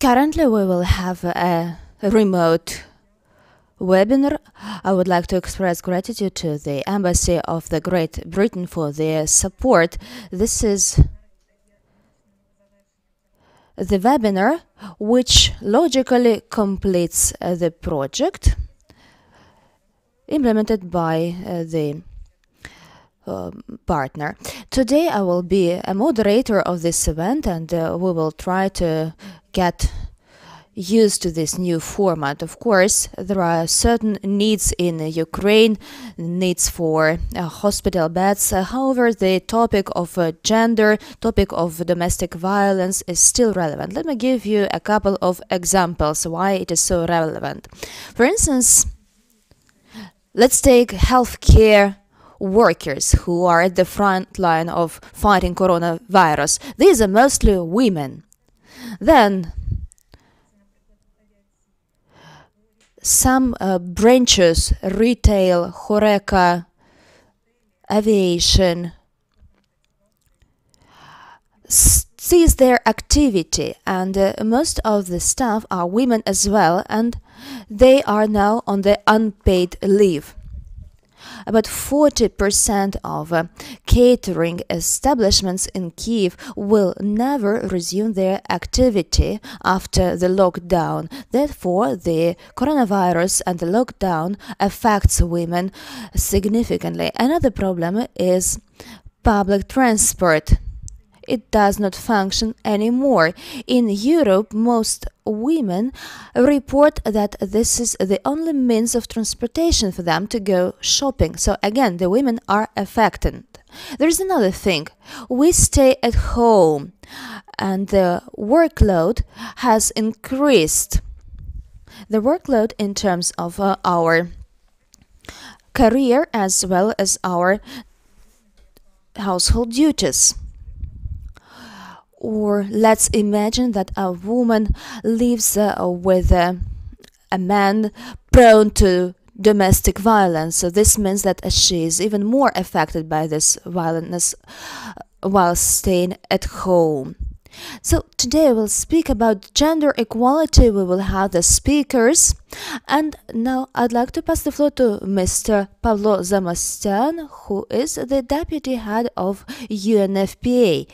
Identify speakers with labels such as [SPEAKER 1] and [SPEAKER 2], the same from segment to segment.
[SPEAKER 1] Currently, we will have a remote webinar. I would like to express gratitude to the Embassy of the Great Britain for their support. This is the webinar which logically completes uh, the project implemented by uh, the uh, partner. Today I will be a moderator of this event and uh, we will try to get used to this new format. Of course, there are certain needs in Ukraine, needs for uh, hospital beds. Uh, however, the topic of uh, gender, topic of domestic violence is still relevant. Let me give you a couple of examples why it is so relevant. For instance, let's take healthcare workers who are at the front line of fighting coronavirus. These are mostly women. Then some uh, branches, retail, Horeca, aviation, cease their activity and uh, most of the staff are women as well and they are now on the unpaid leave about 40% of uh, catering establishments in Kiev will never resume their activity after the lockdown. Therefore, the coronavirus and the lockdown affects women significantly. Another problem is public transport it does not function anymore. In Europe, most women report that this is the only means of transportation for them to go shopping. So again, the women are affected. There's another thing. We stay at home and the workload has increased. The workload in terms of uh, our career as well as our household duties. Or let's imagine that a woman lives uh, with uh, a man prone to domestic violence. So this means that she is even more affected by this violence uh, while staying at home. So today we'll speak about gender equality. We will have the speakers. And now I'd like to pass the floor to Mr. Pavlo Zamostian, who is the deputy head of UNFPA.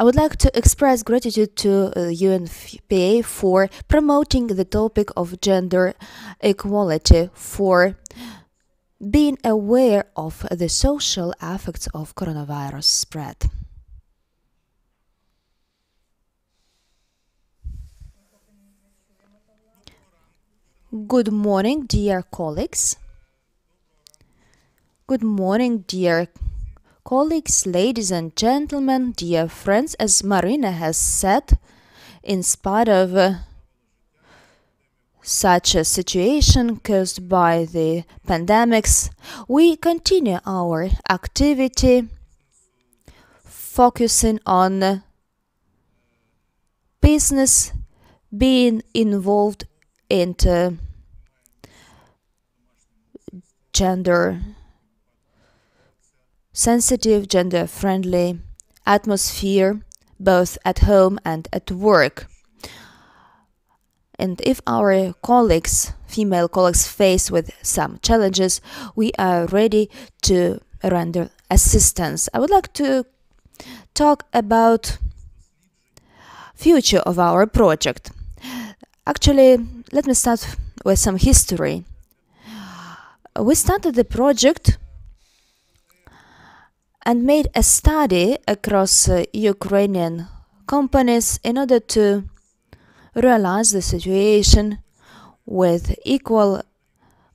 [SPEAKER 1] I would like to express gratitude to uh, UNFPA for promoting the topic of gender equality, for being aware of the social effects of coronavirus spread. Good morning, dear colleagues. Good morning, dear colleagues, ladies and gentlemen, dear friends, as Maryna has said, in spite of uh, such a situation caused by the pandemics, we continue our activity focusing on business being involved into gender sensitive, gender friendly atmosphere both at home and at work. And if our colleagues, female colleagues, face with some challenges, we are ready to render assistance. I would like to talk about future of our project. Actually, let me start with some history. We started the project and made a study across uh, Ukrainian companies in order to realize the situation with equal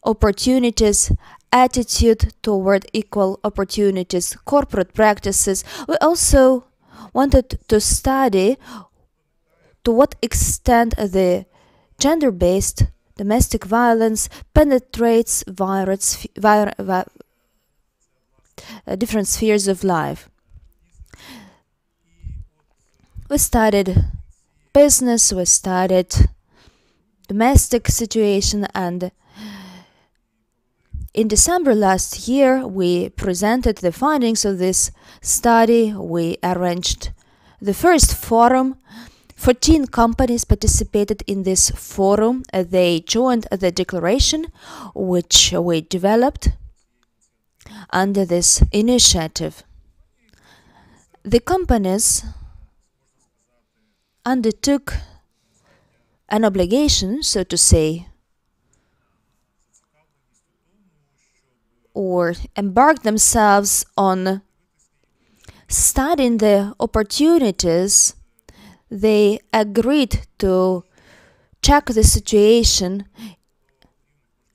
[SPEAKER 1] opportunities, attitude toward equal opportunities, corporate practices. We also wanted to study to what extent the gender based domestic violence penetrates virus, vir, uh, different spheres of life. We studied business, we studied domestic situation and in December last year we presented the findings of this study. We arranged the first forum 14 companies participated in this forum. Uh, they joined the declaration which we developed under this initiative. The companies undertook an obligation, so to say, or embarked themselves on studying the opportunities they agreed to check the situation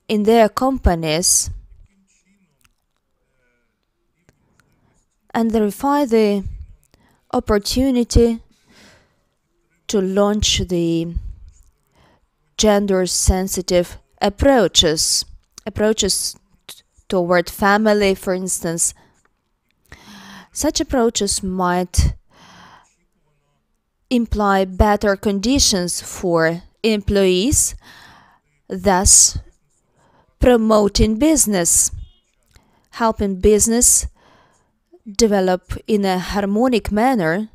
[SPEAKER 1] in their companies and verify the opportunity to launch the gender sensitive approaches approaches toward family for instance. Such approaches might imply better conditions for employees, thus promoting business, helping business develop in a harmonic manner.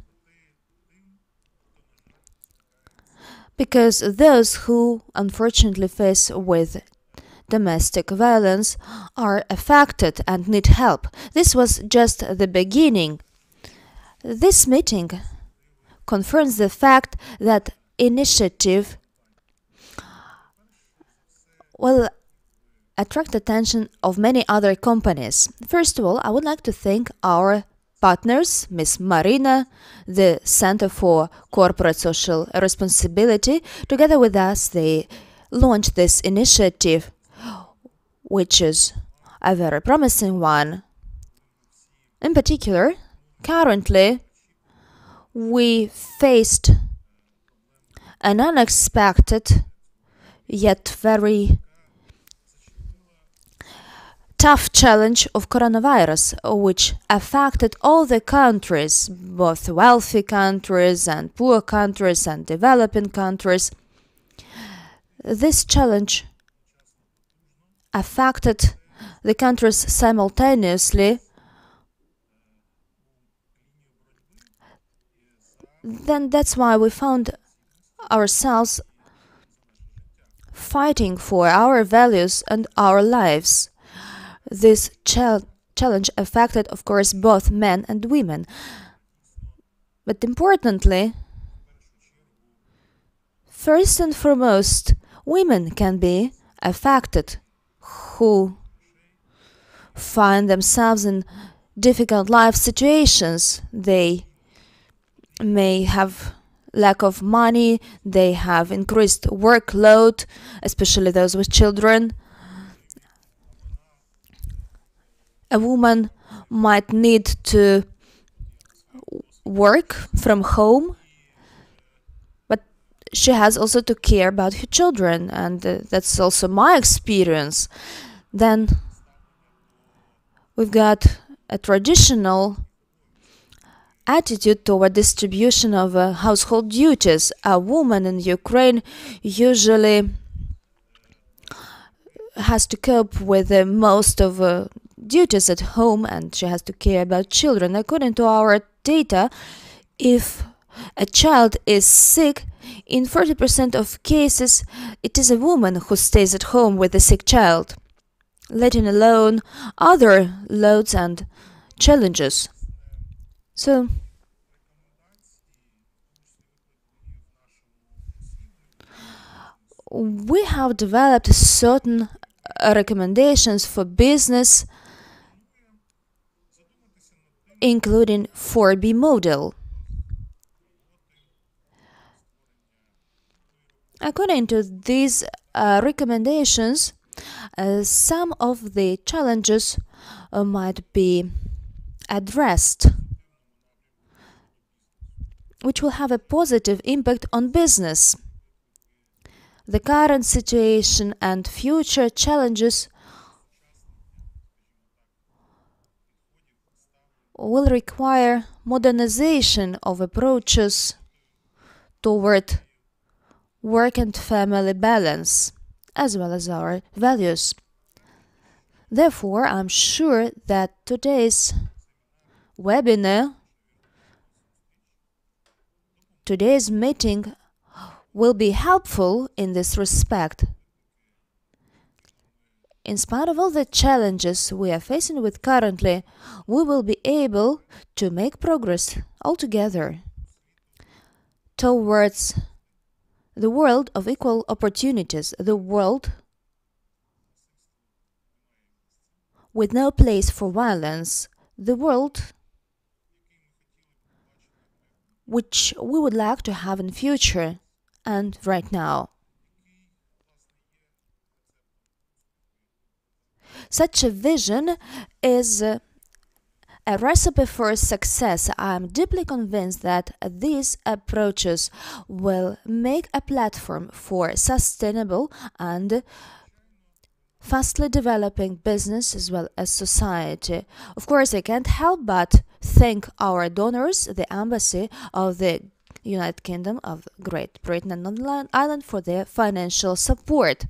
[SPEAKER 1] Because those who unfortunately face with domestic violence are affected and need help. This was just the beginning. This meeting confirms the fact that initiative will attract attention of many other companies. First of all, I would like to thank our partners, Ms. Maryna, the Center for Corporate Social Responsibility. Together with us, they launched this initiative, which is a very promising one. In particular, currently, we faced an unexpected yet very tough challenge of coronavirus which affected all the countries both wealthy countries and poor countries and developing countries this challenge affected the countries simultaneously then that's why we found ourselves fighting for our values and our lives. This challenge affected, of course, both men and women. But importantly, first and foremost, women can be affected who find themselves in difficult life situations. They may have lack of money, they have increased workload, especially those with children. A woman might need to work from home, but she has also to care about her children, and uh, that's also my experience. Then we've got a traditional attitude toward distribution of uh, household duties. A woman in Ukraine usually has to cope with uh, most of uh, duties at home and she has to care about children. According to our data, if a child is sick, in 40% of cases, it is a woman who stays at home with the sick child, letting alone other loads and challenges. So, we have developed certain recommendations for business, including 4B model. According to these uh, recommendations, uh, some of the challenges uh, might be addressed which will have a positive impact on business. The current situation and future challenges will require modernization of approaches toward work and family balance, as well as our values. Therefore, I'm sure that today's webinar today's meeting will be helpful in this respect. In spite of all the challenges we are facing with currently, we will be able to make progress altogether towards the world of equal opportunities, the world with no place for violence, the world which we would like to have in future and right now. Such a vision is a recipe for success. I'm deeply convinced that these approaches will make a platform for sustainable and fastly developing business as well as society. Of course, I can't help but thank our donors, the Embassy of the United Kingdom of Great Britain and Northern Ireland for their financial support.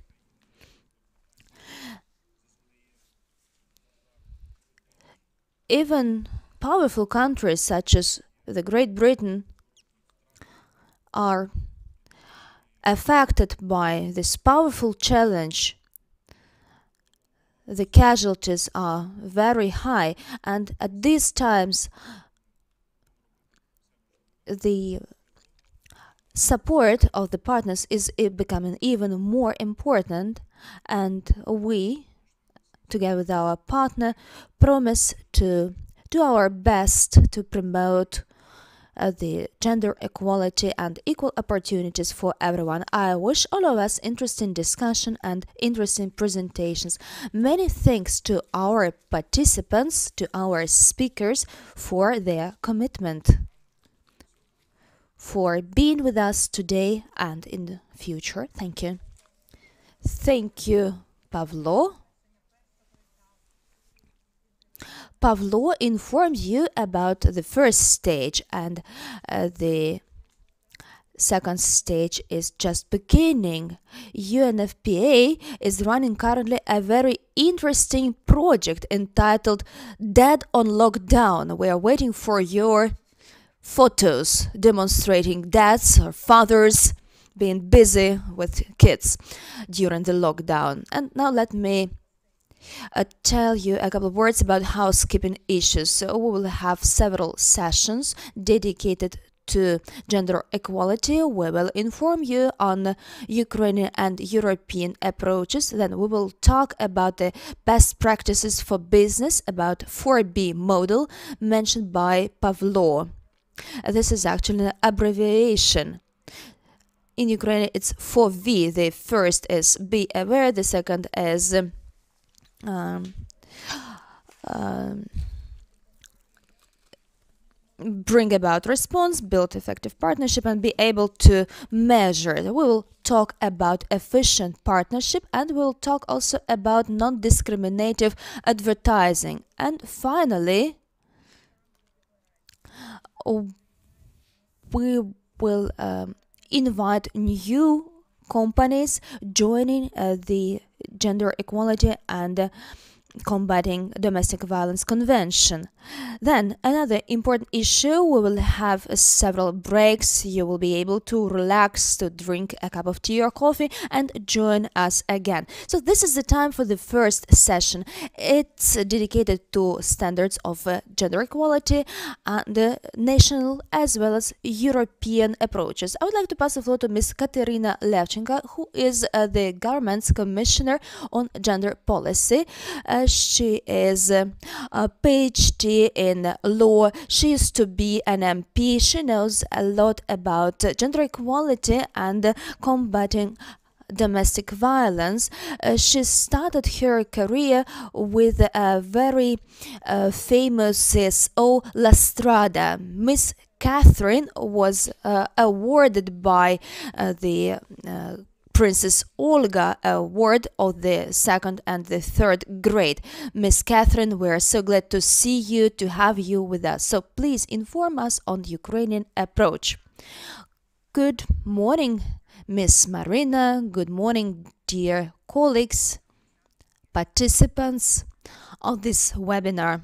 [SPEAKER 1] Even powerful countries such as the Great Britain are affected by this powerful challenge. The casualties are very high and at these times the support of the partners is eh, becoming even more important and we together with our partner promise to do our best to promote uh, the gender equality and equal opportunities for everyone. I wish all of us interesting discussion and interesting presentations. Many thanks to our participants, to our speakers for their commitment, for being with us today and in the future. Thank you. Thank you, Pavlo. Pavlo informs you about the first stage and uh, the second stage is just beginning. UNFPA is running currently a very interesting project entitled Dead on Lockdown. We are waiting for your photos demonstrating dads or fathers being busy with kids during the lockdown. And now let me uh, tell you a couple of words about housekeeping issues. So we will have several sessions dedicated to gender equality. We will inform you on Ukrainian and European approaches. Then we will talk about the best practices for business, about 4B model mentioned by Pavlo. This is actually an abbreviation. In Ukraine, it's 4V. The first is be aware, the second is um, um, bring about response, build effective partnership, and be able to measure. We will talk about efficient partnership and we'll talk also about non discriminative advertising. And finally, we will um, invite new companies joining uh, the gender equality and combating domestic violence convention. Then another important issue we will have several breaks. You will be able to relax to drink a cup of tea or coffee and join us again. So this is the time for the first session. It's dedicated to standards of uh, gender equality and uh, national as well as european approaches. I would like to pass the floor to ms Kateryna Levchenko who is uh, the government's commissioner on gender policy. Uh, she is a PhD in law. She used to be an MP. She knows a lot about gender equality and combating domestic violence. Uh, she started her career with a very uh, famous CSO La Strada. Miss Catherine was uh, awarded by uh, the uh, Princess Olga Award of the second and the third grade. Miss Catherine, we're so glad to see you, to have you with us. So please inform us on the Ukrainian approach. Good morning, Miss Maryna. Good morning, dear colleagues, participants of this webinar.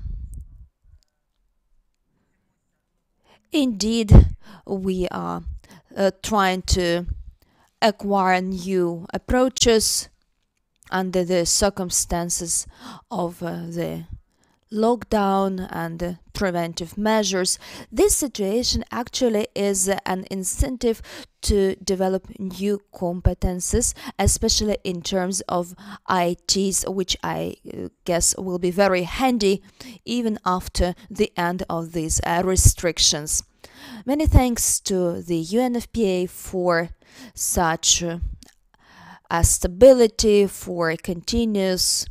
[SPEAKER 1] Indeed, we are uh, trying to acquire new approaches under the circumstances of uh, the lockdown and uh, preventive measures. This situation actually is an incentive to develop new competences, especially in terms of ITs, which I uh, guess will be very handy even after the end of these uh, restrictions. Many thanks to the UNFPA for such uh, a stability, for continuous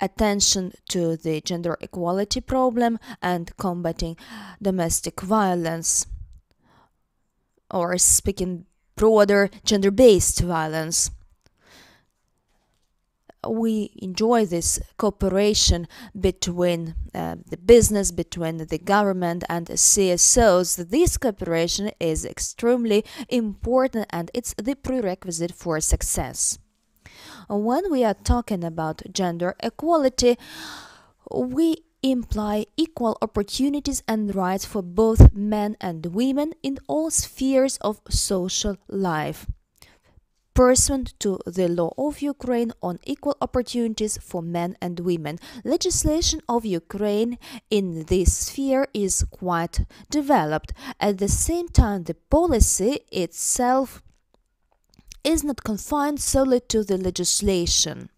[SPEAKER 1] attention to the gender equality problem and combating domestic violence, or speaking broader, gender based violence we enjoy this cooperation between uh, the business, between the government and CSOs. This cooperation is extremely important and it's the prerequisite for success. When we are talking about gender equality, we imply equal opportunities and rights for both men and women in all spheres of social life pursuant to the law of Ukraine on equal opportunities for men and women. Legislation of Ukraine in this sphere is quite developed. At the same time, the policy itself is not confined solely to the legislation.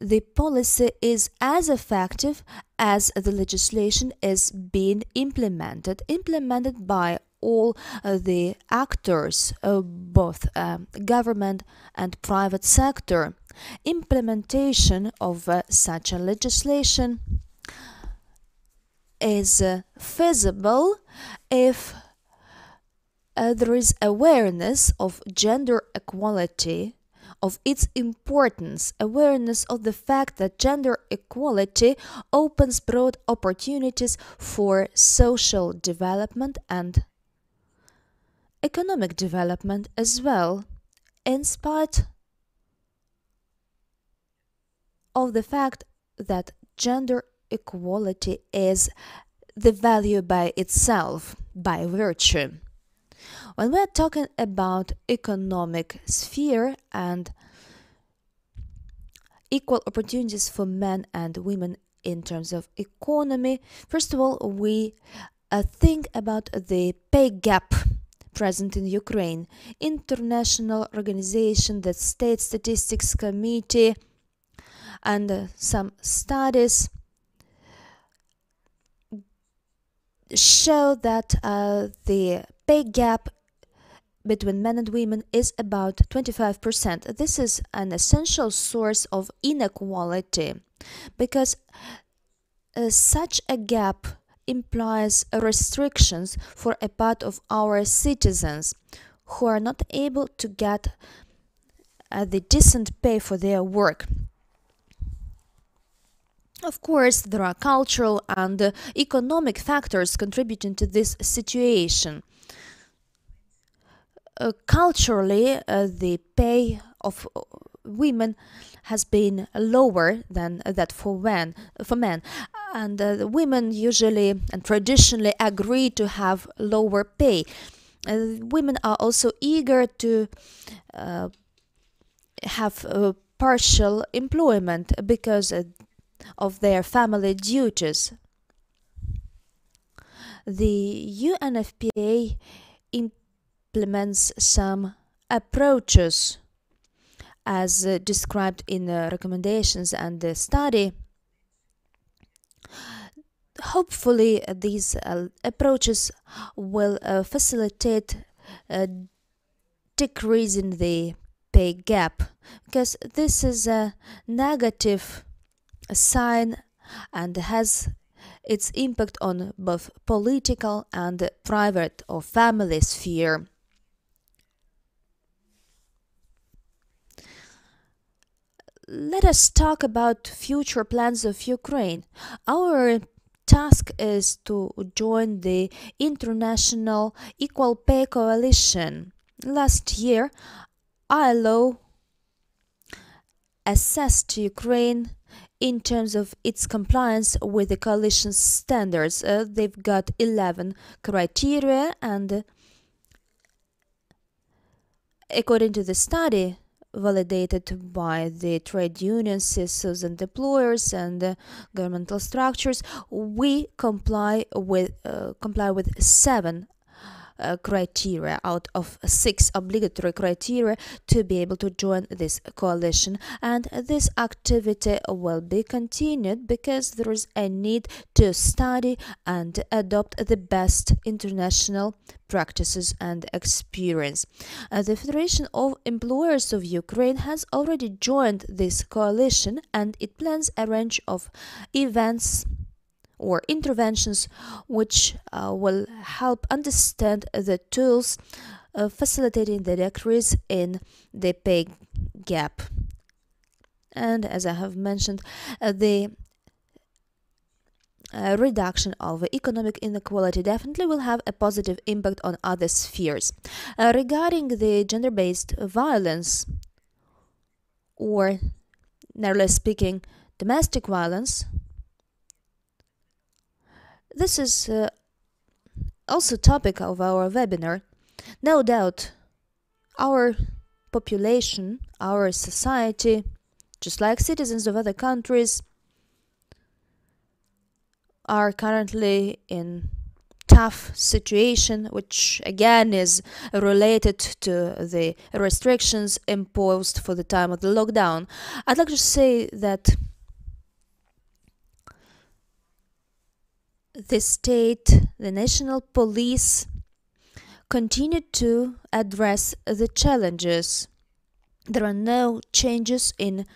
[SPEAKER 1] The policy is as effective as the legislation is being implemented, implemented by all uh, the actors, uh, both um, government and private sector. Implementation of uh, such a legislation is feasible if there is awareness of gender equality, of its importance, awareness of the fact that gender equality opens broad opportunities for social development and economic development as well, in spite of the fact that gender equality is the value by itself, by virtue. When we're talking about economic sphere and equal opportunities for men and women in terms of economy, first of all, we uh, think about the pay gap present in Ukraine, international organization, the State Statistics Committee, and uh, some studies show that uh, the pay gap between men and women is about 25%. This is an essential source of inequality because uh, such a gap implies restrictions for a part of our citizens who are not able to get uh, the decent pay for their work. Of course, there are cultural and uh, economic factors contributing to this situation. Uh, culturally, uh, the pay of women has been lower than that for men. For men, and uh, women usually and traditionally agree to have lower pay. Uh, women are also eager to uh, have partial employment because uh, of their family duties. The UNFPA implements some approaches as uh, described in the recommendations and the study hopefully these uh, approaches will uh, facilitate uh, decreasing the pay gap because this is a negative sign and has its impact on both political and private or family sphere. Let us talk about future plans of Ukraine. Our task is to join the International Equal Pay Coalition. Last year, ILO assessed Ukraine in terms of its compliance with the coalition standards. Uh, they've got 11 criteria, and according to the study, validated by the trade unions, CSOs and employers and uh, governmental structures, we comply with uh, comply with seven uh, criteria out of six obligatory criteria to be able to join this coalition and this activity will be continued because there is a need to study and adopt the best international practices and experience. Uh, the Federation of Employers of Ukraine has already joined this coalition and it plans a range of events or interventions which uh, will help understand the tools uh, facilitating the decrease in the pay gap. And as I have mentioned, uh, the uh, reduction of economic inequality definitely will have a positive impact on other spheres. Uh, regarding the gender based violence, or narrowly speaking, domestic violence, this is uh, also topic of our webinar. No doubt, our population, our society, just like citizens of other countries, are currently in tough situation which again is related to the restrictions imposed for the time of the lockdown i'd like to say that the state, the national police continue to address the challenges. There are no changes in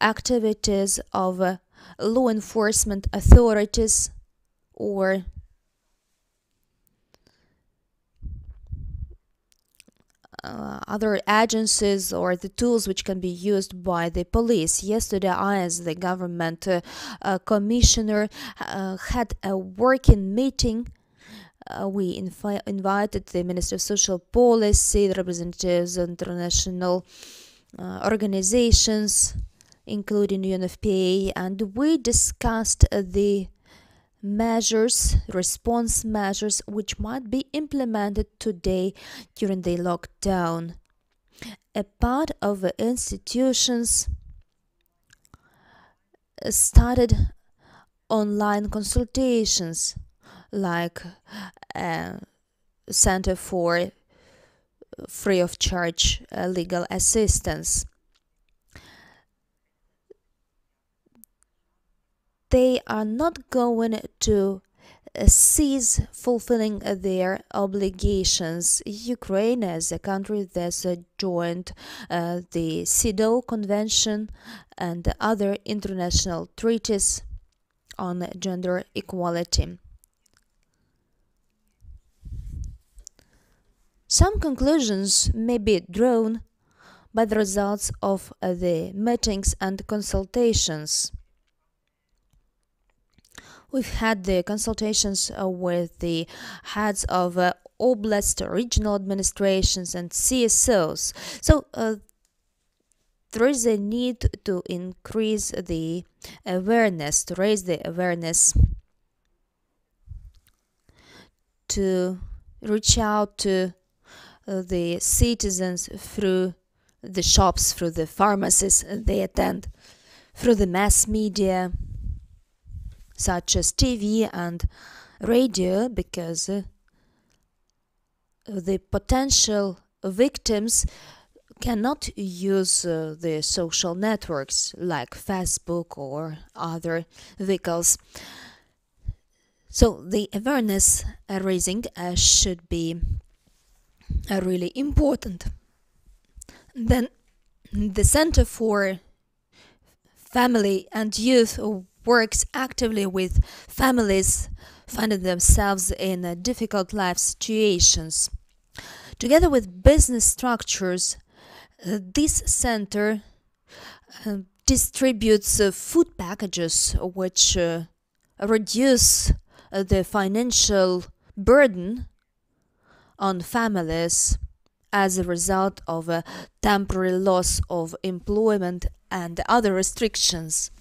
[SPEAKER 1] activities of uh, law enforcement authorities or uh, other agencies or the tools which can be used by the police. Yesterday, I, as the government uh, uh, commissioner, uh, had a working meeting. Uh, we invi- invited the Minister of Social Policy, the representatives of international uh, organizations, including UNFPA, and we discussed the measures, response measures, which might be implemented today during the lockdown. A part of the institutions started online consultations like uh, Center for Free of Charge uh, Legal Assistance. They are not going to uh, cease fulfilling their obligations. Ukraine, as a country that's joined uh, the CEDAW Convention and other international treaties on gender equality. Some conclusions may be drawn by the results of uh, the meetings and consultations. We've had the consultations uh, with the heads of uh, oblast regional administrations and CSOs. So uh, there is a need to increase the awareness, to raise the awareness, to reach out to uh, the citizens through the shops, through the pharmacies they attend, through the mass media such as TV and radio because uh, the potential victims cannot use uh, the social networks like Facebook or other vehicles. So the awareness raising uh, should be uh, really important. Then the Center for Family and Youth works actively with families finding themselves in uh, difficult life situations. Together with business structures, uh, this center uh, distributes food packages which reduce the financial burden on families as a result of a temporary loss of employment and other restrictions.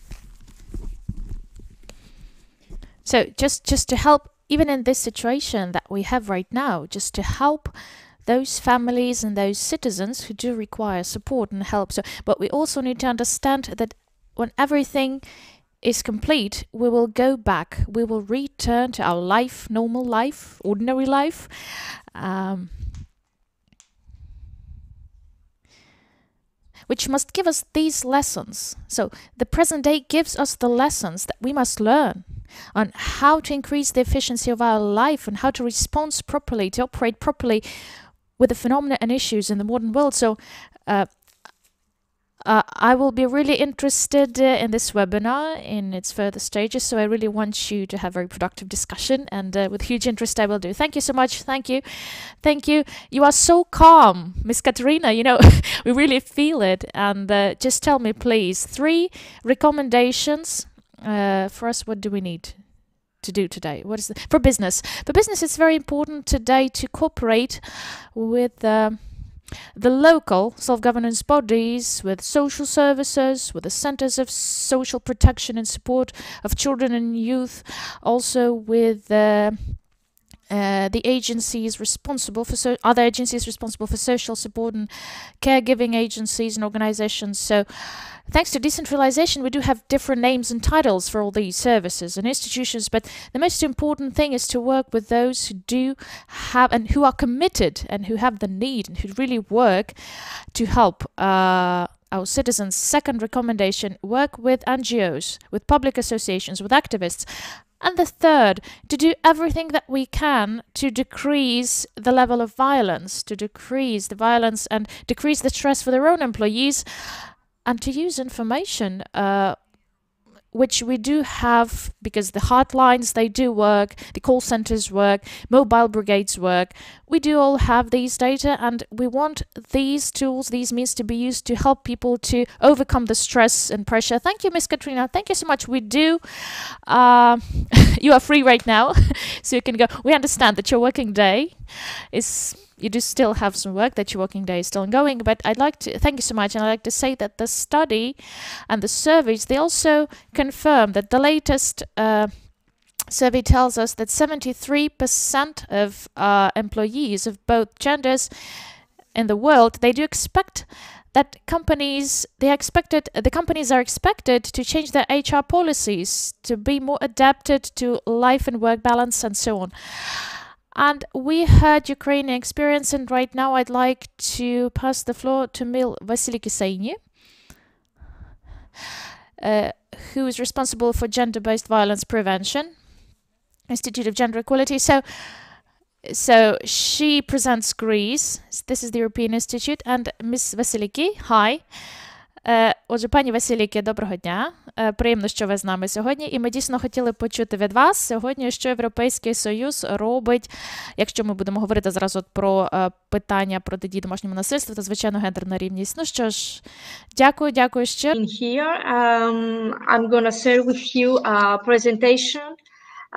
[SPEAKER 2] So just just to help even in this situation that we have right now, just to help those families and those citizens who do require support and help. So but we also need to understand that when everything is complete, we will go back. We will return to our life, normal life, ordinary life. Um, which must give us these lessons. So the present day gives us the lessons that we must learn on how to increase the efficiency of our life and how to respond properly, to operate properly with the phenomena and issues in the modern world. So uh, uh, I will be really interested uh, in this webinar in its further stages, so I really want you to have a very productive discussion, and uh, with huge interest I will do. Thank you so much. Thank you. Thank you. You are so calm, Miss Kateryna. You know, we really feel it. And uh, just tell me, please, three recommendations uh, for us. What do we need? to do today what is the, for business for business it's very important today to cooperate with uh, the local self-governance bodies with social services with the centers of social protection and support of children and youth also with uh, uh, the agencies responsible for so other agencies responsible for social support and caregiving agencies and organizations. So thanks to decentralization we do have different names and titles for all these services and institutions but the most important thing is to work with those who do have and who are committed and who have the need and who really work to help uh, our citizens second recommendation work with ngos with public associations with activists. And the third, to do everything that we can to decrease the level of violence, to decrease the violence and decrease the stress for their own employees, and to use information uh, which we do have because the hotlines they do work the call centers work mobile brigades work. We do all have these data and we want these tools these means to be used to help people to overcome the stress and pressure. Thank you miss kateryna. Thank you so much. We do uh, you are free right now so you can go. We understand that your working day is you do still have some work that your working day is still ongoing but i'd like to thank you so much and i'd like to say that the study and the surveys they also confirm that the latest uh, survey tells us that 73% of uh, employees of both genders in the world they do expect that companies they expected the companies are expected to change their HR policies to be more adapted to life and work balance and so on and we heard Ukrainian experience, and right now I'd like to pass the floor to Mil Vasily uh, who is responsible for gender-based violence prevention, Institute of Gender Equality. So, so she presents Greece. This is the European Institute, and Miss Vasiliki, hi. Отже, пані Василіки, доброго дня. Приємно, що ви з нами сьогодні. І ми дійсно хотіли почути від вас сьогодні, що Європейський Союз робить, якщо ми будемо говорити зразу про питання протидії домашньому насильству та звичайно гендерна рівність. Ну що ж, дякую, дякую ще.
[SPEAKER 3] In here, um, I'm gonna share with you a presentation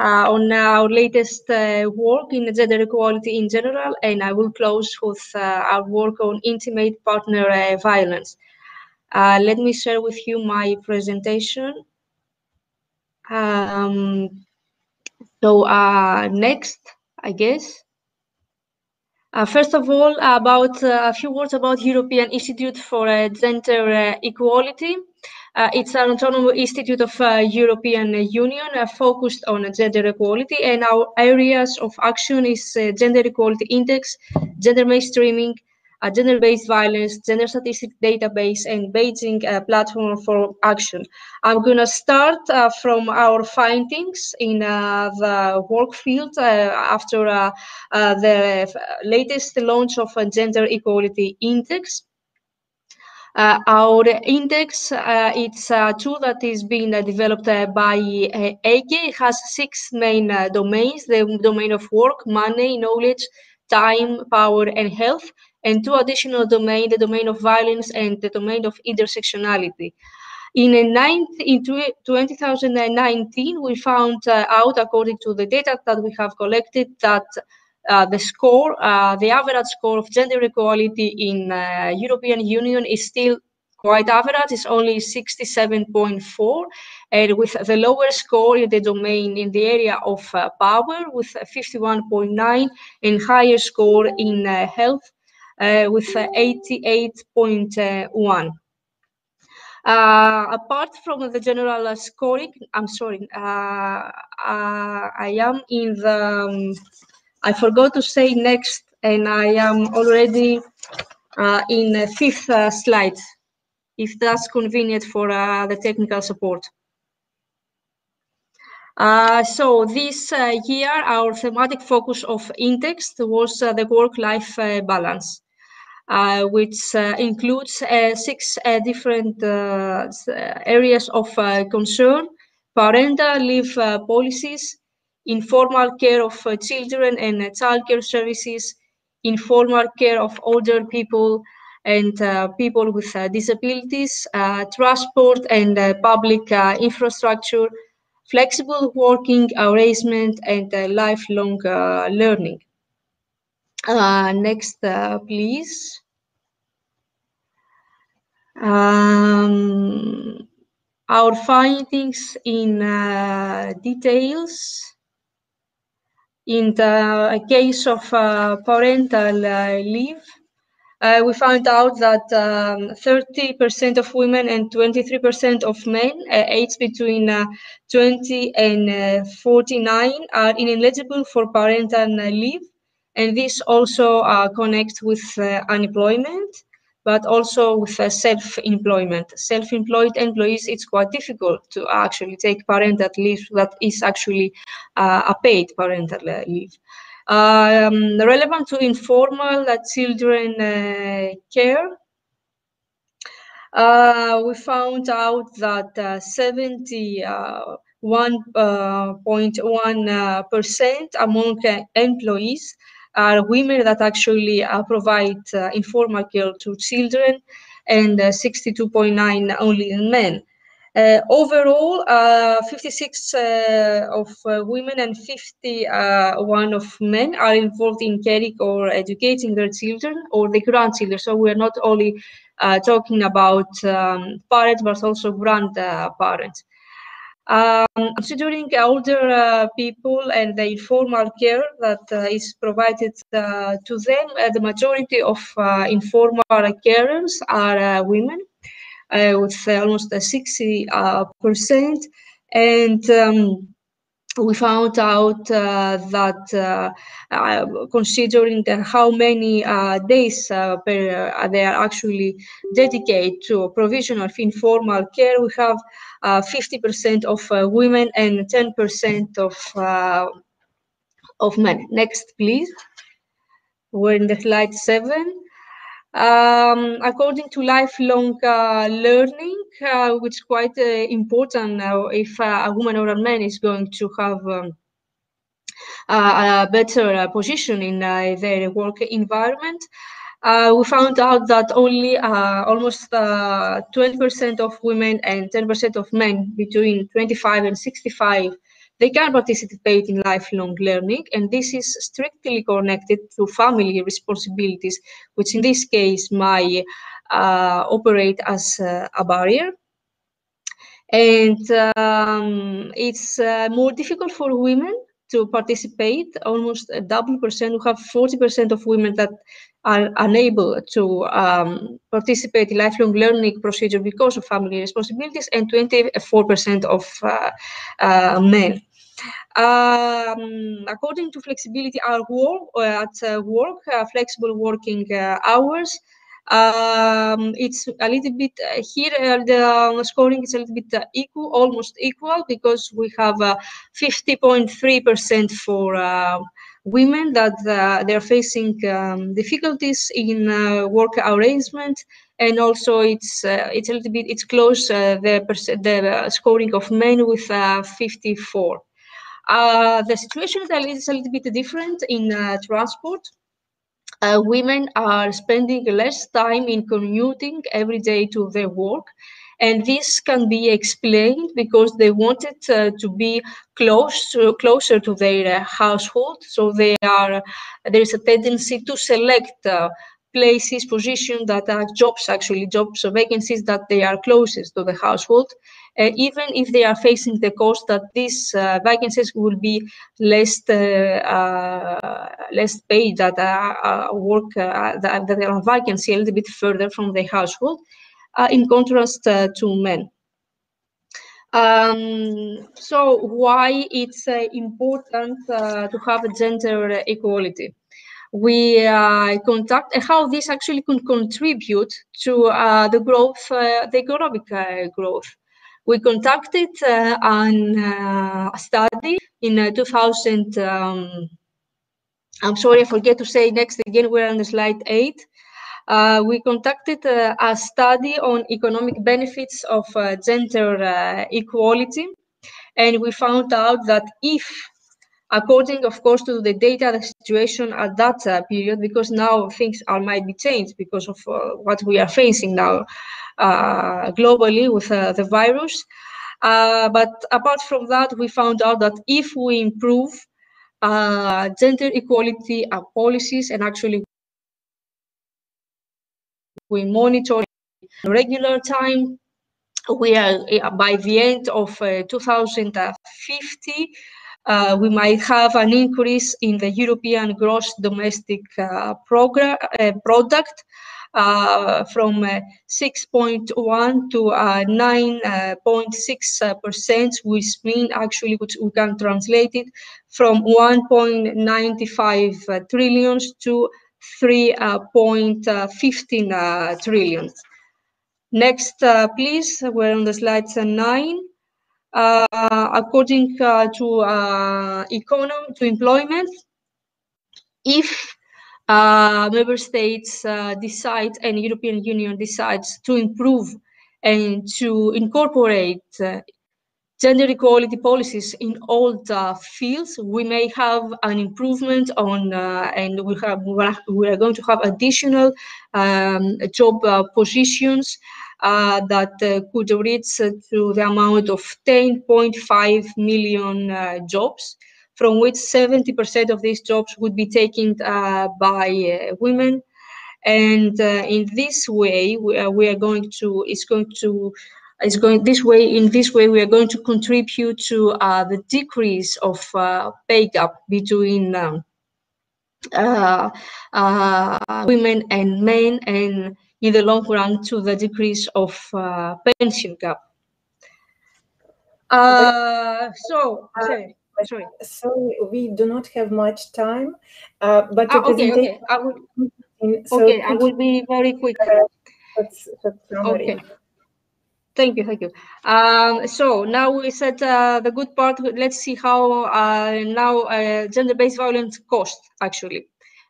[SPEAKER 3] uh, on our latest uh, work in gender equality in general, and I will close with uh, our work on intimate partner violence. Uh, let me share with you my presentation. Um, so uh, next, I guess. Uh, first of all, about uh, a few words about European Institute for uh, Gender uh, Equality. it's an autonomous institute of European Union focused on gender equality, and our areas of action is gender equality index, gender mainstreaming, a gender-based violence, gender statistic database, and Beijing uh, platform for action. I'm going to start uh, from our findings in uh, the work field uh, after uh, uh, the latest launch of a gender equality index. Uh, our index, uh, it's a tool that is being uh, developed by EIGE. It has six main domains, the domain of work, money, knowledge, time, power, and health and two additional domains, the domain of violence and the domain of intersectionality. In, a ninth, in 2019, we found uh, out, according to the data that we have collected, that uh, the score, uh, the average score of gender equality in uh, European Union is still quite average, it's only 67.4, and with the lower score in the domain in the area of uh, power with 51.9 and higher score in uh, health with 88.1. Uh, apart from the general uh, scoring, I'm sorry, uh, I am in the, um, I forgot to say next, and I am already in the fifth slide, if that's convenient for the technical support. Uh, so this uh, year, our thematic focus of index was uh, the work-life balance. Uh, which uh, includes uh, six uh, different uh, uh, areas of concern, parental leave policies, informal care of children and childcare services, informal care of older people, and uh, people with uh, disabilities, uh, transport and public infrastructure, flexible working arrangement, and lifelong learning. Next, please. Um, our findings in uh, details. In the case of uh, parental uh, leave, uh, we found out that 30% um, of women and 23% of men aged between 20 and 49 are ineligible for parental leave and this also uh, connects with uh, unemployment, but also with uh, self-employment. Self-employed employees, it's quite difficult to actually take parental leave that is actually uh, a paid parental leave. Um, relevant to informal uh, children uh, care, uh, we found out that 71.1% among employees are women that actually uh, provide uh, informal care to children and 62.9 uh, only men. Uh, overall, uh, 56 uh, of women and 51 of men are involved in caring or educating their children or their grandchildren. So we're not only talking about um, parents, but also grandparents. Um, considering older uh, people and the informal care that uh, is provided uh, to them, uh, the majority of uh, informal carers are uh, women, with almost 60 percent. And um, we found out that considering the, how many days per, they are actually dedicated to provision of informal care, we have 50% uh, of uh, women and 10% of uh, of men. Next, please. We're in the slide seven. Um, according to lifelong uh, learning, uh, which is quite uh, important if a woman or a man is going to have um, a better position in their work environment, uh, we found out that only uh, almost 20% uh, of women and 10% of men between 25 and 65 they can participate in lifelong learning and this is strictly connected to family responsibilities which in this case might uh, operate as uh, a barrier. And um, it's uh, more difficult for women to participate. Almost a double percent we have 40% of women that are unable to um, participate in lifelong learning procedure because of family responsibilities and 24% of uh, uh, men. Um, according to flexibility at work, uh, at uh, work uh, flexible working uh, hours, um, it's a little bit here the scoring is a little bit equal, almost equal, because we have 50.3% for women that uh, they're facing um, difficulties in uh, work arrangement and also it's uh, it's a little bit it's close uh, the the scoring of men with uh, 54 uh, the situation is a little bit different in transport. Women are spending less time in commuting every day to their work and this can be explained because they wanted uh, to be close closer to their household. So they are there is a tendency to select uh, places, positions that are jobs, actually jobs vacancies that they are closest to the household, uh, even if they are facing the cost that these uh, vacancies will be less uh, uh less paid that work that, that are vacancy a little bit further from the household, in contrast to men. Um, so why it's important to have gender equality? we uh, how this actually can contribute to uh, the growth, uh, the economic uh, growth. We conducted uh, uh, a study in 2000. Um, I'm sorry, I forget to say next again. We're on slide eight. We conducted a study on economic benefits of gender equality, and we found out that if according, of course, to the data, the situation at that uh, period, because now things are might be changed because of uh, what we are facing now uh, globally with uh, the virus. Uh, but apart from that, we found out that if we improve uh, gender equality policies and actually we monitor regular time. We are by the end of uh, 2050 uh, we might have an increase in the European gross domestic uh, program, uh, product from uh, 6.1 to 9.6 uh, percent, which mean actually which we can translate it from 1.95 trillions to 3.15 trillions. Next, please. We're on the slides nine. Uh, according uh, to uh, economy to employment if uh, member states uh, decide and European Union decides to improve and to incorporate uh, gender equality policies in all the fields, we may have an improvement on, and we have we are going to have additional um, job positions uh, that uh, could reach to the amount of 10.5 million uh, jobs, from which 70% of these jobs would be taken by women. And in this way, we, we are going to, it's going to is going this way in this way we are going to contribute to uh, the decrease of uh, pay gap between um, uh, women and men and in the long run to the decrease of uh, pension gap. Uh, so, uh, sorry, sorry.
[SPEAKER 4] So we do not have much time, uh, but
[SPEAKER 3] ah, okay, okay. I will, okay, I will be very quick.
[SPEAKER 4] That's, that's
[SPEAKER 3] okay. Thank you, thank you. Um, so now we said uh, the good part. Let's see how uh, now uh, gender-based violence cost actually.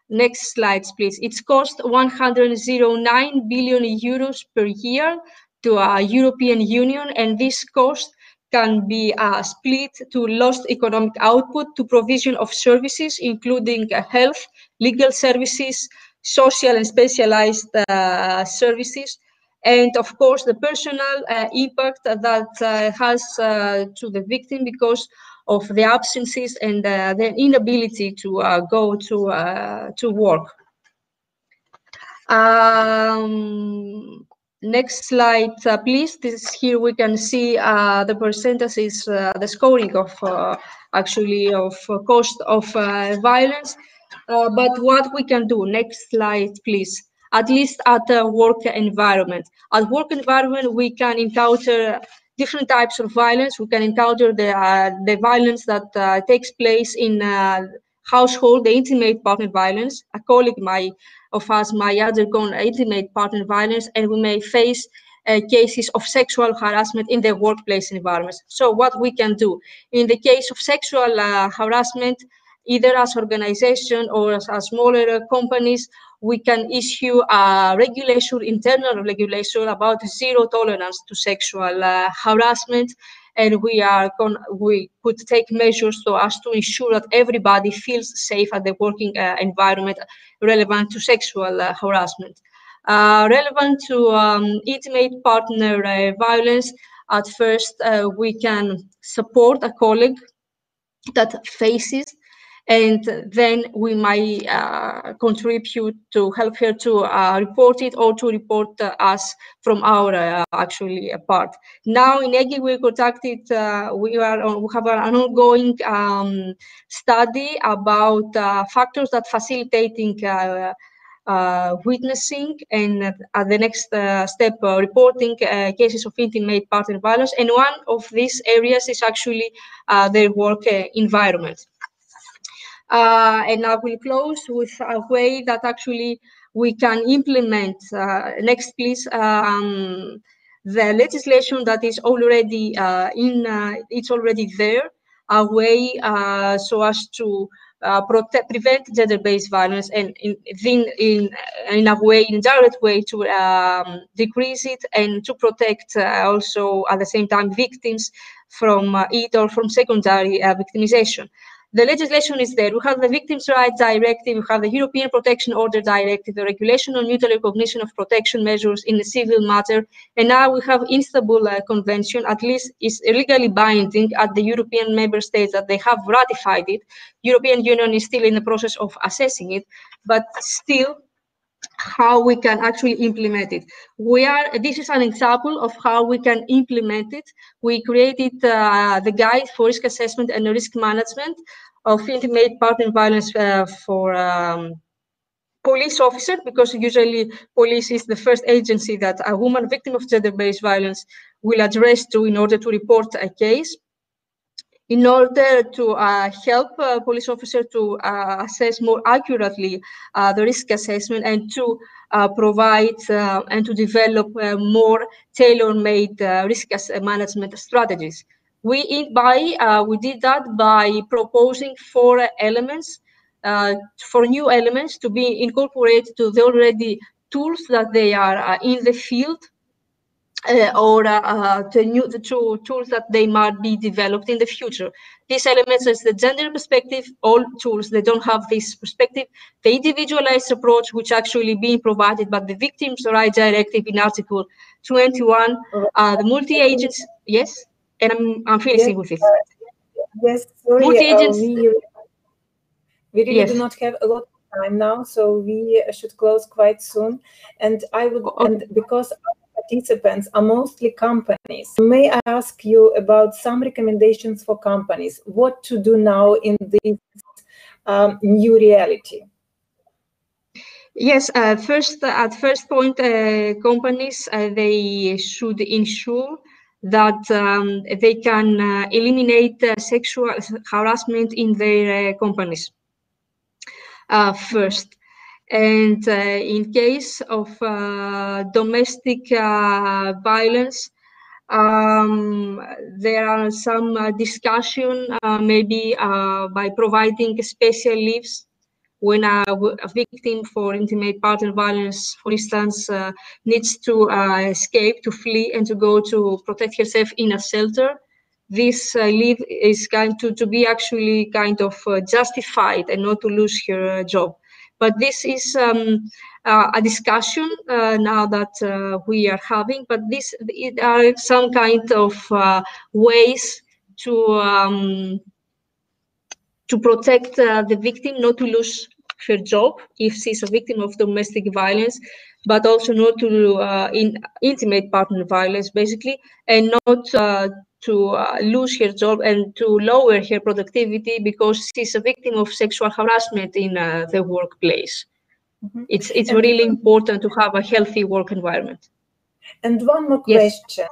[SPEAKER 3] Next slides, please. It's cost 109 billion euros per year to a European Union, and this cost can be uh, split to lost economic output to provision of services, including uh, health, legal services, social and specialized uh, services, and of course the personal uh, impact that uh, has uh, to the victim because of the absences and uh, the inability to uh, go to uh, to work. Um, next slide, please. This here we can see the percentages, the scoring of actually of cost of violence. but what we can do? Next slide, please at least at the work environment. At work environment, we can encounter different types of violence. We can encounter the, uh, the violence that uh, takes place in uh, household, the intimate partner violence. A colleague my, of us might undergone intimate partner violence, and we may face uh, cases of sexual harassment in the workplace environments. So what we can do in the case of sexual uh, harassment, either as organization or as, as smaller companies, we can issue a regulation, internal regulation about zero tolerance to sexual uh, harassment. And we are going, we could take measures so as to ensure that everybody feels safe at the working uh, environment relevant to sexual uh, harassment. Uh, relevant to um, intimate partner uh, violence, at first uh, we can support a colleague that faces and then we might uh, contribute to help her to uh, report it or to report uh, us from our uh, actually uh, part. Now in EIGE we contacted, uh, we are on, we have an ongoing um, study about factors that facilitating witnessing and at the next step reporting cases of intimate partner violence. And one of these areas is actually their work environment. Uh, and I will close with a way that actually we can implement. Uh, next, please. Um, the legislation that is already uh, in, it's already there, a way so as to uh, protect, prevent gender-based violence and in, in, in, a way, in a direct way to um, decrease it and to protect uh, also at the same time victims from uh, it or from secondary uh, victimization the legislation is there. We have the Victims' Rights Directive, we have the European Protection Order Directive, the Regulation on Mutual Recognition of Protection Measures in a Civil Matter, and now we have Istanbul uh, Convention, at least is legally binding at the European member states that they have ratified it. European Union is still in the process of assessing it, but still how we can actually implement it. We are, this is an example of how we can implement it. We created uh, the guide for risk assessment and risk management of intimate partner violence uh, for um, police officer, because usually police is the first agency that a woman victim of gender-based violence will address to in order to report a case in order to uh, help uh, police officers to uh, assess more accurately uh, the risk assessment and to uh, provide uh, and to develop more tailor-made risk management strategies. We by we did that by proposing four elements, for new elements to be incorporated to the already tools that they are in the field uh, or uh, the new the two tools that they might be developed in the future. These elements is the gender perspective. All tools they don't have this perspective. The individualized approach, which actually being provided by the Victims' Rights Directive in Article 21. Uh, the multi-agents. Yes, and I'm I'm finishing
[SPEAKER 4] yes.
[SPEAKER 3] with it.
[SPEAKER 4] Yes, sorry.
[SPEAKER 3] Multi-agents.
[SPEAKER 4] Uh, we, we really yes. do not have a lot of time now, so we should close quite soon. And I would, okay. and because participants are mostly companies. May I ask you about some recommendations for companies? What to do now in this um, new reality?
[SPEAKER 3] Yes, uh, first at first point, uh, companies uh, they should ensure that um, they can uh, eliminate uh, sexual harassment in their uh, companies. first, and uh, in case of uh, domestic uh, violence, um, there are some uh, discussion, uh, maybe uh, by providing special leaves when a, a, victim for intimate partner violence, for instance, needs to escape, to flee, and to go to protect herself in a shelter. This leave is going to, to be actually kind of justified and not to lose her job. But this is um, uh, a discussion uh, now that uh, we are having, but this are some kind of uh, ways to um, to protect uh, the victim not to lose her job if she's a victim of domestic violence, but also not to uh, in intimate partner violence, basically, and not to uh, lose her job and to lower her productivity because she's a victim of sexual harassment in uh, the workplace. Mm -hmm. It's it's and really important to have a healthy work environment.
[SPEAKER 4] And one more yes. question.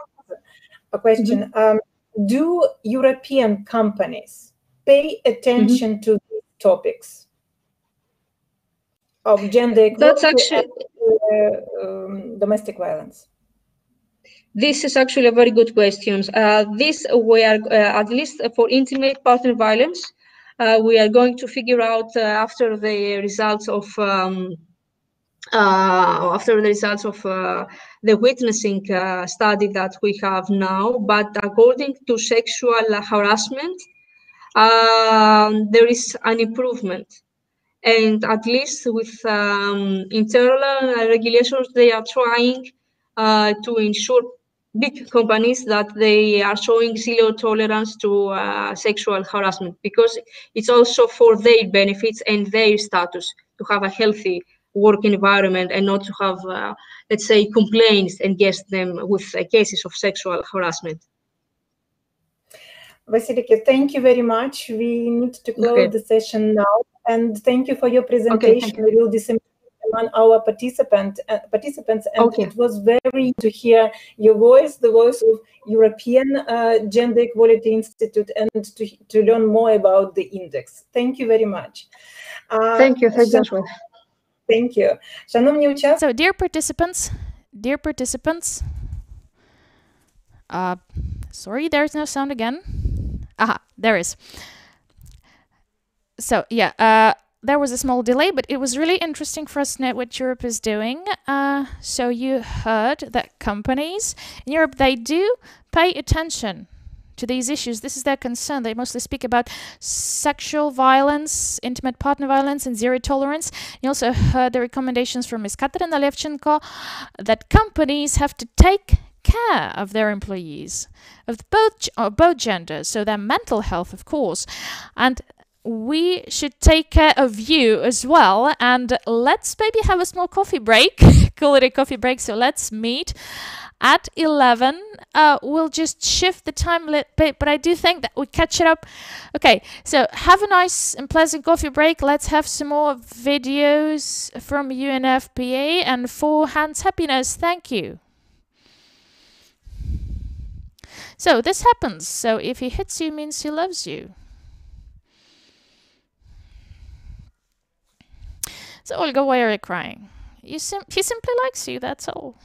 [SPEAKER 4] A question. Mm -hmm. um, do European companies pay attention mm -hmm. to topics of gender equality
[SPEAKER 3] That's actually,
[SPEAKER 4] and uh, um, domestic violence?
[SPEAKER 3] This is actually a very good question. Uh, this we are uh, at least for intimate partner violence. Uh, we are going to figure out uh, after the results of um, uh, after the results of uh, the witnessing study that we have now. But according to sexual harassment, um, there is an improvement and at least with um, internal regulations, they are trying uh, to ensure big companies that they are showing zero tolerance to uh, sexual harassment because it's also for their benefits and their status to have a healthy work environment and not to have, uh, let's say, complaints and against them with uh, cases of sexual harassment.
[SPEAKER 4] Vasiliki, thank you very much. We need to close okay. the session now. And thank you for your presentation. Okay, you. We will disseminate among our participant, uh, participants. And okay. it was very to hear your voice, the voice of European uh, Gender Equality Institute, and to, to learn more about the index. Thank you very much.
[SPEAKER 3] Uh, thank you. Thank you.
[SPEAKER 4] Thank you.
[SPEAKER 2] So, dear participants, dear participants, uh, sorry, there's no sound again. Aha, there is. So, yeah, uh, there was a small delay, but it was really interesting for us to know what Europe is doing. Uh, so you heard that companies in Europe, they do pay attention to these issues. This is their concern. They mostly speak about sexual violence, intimate partner violence, and zero tolerance. You also heard the recommendations from Ms. Kateryna Levchenko that companies have to take care of their employees, of both, of both genders, so their mental health, of course. And we should take care of you as well. And let's maybe have a small coffee break, call it a coffee break. So let's meet at 11 uh, we'll just shift the time a little bit but i do think that we catch it up. Okay so have a nice and pleasant coffee break. Let's have some more videos from unfpa and 4 Hands Happiness. Thank you. So this happens. So if he hits you means he loves you so olga why are you crying you sim he simply likes you that's all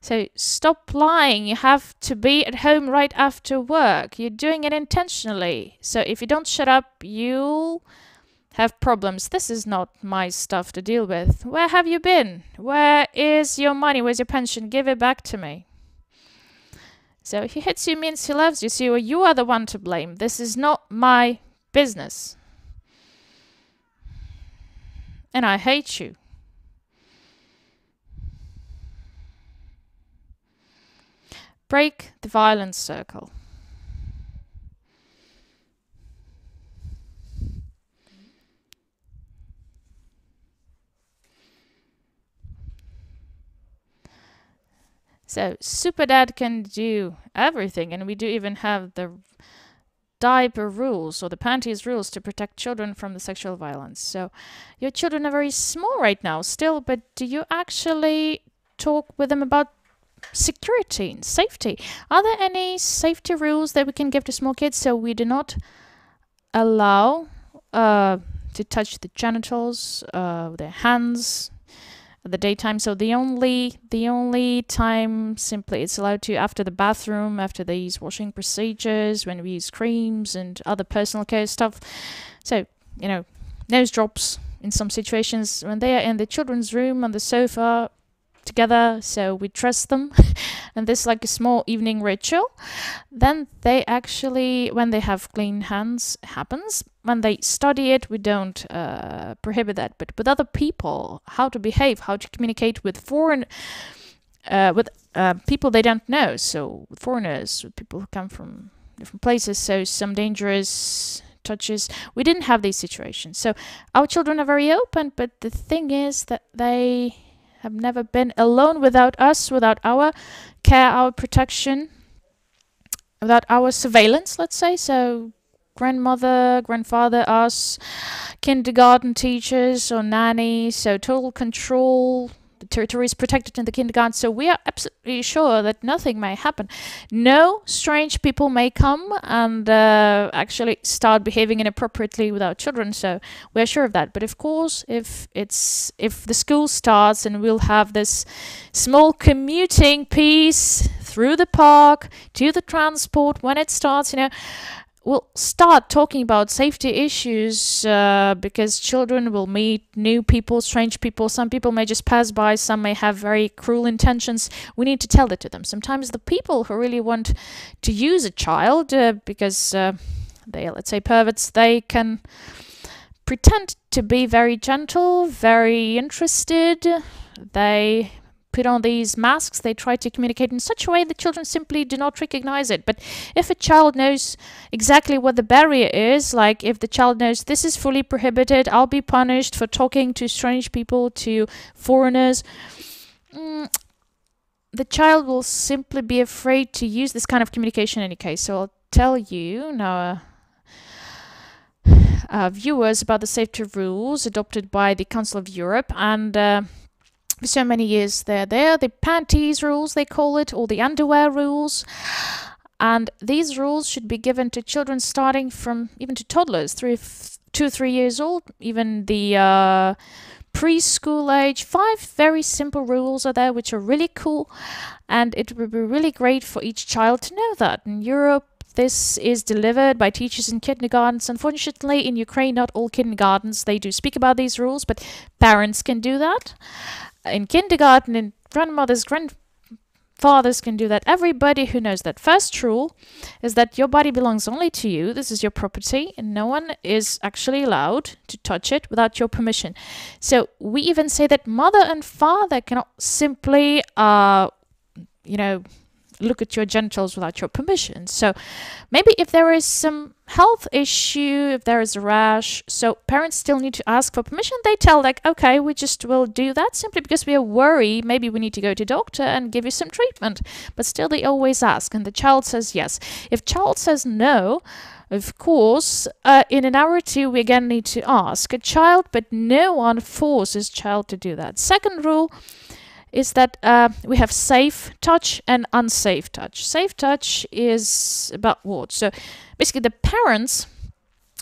[SPEAKER 2] so stop lying. You have to be at home right after work. You're doing it intentionally. So if you don't shut up, you'll have problems. This is not my stuff to deal with. Where have you been? Where is your money? Where's your pension? Give it back to me. So if he hits you means he loves you. So you are the one to blame. This is not my business. And I hate you. Break the violence circle. So super dad can do everything and we do even have the diaper rules or the panties rules to protect children from the sexual violence. So your children are very small right now still, but do you actually talk with them about security and safety. Are there any safety rules that we can give to small kids so we do not allow uh, to touch the genitals, uh, their hands, the daytime? So the only the only time simply it's allowed to after the bathroom, after these washing procedures, when we use creams and other personal care stuff. So you know, nose drops in some situations when they are in the children's room on the sofa together so we trust them and this like a small evening ritual then they actually when they have clean hands happens when they study it we don't uh, prohibit that. But with other people how to behave how to communicate with foreign uh, with uh, people they don't know. So foreigners people who come from different places so some dangerous touches. We didn't have these situations. So our children are very open but the thing is that they have never been alone without us, without our care, our protection, without our surveillance, let's say. So, grandmother, grandfather, us, kindergarten teachers or nannies, so total control, the territory is protected in the kindergarten, so we are absolutely sure that nothing may happen. No strange people may come and uh, actually start behaving inappropriately with our children, so we're sure of that. But of course, if it's if the school starts and we'll have this small commuting piece through the park to the transport when it starts, you know, we'll start talking about safety issues uh, because children will meet new people, strange people. Some people may just pass by, some may have very cruel intentions. We need to tell that to them. Sometimes the people who really want to use a child uh, because uh, they, let's say, perverts, they can pretend to be very gentle, very interested. They put on these masks, they try to communicate in such a way that children simply do not recognize it. But if a child knows exactly what the barrier is, like if the child knows this is fully prohibited, I'll be punished for talking to strange people, to foreigners. Mm, the child will simply be afraid to use this kind of communication in any case. So I'll tell you now, uh, uh, viewers, about the safety rules adopted by the Council of Europe. And uh, for so many years, they're there. The panties rules, they call it, or the underwear rules. And these rules should be given to children starting from even to toddlers, three, two, three years old, even the uh, preschool age. Five very simple rules are there, which are really cool, and it would be really great for each child to know that. In Europe, this is delivered by teachers in kindergartens. Unfortunately, in Ukraine, not all kindergartens they do speak about these rules, but parents can do that. In kindergarten, in grandmothers, grandfathers can do that. Everybody who knows that first rule is that your body belongs only to you. This is your property, and no one is actually allowed to touch it without your permission. So we even say that mother and father cannot simply, uh, you know, look at your genitals without your permission. So maybe if there is some health issue, if there is a rash, so parents still need to ask for permission. They tell like, okay, we just will do that simply because we are worried. Maybe we need to go to doctor and give you some treatment. But still they always ask and the child says yes. If child says no, of course, uh, in an hour or two, we again need to ask a child, but no one forces child to do that. Second rule, is that uh, we have safe touch and unsafe touch. Safe touch is about what? So basically, the parents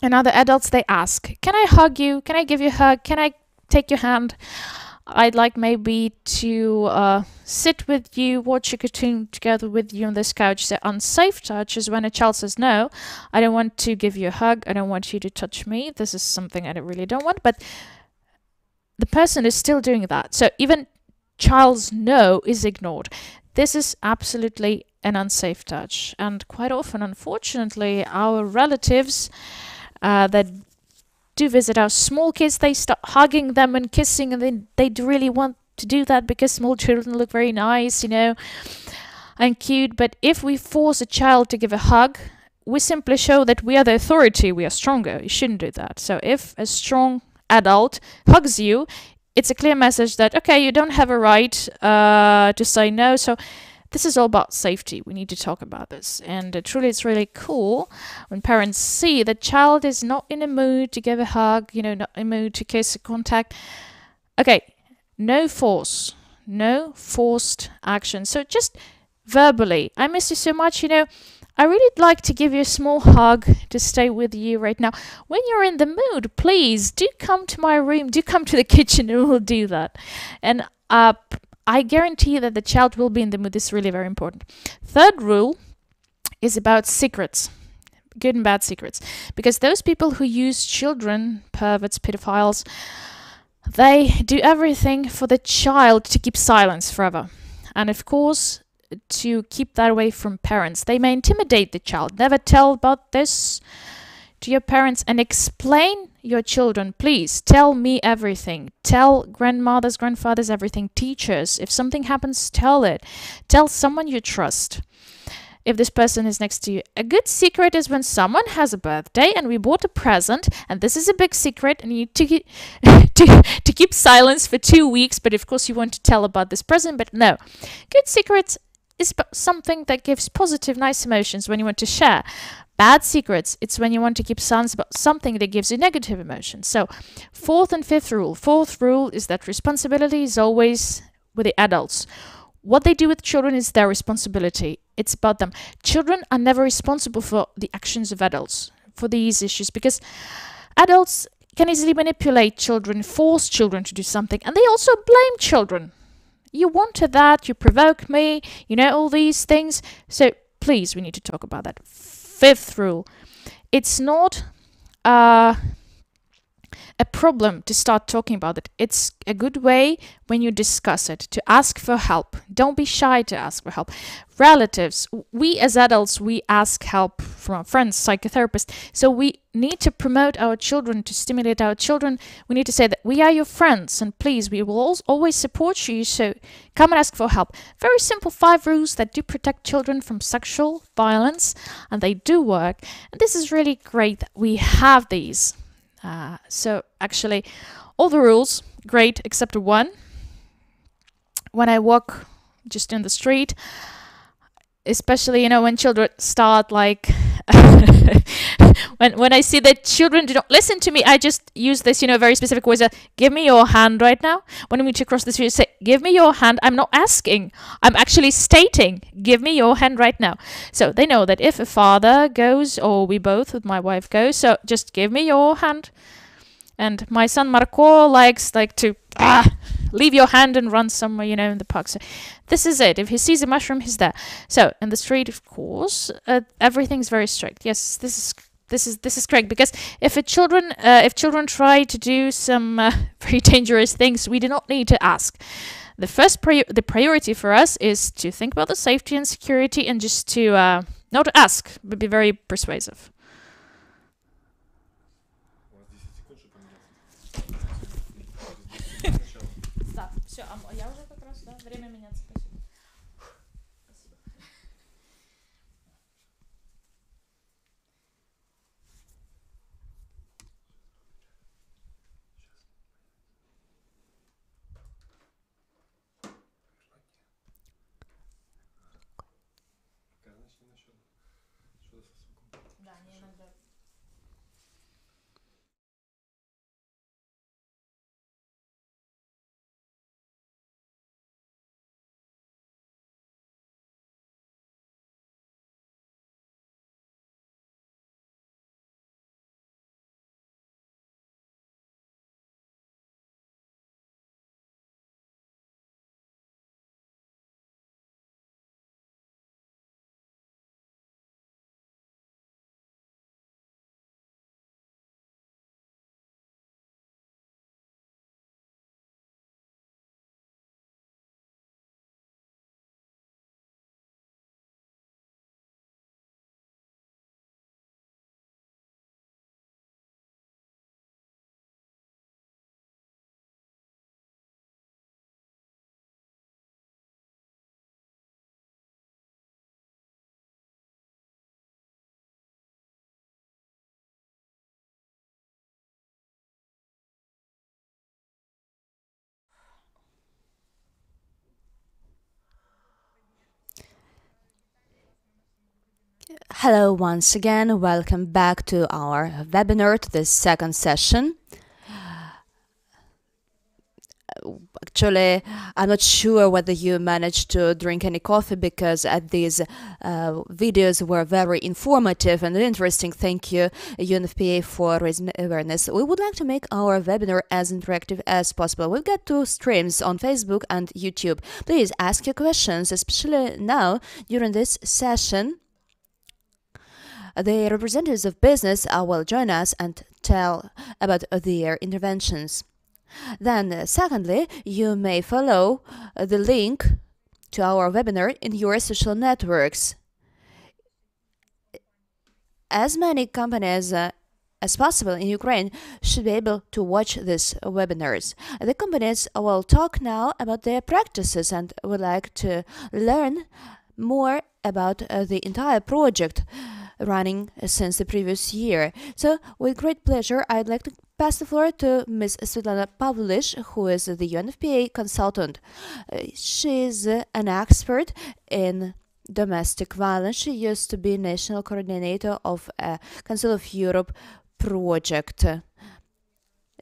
[SPEAKER 2] and other adults they ask, "Can I hug you? Can I give you a hug? Can I take your hand?" I'd like maybe to uh, sit with you, watch a cartoon together with you on this couch. So unsafe touch is when a child says, no, I don't want to give you a hug. I don't want you to touch me. This is something I really don't want. But the person is still doing that. So even child's no is ignored. This is absolutely an unsafe touch. And quite often, unfortunately, our relatives uh, that do visit our small kids, they start hugging them and kissing, and they, they really want to do that because small children look very nice, you know, and cute. But if we force a child to give a hug, we simply show that we are the authority, we are stronger. You shouldn't do that. So if a strong adult hugs you, it's a clear message that okay you don't have a right uh, to say no. So this is all about safety. We need to talk about this. And uh, truly it's really cool when parents see the child is not in a mood to give a hug you know not in a mood to kiss a contact. Okay no force no forced action. So just verbally i miss you so much you know I really like to give you a small hug to stay with you right now. When you're in the mood, please do come to my room, do come to the kitchen, and we'll do that. And uh, I guarantee that the child will be in the mood. This is really very important. Third rule is about secrets good and bad secrets. Because those people who use children, perverts, pedophiles, they do everything for the child to keep silence forever. And of course, to keep that away from parents. They may intimidate the child. Never tell about this to your parents and explain your children. Please tell me everything. Tell grandmothers, grandfathers everything. Teachers, if something happens, tell it. Tell someone you trust. If this person is next to you. A good secret is when someone has a birthday and we bought a present, and this is a big secret, and you need to, to, to keep silence for two weeks, but of course you want to tell about this present, but no. Good secrets is something that gives positive, nice emotions when you want to share. Bad secrets, it's when you want to keep silence about something that gives you negative emotions. So, fourth and fifth rule. Fourth rule is that responsibility is always with the adults. What they do with children is their responsibility. It's about them. Children are never responsible for the actions of adults, for these issues, because adults can easily manipulate children, force children to do something, and they also blame children you wanted that, you provoked me, you know, all these things. So please, we need to talk about that. Fifth rule it's not uh, a problem to start talking about it. It's a good way when you discuss it to ask for help. Don't be shy to ask for help. Relatives, we as adults, we ask help from our friends, psychotherapists. So we need to promote our children, to stimulate our children. We need to say that we are your friends and please, we will always support you. So come and ask for help. Very simple five rules that do protect children from sexual violence and they do work. And this is really great that we have these. Uh, so actually, all the rules great except one. When I walk just in the street, especially you know when children start like when when I see that children do not listen to me, I just use this you know very specific words. Uh, give me your hand right now. When we cross the street, say give me your hand. I'm not asking. I'm actually stating give me your hand right now. So they know that if a father goes or we both with my wife go, so just give me your hand. And my son Marco likes like to ah, leave your hand and run somewhere, you know, in the park. So this is it. If he sees a mushroom, he's there. So in the street, of course, uh, everything's very strict. Yes, this is this is this is correct because if children uh, if children try to do some uh, very dangerous things, we do not need to ask. The first pri- the priority for us is to think about the safety and security and just to uh, not ask, but be very persuasive.
[SPEAKER 1] Hello once again, welcome back to our webinar, to the second session. Actually, I'm not sure whether you managed to drink any coffee because uh, these uh, videos were very informative and interesting. Thank you, UNFPA, for raising awareness. We would like to make our webinar as interactive as possible. We've got two streams on Facebook and YouTube. Please ask your questions, especially now during this session the representatives of business uh, will join us and tell about their interventions. Then, secondly, you may follow the link to our webinar in your social networks. As many companies uh, as possible in Ukraine should be able to watch these webinars. The companies will talk now about their practices and would like to learn more about uh, the entire project running since the previous year. So, with great pleasure, I'd like to pass the floor to Ms. Svetlana Pavlysh, who is the UNFPA consultant. Uh, she is an expert in domestic violence. She used to be national coordinator of a Council of Europe project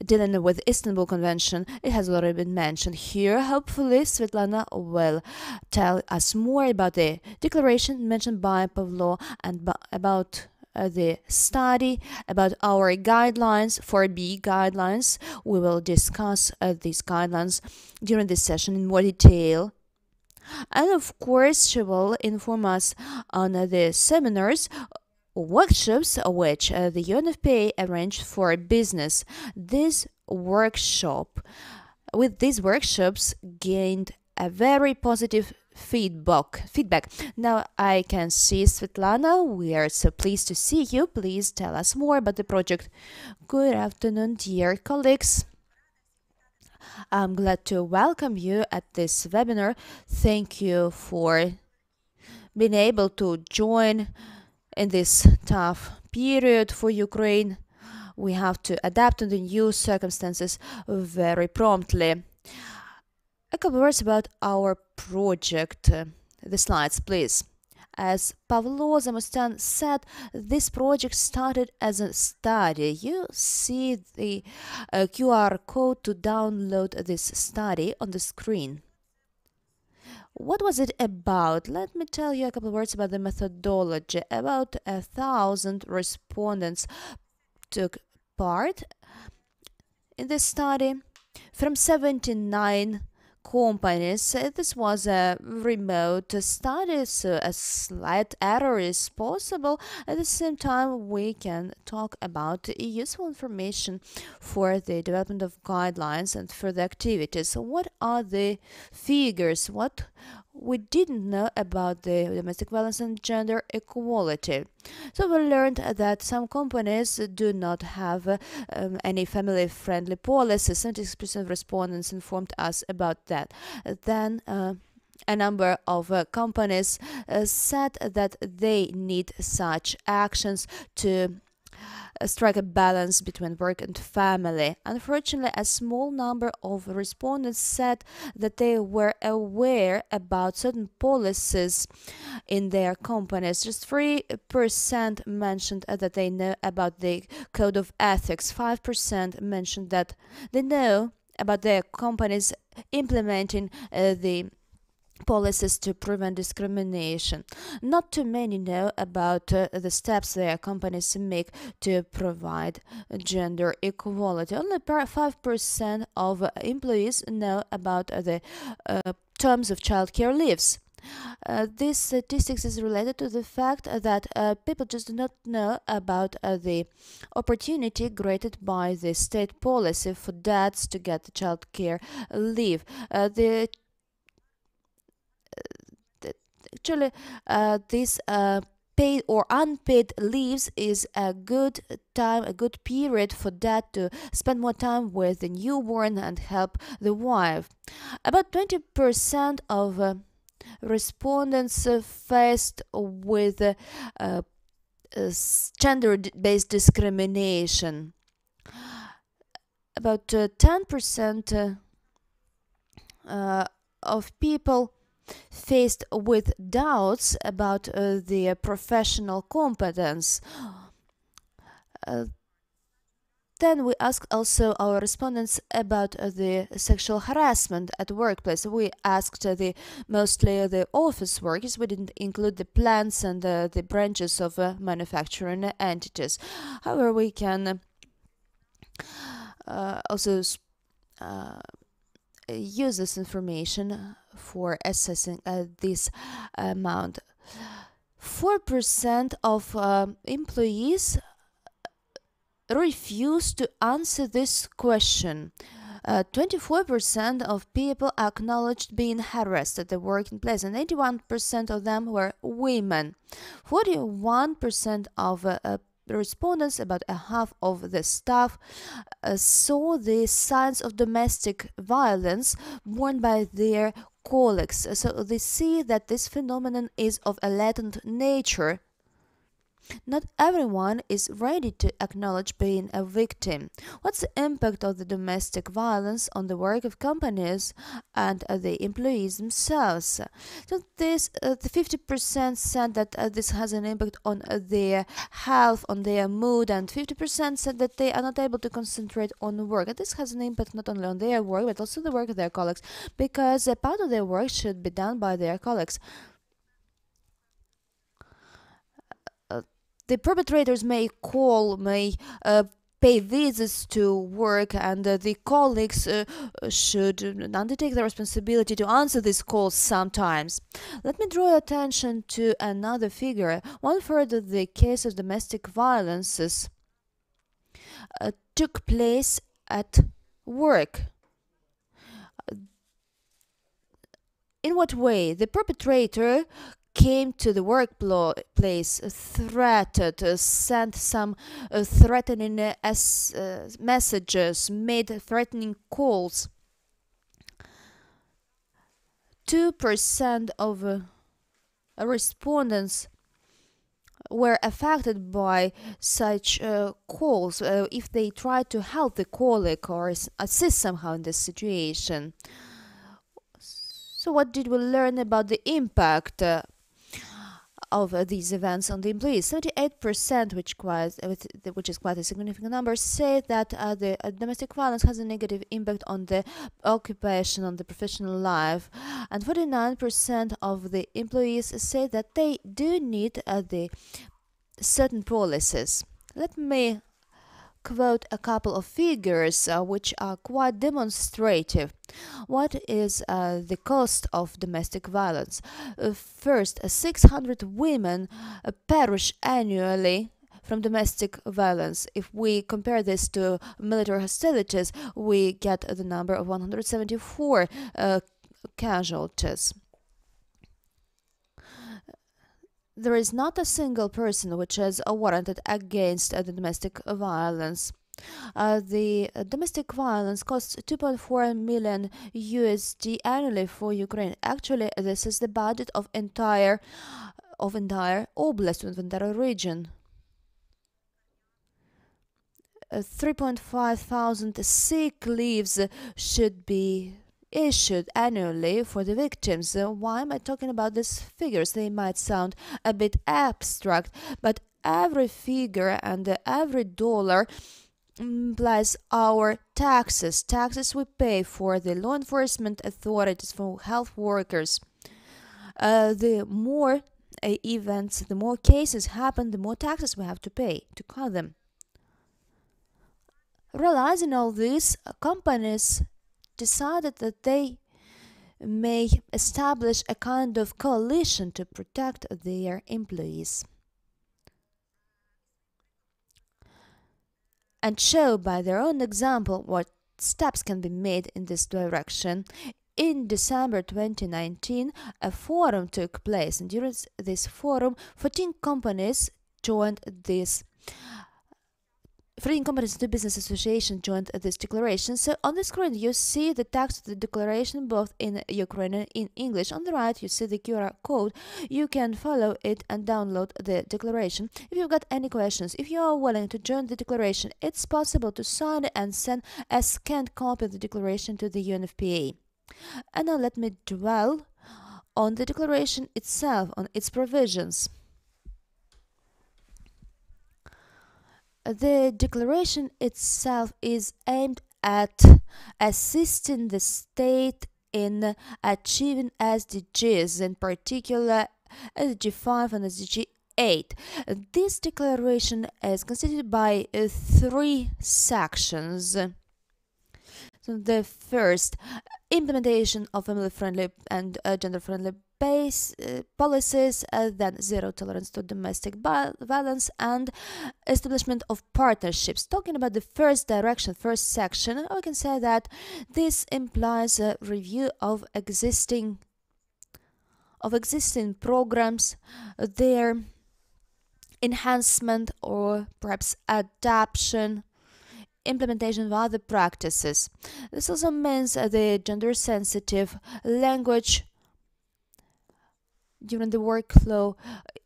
[SPEAKER 1] dealing with Istanbul Convention, it has already been mentioned here. Hopefully, Svetlana will tell us more about the declaration mentioned by Pavlo and about uh, the study, about our guidelines, 4B guidelines. We will discuss uh, these guidelines during this session in more detail. And of course, she will inform us on uh, the seminars workshops which uh, the UNFPA arranged for business. This workshop, with these workshops, gained a very positive feedback feedback. Now i can see svetlana. We are so pleased to see you. Please tell us more about the project. Good afternoon dear colleagues. I'm glad to welcome you at this webinar. Thank you for being able to join in this tough period for ukraine we have to adapt to the new circumstances very promptly a couple words about our project. The slides, please. As Pavlo Zamostian said, this project started as a study. You see the uh, QR code to download this study on the screen. What was it about? Let me tell you a couple words about the methodology. About a thousand respondents took part in this study from 79 companies. This was a remote study, so a slight error is possible. At the same time, we can talk about useful information for the development of guidelines and further activities. what are the figures? What we didn't know about the domestic violence and gender equality. So we learned that some companies do not have um, any family-friendly policies. 76% of respondents informed us about that. Then uh, a number of uh, companies uh, said that they need such actions to strike a balance between work and family. Unfortunately, a small number of respondents said that they were aware about certain policies in their companies. Just 3% mentioned that they know about the code of ethics, 5% mentioned that they know about their companies implementing uh, the policies to prevent discrimination. Not too many know about uh, the steps their companies make to provide gender equality. Only 5% of employees know about the uh, terms of childcare leaves. Uh, this statistics is related to the fact that uh, people just do not know about uh, the opportunity granted by the state policy for dads to get child care leave. Uh, the actually uh, this uh, paid or unpaid leaves is a good time a good period for dad to spend more time with the newborn and help the wife. About 20% of uh, respondents uh, faced with uh, uh, gender-based discrimination. About 10% of people faced with doubts about uh, their professional competence. Uh, then we asked also our respondents about uh, the sexual harassment at workplace. We asked uh, the mostly the office workers. We didn't include the plants and uh, the branches of uh, manufacturing entities. However, we can uh, also use this information for assessing uh, this amount. 4% of uh, employees refuse to answer this question. 24% uh, of people acknowledged being harassed at the working place, and 81% of them were women. 41% of uh respondents, about a half of the staff, uh, saw the signs of domestic violence borne by their colleagues. So they see that this phenomenon is of a latent nature not everyone is ready to acknowledge being a victim. What's the impact of the domestic violence on the work of companies and uh, the employees themselves? So this, uh, the 50% said that uh, this has an impact on uh, their health, on their mood, and 50% said that they are not able to concentrate on work. And this has an impact not only on their work but also the work of their colleagues, because a part of their work should be done by their colleagues. The perpetrators may call, may uh, pay visits to work and uh, the colleagues uh, should undertake the responsibility to answer these calls sometimes. Let me draw your attention to another figure. One third of the cases of domestic violences uh, took place at work. In what way? The perpetrator came to the workplace, threatened, uh, sent some uh, threatening uh, messages, made threatening calls. 2% of uh, respondents were affected by such uh, calls uh, if they tried to help the colleague or assist somehow in this situation. So, what did we learn about the impact uh, of uh, these events on the employees. 78%, which, quite, uh, which is quite a significant number, say that uh, the domestic violence has a negative impact on the occupation, on the professional life. And 49% of the employees say that they do need the certain policies. Let me quote a couple of figures uh, which are quite demonstrative. What is uh, the cost of domestic violence? Uh, first, 600 women uh, perish annually from domestic violence. If we compare this to military hostilities, we get the number of 174 uh, casualties there is not a single person which is warranted against uh, the domestic violence. Uh, the uh, domestic violence costs 2.4 million USD annually for Ukraine. Actually, this is the budget of entire of entire oblast of entire region. Uh, 3.5 thousand sick leaves should be issued annually for the victims. Uh, why am I talking about these figures? They might sound a bit abstract, but every figure and every dollar implies our taxes, taxes we pay for the law enforcement authorities, for health workers. Uh, the more uh, events, the more cases happen, the more taxes we have to pay to cover them. Realizing all this, companies decided that they may establish a kind of coalition to protect their employees and show by their own example what steps can be made in this direction. In December 2019, a forum took place, and during this forum, 14 companies joined this Foreign Companies and Business Association joined this declaration. So on the screen you see the text of the declaration both in Ukrainian and in English. On the right you see the QR code. You can follow it and download the declaration. If you've got any questions, if you are willing to join the declaration, it's possible to sign and send a scanned copy of the declaration to the UNFPA. And now let me dwell on the declaration itself, on its provisions. The declaration itself is aimed at assisting the state in achieving SDGs, in particular SDG 5 and SDG 8. This declaration is constituted by three sections. So the first, implementation of family-friendly and uh, gender-friendly base uh, policies, uh, then zero tolerance to domestic violence, and establishment of partnerships. Talking about the first direction, first section, we can say that this implies a review of existing of existing programs, their enhancement or perhaps adaptation implementation of other practices. This also means the gender sensitive language during the workflow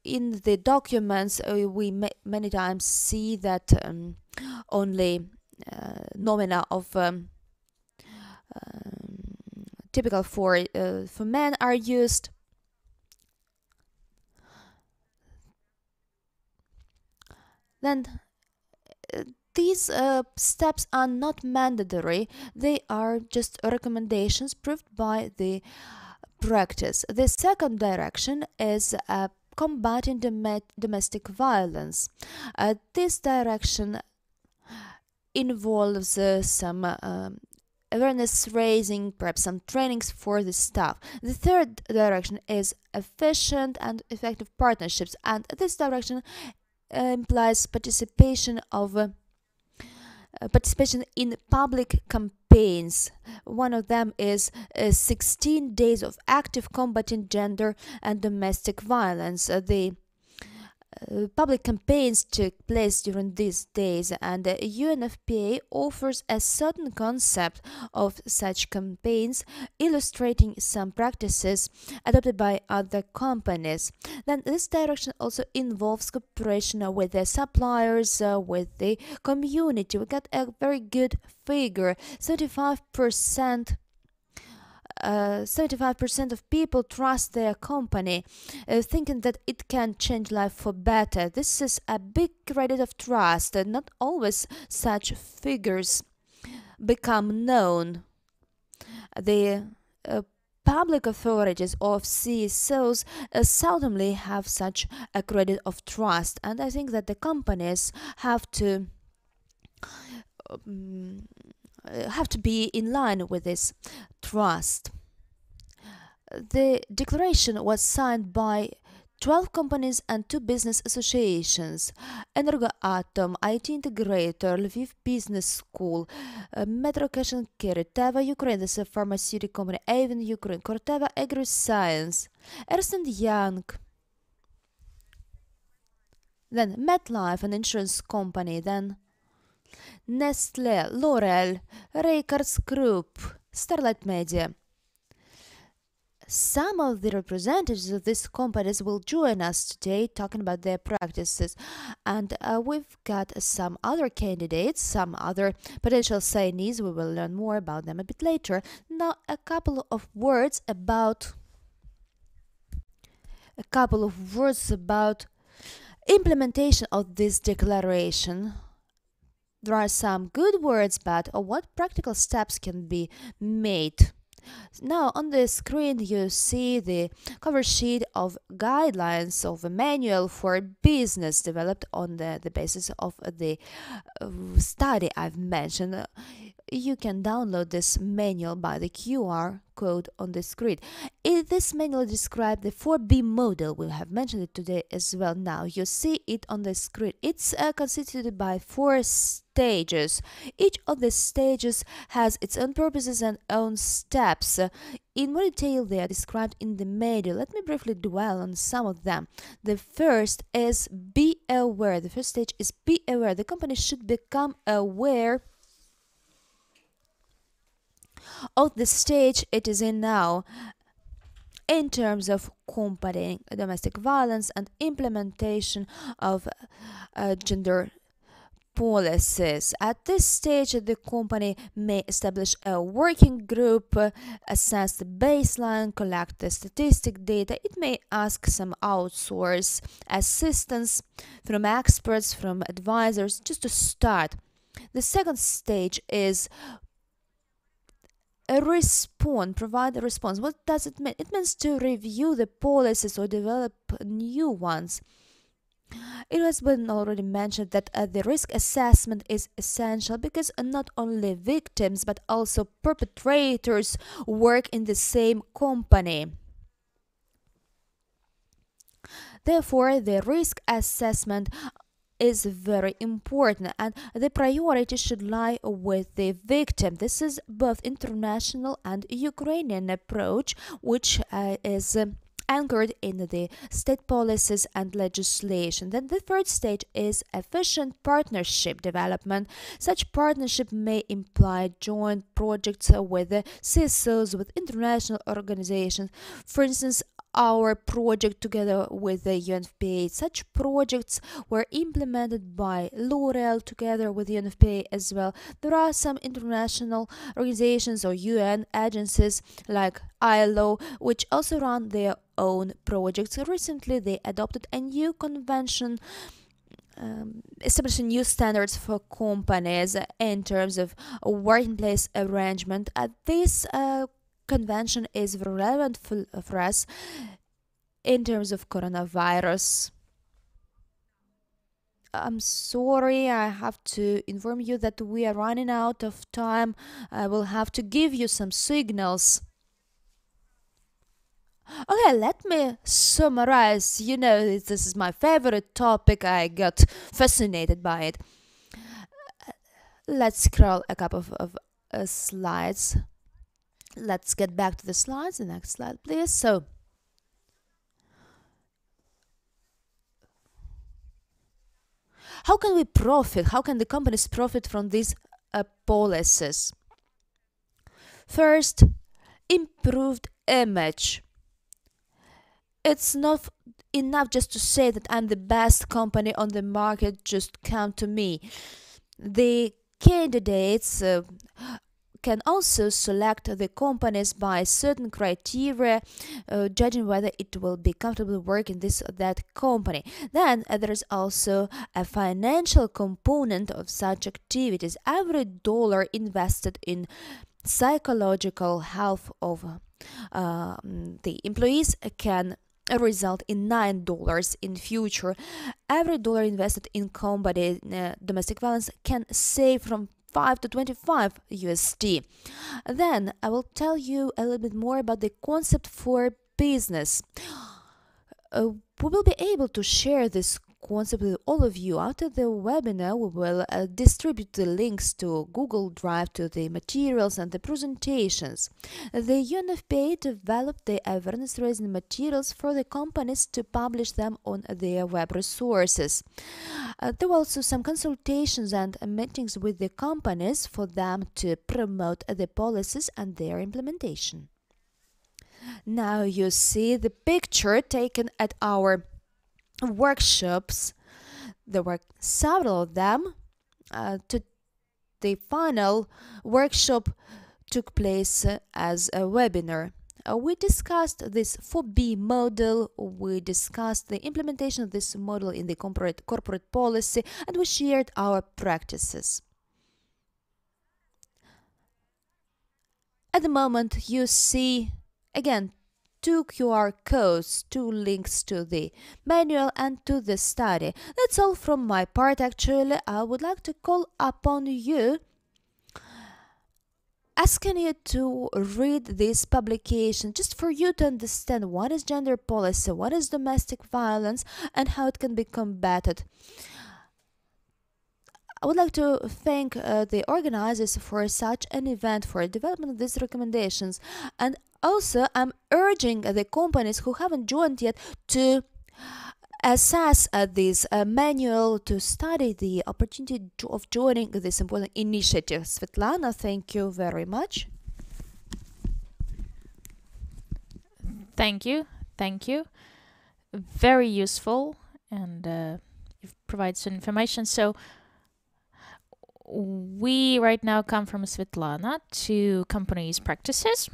[SPEAKER 1] in the documents uh, we ma many times see that um, only uh, nomina of um, um, typical for uh, for men are used. Then uh, these uh, steps are not mandatory. They are just recommendations proved by the practice. The second direction is uh, combating dom domestic violence. Uh, this direction involves uh, some um, awareness raising, perhaps some trainings for the staff. The third direction is efficient and effective partnerships, and this direction uh, implies participation of uh, participation in public campaigns. One of them is uh, 16 days of active combating gender and domestic violence. Uh, the uh, public campaigns took place during these days, and the UNFPA offers a certain concept of such campaigns, illustrating some practices adopted by other companies. Then, this direction also involves cooperation with the suppliers, uh, with the community. We got a very good figure 35% uh, 75% of people trust their company, uh, thinking that it can change life for better. This is a big credit of trust, not always such figures become known. The uh, public authorities of CSOs uh, seldomly have such a credit of trust, and I think that the companies have to. Um, uh, have to be in line with this trust. The declaration was signed by 12 companies and two business associations. Energoatom, IT Integrator, Lviv Business School, uh, Metro Cash and Carry, Teva Ukraine, a pharmaceutical company, Avon Ukraine, Corteva Agriscience, Ernst Young, then MetLife, an insurance company, then Nestle, L'Oreal, Raycards Group, StarLightMedia. Some of the representatives of these companies will join us today talking about their practices, and uh, we've got some other candidates, some other potential signees. We will learn more about them a bit later. Now, a couple of words about a couple of words about implementation of this declaration there are some good words, but what practical steps can be made? Now on the screen you see the cover sheet of guidelines of a manual for business developed on the, the basis of the uh, study I've mentioned you can download this manual by the QR code on the screen. It, this manual describes the 4B model. We have mentioned it today as well. Now you see it on the screen. It's uh, constituted by four stages. Each of the stages has its own purposes and own steps. In more detail, they are described in the manual. Let me briefly dwell on some of them. The first is be aware. The first stage is be aware. The company should become aware of the stage it is in now in terms of combating domestic violence and implementation of uh, gender policies. At this stage, the company may establish a working group, assess the baseline, collect the statistic data. It may ask some outsource assistance from experts, from advisors, just to start. The second stage is a response, provide a response. What does it mean? It means to review the policies or develop new ones. It has been already mentioned that uh, the risk assessment is essential because not only victims but also perpetrators work in the same company. Therefore, the risk assessment is very important and the priority should lie with the victim. This is both international and Ukrainian approach which uh, is um, anchored in the state policies and legislation. Then the third stage is efficient partnership development. Such partnership may imply joint projects with CSOs, with international organizations. For instance, our project together with the UNFPA. Such projects were implemented by L'Oreal together with UNFPA as well. There are some international organizations or UN agencies like ILO which also run their own projects. Recently, they adopted a new convention. Um, establishing new standards for companies in terms of working place arrangement. Uh, this uh, convention is relevant for, for us in terms of coronavirus I'm sorry, I have to inform you that we are running out of time. I will have to give you some signals. Okay, let me summarize. You know, this is my favorite topic. I got fascinated by it. Let's scroll a couple of, of uh, slides. Let's get back to the slides. The next slide, please. So, how can we profit? How can the companies profit from these uh, policies? First, improved image it's not enough just to say that I'm the best company on the market, just come to me. The candidates uh, can also select the companies by certain criteria, uh, judging whether it will be comfortable work in this or that company. Then uh, there is also a financial component of such activities. Every dollar invested in psychological health of uh, the employees can result in nine dollars in future. Every dollar invested in combating uh, domestic violence can save from 5 to 25 USD. Then I will tell you a little bit more about the concept for business. Uh, we will be able to share this with all of you. After the webinar, we will uh, distribute the links to Google Drive to the materials and the presentations. The UNFPA developed the awareness-raising materials for the companies to publish them on their web resources. Uh, there were also some consultations and meetings with the companies for them to promote the policies and their implementation. Now you see the picture taken at our workshops. There were several of them. Uh, to the final workshop took place uh, as a webinar. Uh, we discussed this 4B model, we discussed the implementation of this model in the corporate, corporate policy, and we shared our practices. At the moment, you see again two QR codes, two links to the manual and to the study. That's all from my part actually. I would like to call upon you asking you to read this publication just for you to understand what is gender policy, what is domestic violence and how it can be combated. I would like to thank uh, the organizers for such an event, for development of these recommendations, and also, I'm urging the companies who haven't joined yet to assess uh, this uh, manual to study the opportunity of joining this important initiative. Svetlana, thank you very much.
[SPEAKER 2] Thank you. Thank you. Very useful and uh, you've provided some information. So we right now come from Svetlana to companies practices.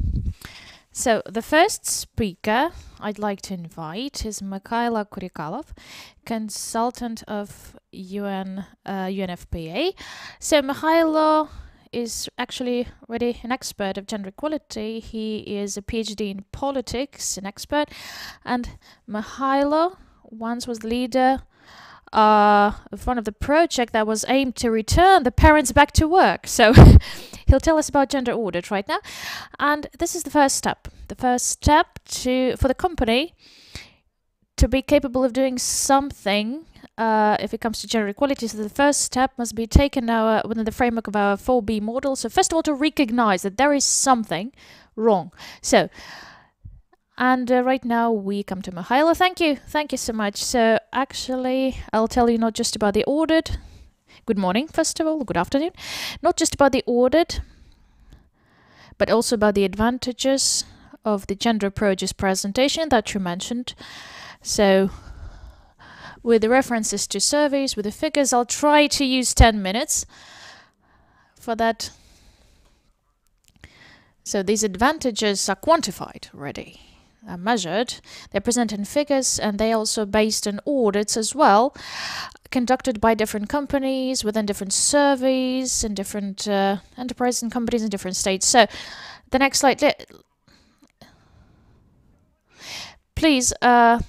[SPEAKER 2] So the first speaker I'd like to invite is Mykhaylo Koriukalov, consultant of UN uh, UNFPA. So Mykhaylo is actually already an expert of gender equality. He is a PhD in politics, an expert, and Mykhaylo once was leader uh, one of the project that was aimed to return the parents back to work. So he'll tell us about gender audit right now. And this is the first step. The first step to for the company to be capable of doing something uh, if it comes to gender equality. So the first step must be taken now within the framework of our 4B model. So first of all, to recognize that there is something wrong. So and uh, right now we come to Mihaila. Thank you. Thank you so much. So actually, I'll tell you not just about the audit. Good morning, first of all. Good afternoon. Not just about the audit, but also about the advantages of the gender approaches presentation that you mentioned. So with the references to surveys, with the figures, I'll try to use 10 minutes for that. So these advantages are quantified already uh, measured. They're presented in figures and they also based on audits as well, conducted by different companies within different surveys and different uh, enterprises and companies in different states. So the next slide, please, uh,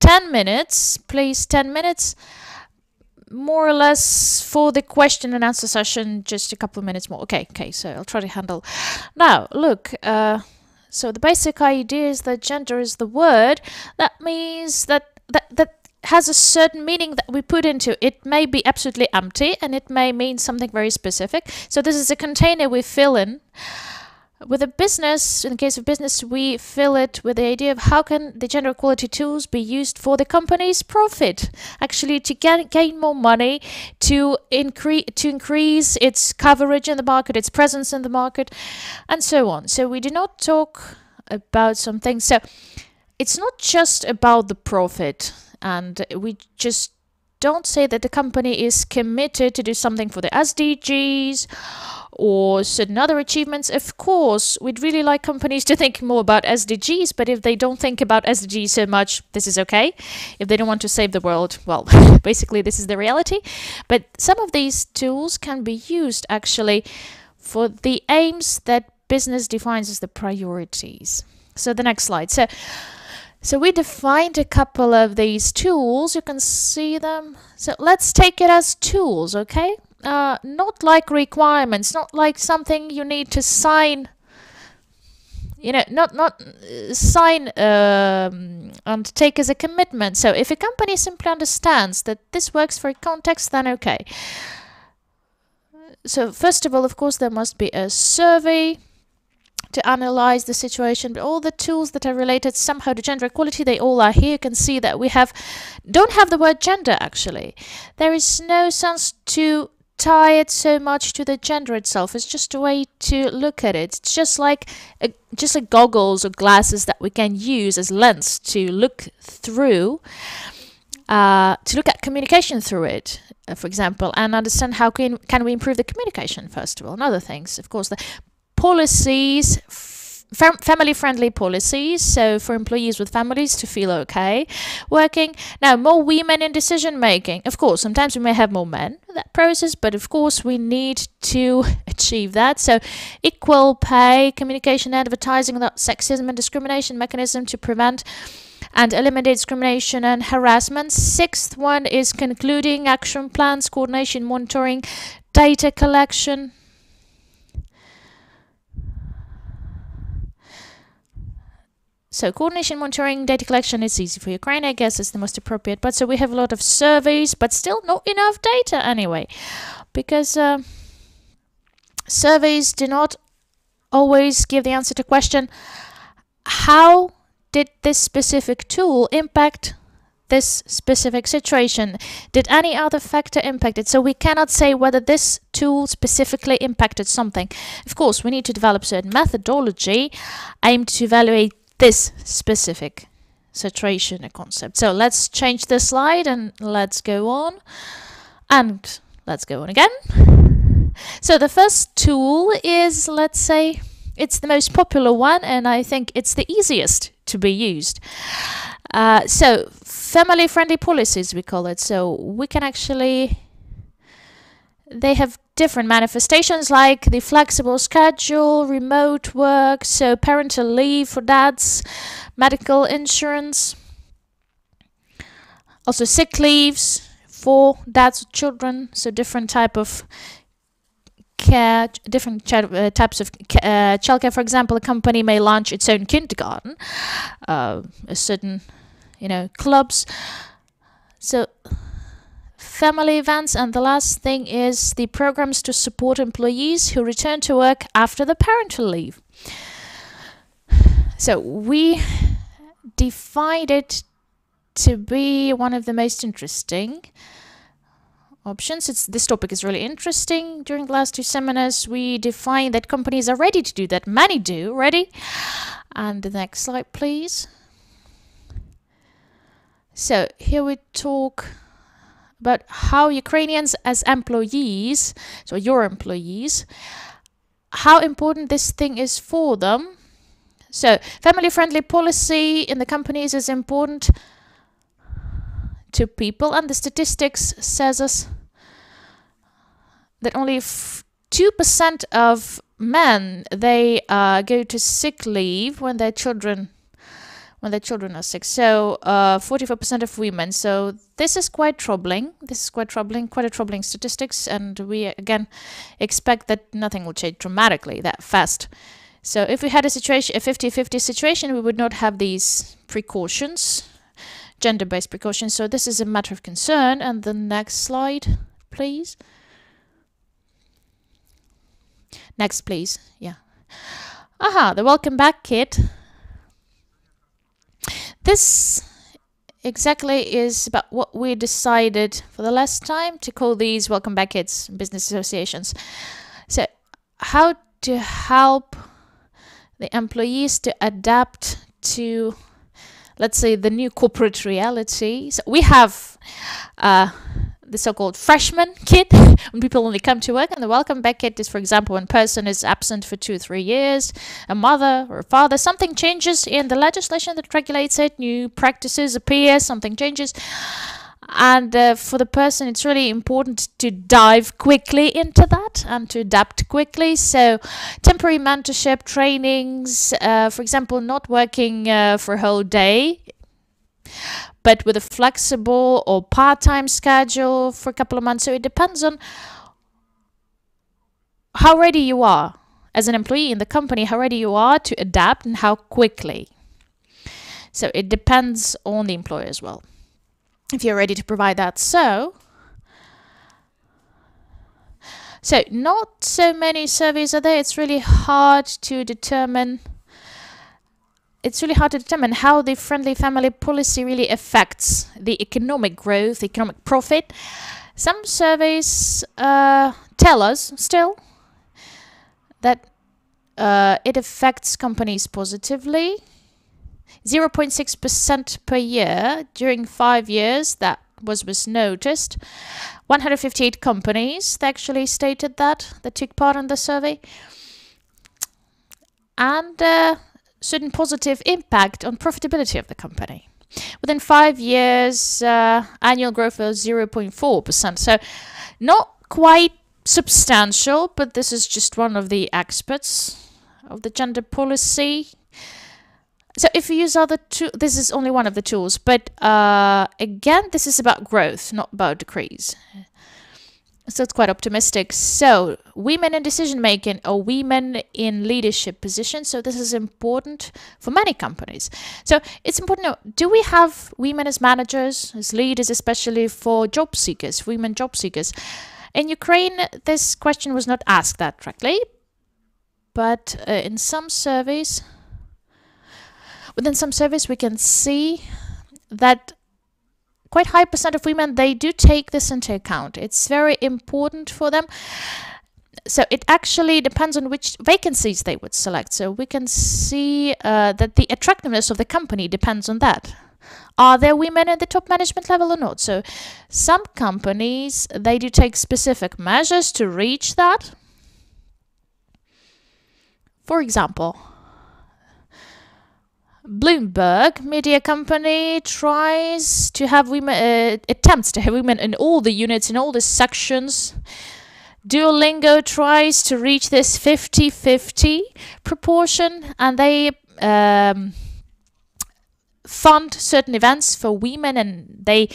[SPEAKER 2] 10 minutes, please, 10 minutes. more or less for the question and answer session, just a couple of minutes more. Okay, okay, so I'll try to handle. Now, look, uh, so the basic idea is that gender is the word. That means that, that, that has a certain meaning that we put into it. May be absolutely empty and it may mean something very specific. So this is a container we fill in with a business, in the case of business, we fill it with the idea of how can the gender equality tools be used for the company's profit, actually to get, gain more money, to increase to increase its coverage in the market, its presence in the market, and so on. So we do not talk about something. So it's not just about the profit, and we just don't say that the company is committed to do something for the SDGs or certain other achievements, of course, we'd really like companies to think more about SDGs, but if they don't think about SDGs so much, this is okay. If they don't want to save the world, well, basically, this is the reality. But some of these tools can be used actually for the aims that business defines as the priorities. So the next slide. So so we defined a couple of these tools. You can see them. So let's take it as tools, okay? Uh, not like requirements, not like something you need to sign. You know, not not uh, sign um, and take as a commitment. So if a company simply understands that this works for a context, then okay. So first of all, of course, there must be a survey to analyze the situation but all the tools that are related somehow to gender equality they all are here you can see that we have don't have the word gender actually there is no sense to tie it so much to the gender itself. It's just a way to look at it. It's just like a, just like goggles or glasses that we can use as lens to look through, uh, to look at communication through it, uh, for example, and understand how can can we improve the communication first of all, and other things. Of course, the policies fam family friendly policies so for employees with families to feel okay working. Now more women in decision making of course sometimes we may have more men in that process but of course we need to achieve that. So equal pay communication advertising without sexism and discrimination mechanism to prevent and eliminate discrimination and harassment. Sixth one is concluding action plans, coordination, monitoring, data collection, So coordination, monitoring, data collection is easy for Ukraine, I guess is the most appropriate. But so we have a lot of surveys, but still not enough data anyway, because uh, surveys do not always give the answer to question how did this specific tool impact this specific situation? Did any other factor impact it? So we cannot say whether this tool specifically impacted something. Of course, we need to develop certain methodology aimed to evaluate this specific situation concept. So let's change the slide and let's go on. And let's go on again. So the first tool is, let's say, it's the most popular one and I think it's the easiest to be used. Uh, so family-friendly policies, we call it. So we can actually they have different manifestations like the flexible schedule, remote work, so parental leave for dads, medical insurance, also sick leaves for dads with children, so different type of care, different uh, types of uh, childcare. For example, a company may launch its own kindergarten, uh, a certain, you know, clubs. So family events, and the last thing is the programs to support employees who return to work after the parental leave. So we defined it to be one of the most interesting options. It's, this topic is really interesting. During the last two seminars, we defined that companies are ready to do that. Many do, ready? And the next slide, please. So here we talk but how Ukrainians as employees, so your employees, how important this thing is for them. So family-friendly policy in the companies is important to people and the statistics says us that only 2% of men they uh, go to sick leave when their children when their children are sick. So, 44% uh, of women. So, this is quite troubling. This is quite troubling, quite a troubling statistics. And we again expect that nothing will change dramatically that fast. So, if we had a situation, a 50 50 situation, we would not have these precautions, gender based precautions. So, this is a matter of concern. And the next slide, please. Next, please. Yeah. Aha, the welcome back kit this exactly is about what we decided for the last time to call these welcome back kits business associations. So how to help the employees to adapt to let's say the new corporate reality. So we have uh, the so-called freshman kit when people only come to work and the welcome back kit is for example when a person is absent for two or three years a mother or a father something changes in the legislation that regulates it new practices appear something changes. And uh, for the person it's really important to dive quickly into that and to adapt quickly. So temporary mentorship trainings uh, for example not working uh, for a whole day but with a flexible or part-time schedule for a couple of months. So it depends on how ready you are as an employee in the company, how ready you are to adapt and how quickly. So it depends on the employer as well. If you're ready to provide that. So so not so many surveys are there. It's really hard to determine it's really hard to determine how the friendly family policy really affects the economic growth, economic profit. Some surveys uh, tell us still that uh, it affects companies positively. 0.6% per year during five years, that was, was noticed. 158 companies that actually stated that, that took part in the survey. And uh, certain positive impact on profitability of the company. Within five years, uh, annual growth was 0.4%. So not quite substantial, but this is just one of the experts of the gender policy. So if we use other tools, this is only one of the tools, but uh, again, this is about growth, not about decrease. So it's quite optimistic. So women in decision making or women in leadership positions. So this is important for many companies. So it's important do we have women as managers, as leaders, especially for job seekers, women job seekers? In Ukraine, this question was not asked that directly, but uh, in some surveys, within some surveys, we can see that quite high percent of women they do take this into account. It's very important for them. So it actually depends on which vacancies they would select. So we can see uh, that the attractiveness of the company depends on that. Are there women at the top management level or not? So some companies they do take specific measures to reach that. For example Bloomberg media company tries to have women, uh, attempts to have women in all the units, in all the sections. Duolingo tries to reach this 50 50 proportion, and they um, fund certain events for women and they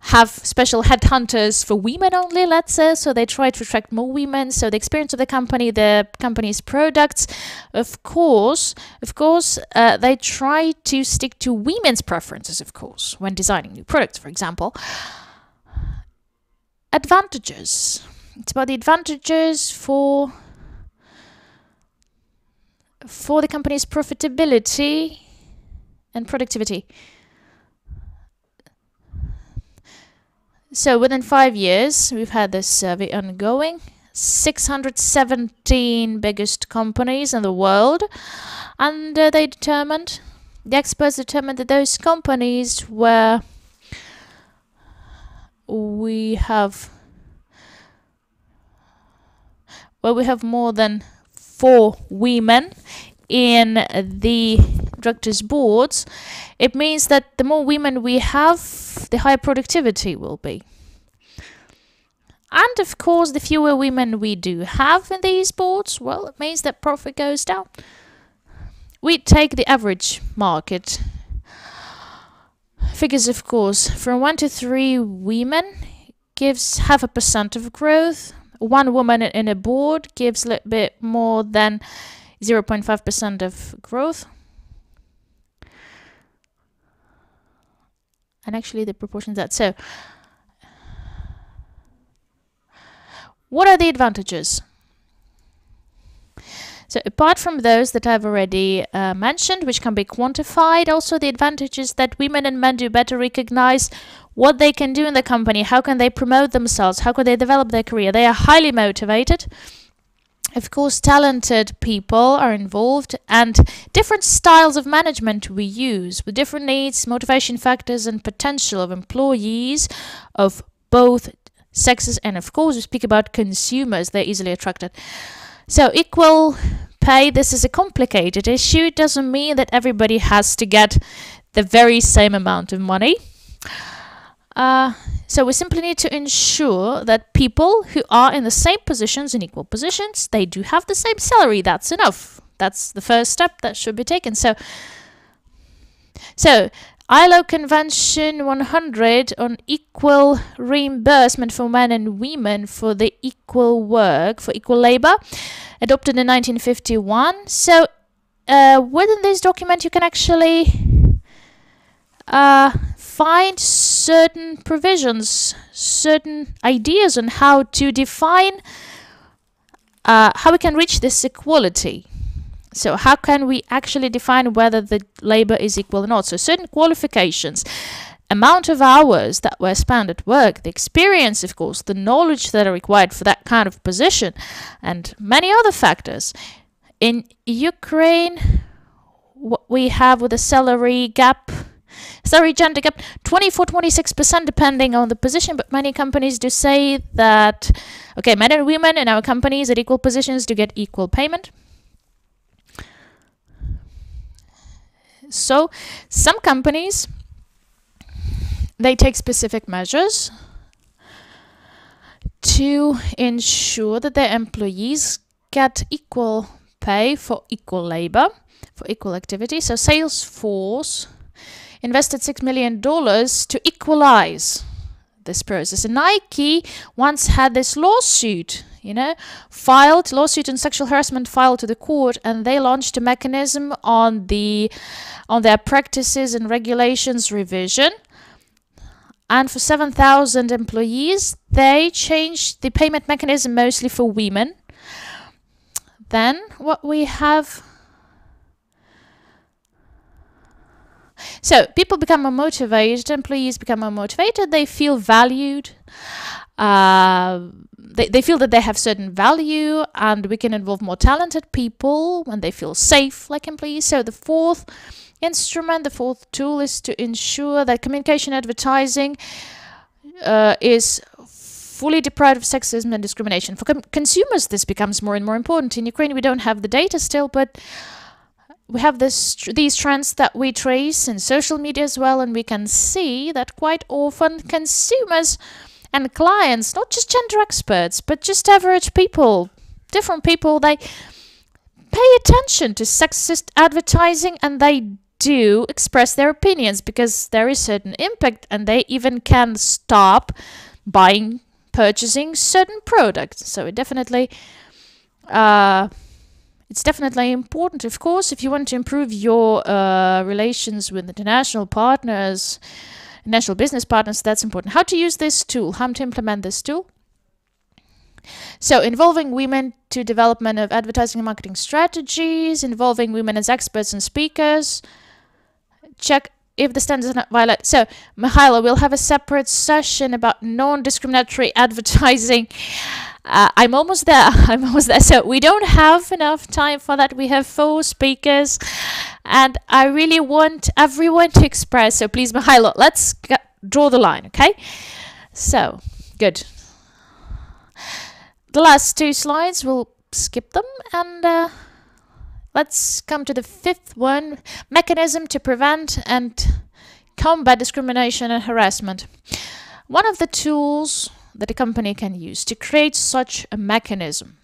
[SPEAKER 2] have special headhunters for women only let's say. So they try to attract more women. So the experience of the company the company's products of course of course uh, they try to stick to women's preferences of course when designing new products for example. Advantages. It's about the advantages for for the company's profitability and productivity. So within five years, we've had this survey ongoing. 617 biggest companies in the world, and uh, they determined, the experts determined that those companies where we have where we have more than four women in the directors boards, it means that the more women we have, the higher productivity will be. And of course, the fewer women we do have in these boards, well, it means that profit goes down. We take the average market figures, of course, from one to three women gives half a percent of growth. One woman in a board gives a little bit more than 0.5% of growth. And actually the proportion that. So what are the advantages? So apart from those that I've already uh, mentioned, which can be quantified, also the advantages that women and men do better recognize what they can do in the company, how can they promote themselves, how can they develop their career. They are highly motivated. Of course, talented people are involved and different styles of management we use with different needs, motivation factors and potential of employees of both sexes and of course we speak about consumers, they're easily attracted. So equal pay, this is a complicated issue. It doesn't mean that everybody has to get the very same amount of money. Uh, so we simply need to ensure that people who are in the same positions, in equal positions, they do have the same salary. That's enough. That's the first step that should be taken. So, so ILO Convention 100 on equal reimbursement for men and women for the equal work, for equal labor, adopted in 1951. So uh, within this document, you can actually uh, find certain provisions, certain ideas on how to define uh, how we can reach this equality. So how can we actually define whether the labor is equal or not? So certain qualifications, amount of hours that were spent at work, the experience, of course, the knowledge that are required for that kind of position, and many other factors. In Ukraine, what we have with a salary gap, salary gender gap, 24, 26% depending on the position, but many companies do say that, okay, men and women in our companies at equal positions do get equal payment. So some companies they take specific measures to ensure that their employees get equal pay for equal labor, for equal activity. So Salesforce invested $6 million to equalize this process. And Nike once had this lawsuit you know, filed lawsuit and sexual harassment filed to the court, and they launched a mechanism on the on their practices and regulations revision. And for 7,000 employees, they changed the payment mechanism mostly for women. Then what we have So people become more motivated, employees become more motivated, they feel valued. Uh, they, they feel that they have certain value and we can involve more talented people when they feel safe like employees. So the fourth instrument, the fourth tool is to ensure that communication advertising uh, is fully deprived of sexism and discrimination. For consumers, this becomes more and more important. In Ukraine, we don't have the data still, but we have this these trends that we trace in social media as well, and we can see that quite often consumers and clients, not just gender experts, but just average people, different people, they pay attention to sexist advertising and they do express their opinions because there is certain impact and they even can stop buying purchasing certain products. So it definitely uh, it's definitely important of course if you want to improve your uh, relations with international partners national business partners, that's important. How to use this tool, how to implement this tool. So involving women to development of advertising and marketing strategies, involving women as experts and speakers. Check if the standards are not violated. So, Mykhaylo, we'll have a separate session about non-discriminatory advertising. Uh, I'm almost there. I'm almost there. So we don't have enough time for that. We have four speakers and I really want everyone to express. So please, Mykhaylo, let's draw the line, okay? So, good. The last two slides, we'll skip them and uh, let's come to the fifth one, mechanism to prevent and combat discrimination and harassment. One of the tools that a company can use to create such a mechanism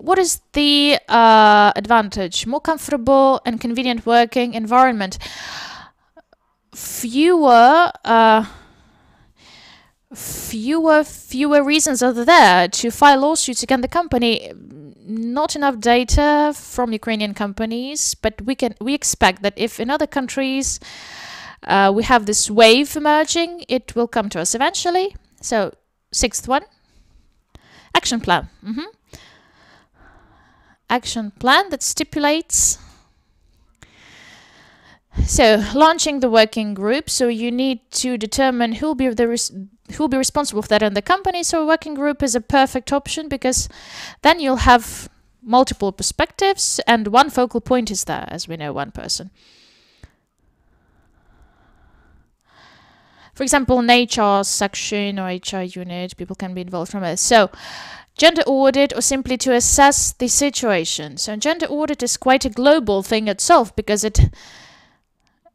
[SPEAKER 2] what is the uh, advantage? More comfortable and convenient working environment. Fewer uh, fewer fewer reasons are there to file lawsuits against the company not enough data from ukrainian companies but we can we expect that if in other countries uh, we have this wave emerging. It will come to us eventually. So sixth one. Action plan. Mm -hmm. action plan that stipulates. So launching the working group. So you need to determine who'll be the who'll be responsible for that in the company. So a working group is a perfect option because then you'll have multiple perspectives and one focal point is there as we know one person for example an hr section or hr unit people can be involved from it so gender audit or simply to assess the situation so gender audit is quite a global thing itself because it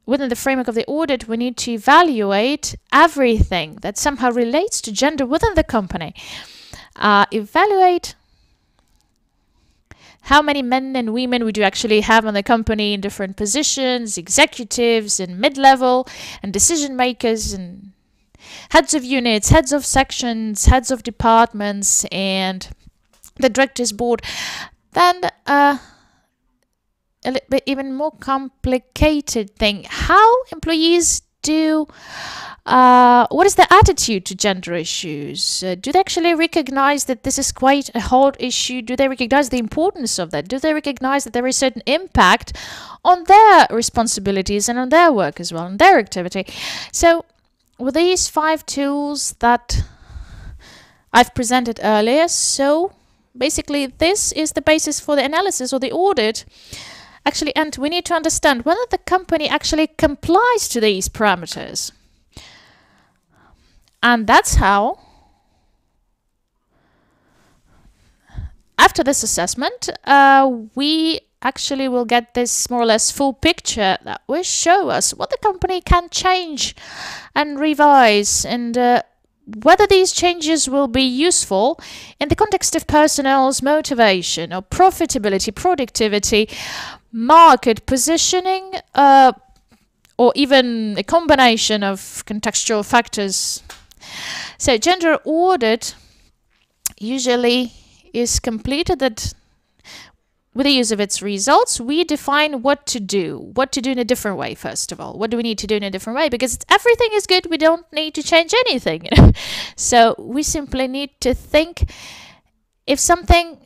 [SPEAKER 2] within the framework of the audit, we need to evaluate everything that somehow relates to gender within the company. Uh, evaluate how many men and women we you actually have in the company in different positions, executives and mid-level, and decision makers and heads of units, heads of sections, heads of departments, and the directors board. Then uh, a little bit even more complicated thing. How employees do uh, what is their attitude to gender issues? Uh, do they actually recognize that this is quite a hard issue? Do they recognize the importance of that? Do they recognize that there is certain impact on their responsibilities and on their work as well, on their activity? So, with these five tools that I've presented earlier, so basically this is the basis for the analysis or the audit actually, and we need to understand whether the company actually complies to these parameters. And that's how, after this assessment, uh, we actually will get this more or less full picture that will show us what the company can change and revise and uh, whether these changes will be useful in the context of personnel's motivation or profitability, productivity, market positioning, uh, or even a combination of contextual factors. So gender audit usually is completed that with the use of its results, we define what to do, what to do in a different way, first of all. What do we need to do in a different way? Because everything is good, we don't need to change anything. so we simply need to think if something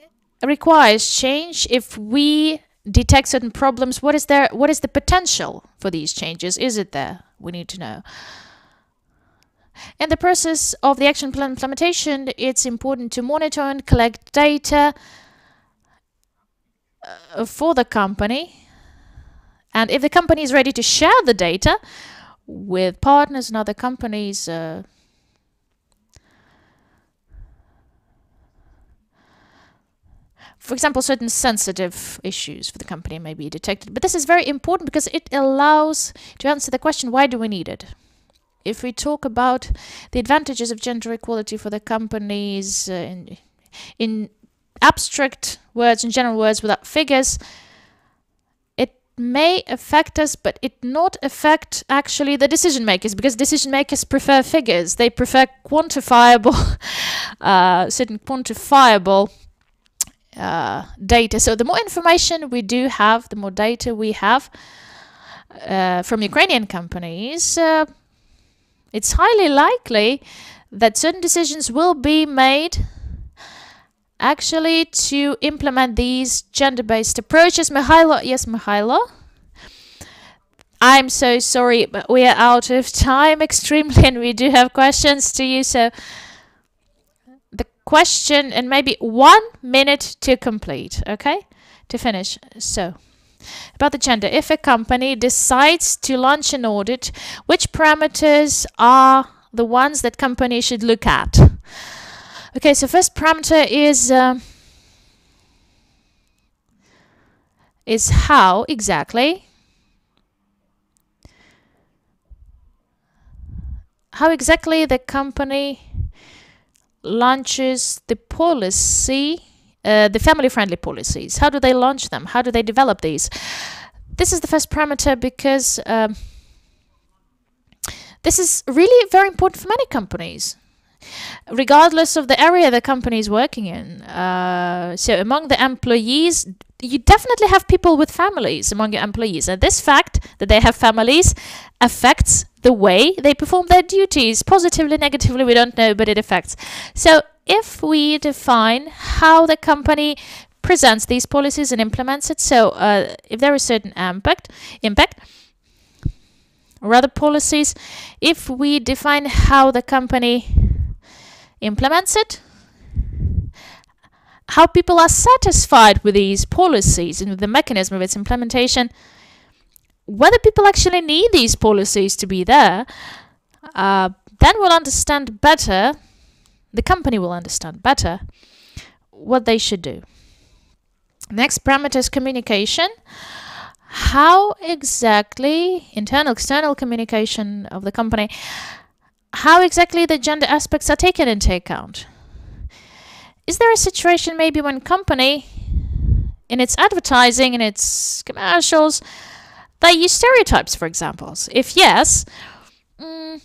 [SPEAKER 2] requires change, if we detect certain problems, what is there what is the potential for these changes? Is it there? We need to know. In the process of the action plan implementation, it's important to monitor and collect data uh, for the company. And if the company is ready to share the data with partners and other companies, uh, for example, certain sensitive issues for the company may be detected. But this is very important because it allows to answer the question, why do we need it? If we talk about the advantages of gender equality for the companies uh, in, in abstract words and general words without figures, it may affect us, but it not affect actually the decision makers because decision makers prefer figures. They prefer quantifiable, uh, certain quantifiable uh, data. So the more information we do have, the more data we have uh, from Ukrainian companies, uh, it's highly likely that certain decisions will be made actually to implement these gender-based approaches. Mykhaylo, yes, Mykhaylo? I'm so sorry, but we are out of time extremely and we do have questions to you, so question and maybe one minute to complete, okay? To finish. So, about the gender. If a company decides to launch an audit, which parameters are the ones that company should look at? Okay, so first parameter is uh, is how exactly how exactly the company launches the policy uh, the family-friendly policies? How do they launch them? How do they develop these? This is the first parameter because um, this is really very important for many companies regardless of the area the company is working in. Uh, so among the employees, you definitely have people with families among your employees. And this fact that they have families affects the way they perform their duties. Positively, negatively, we don't know, but it affects. So if we define how the company presents these policies and implements it, so uh, if there is certain impact, impact, or other policies, if we define how the company implements it, how people are satisfied with these policies and with the mechanism of its implementation, whether people actually need these policies to be there, uh, then we'll understand better, the company will understand better what they should do. Next parameter is communication. How exactly, internal, external communication of the company, how exactly the gender aspects are taken into account? Is there a situation maybe when company in its advertising, in its commercials, they use stereotypes, for example? If yes, mm,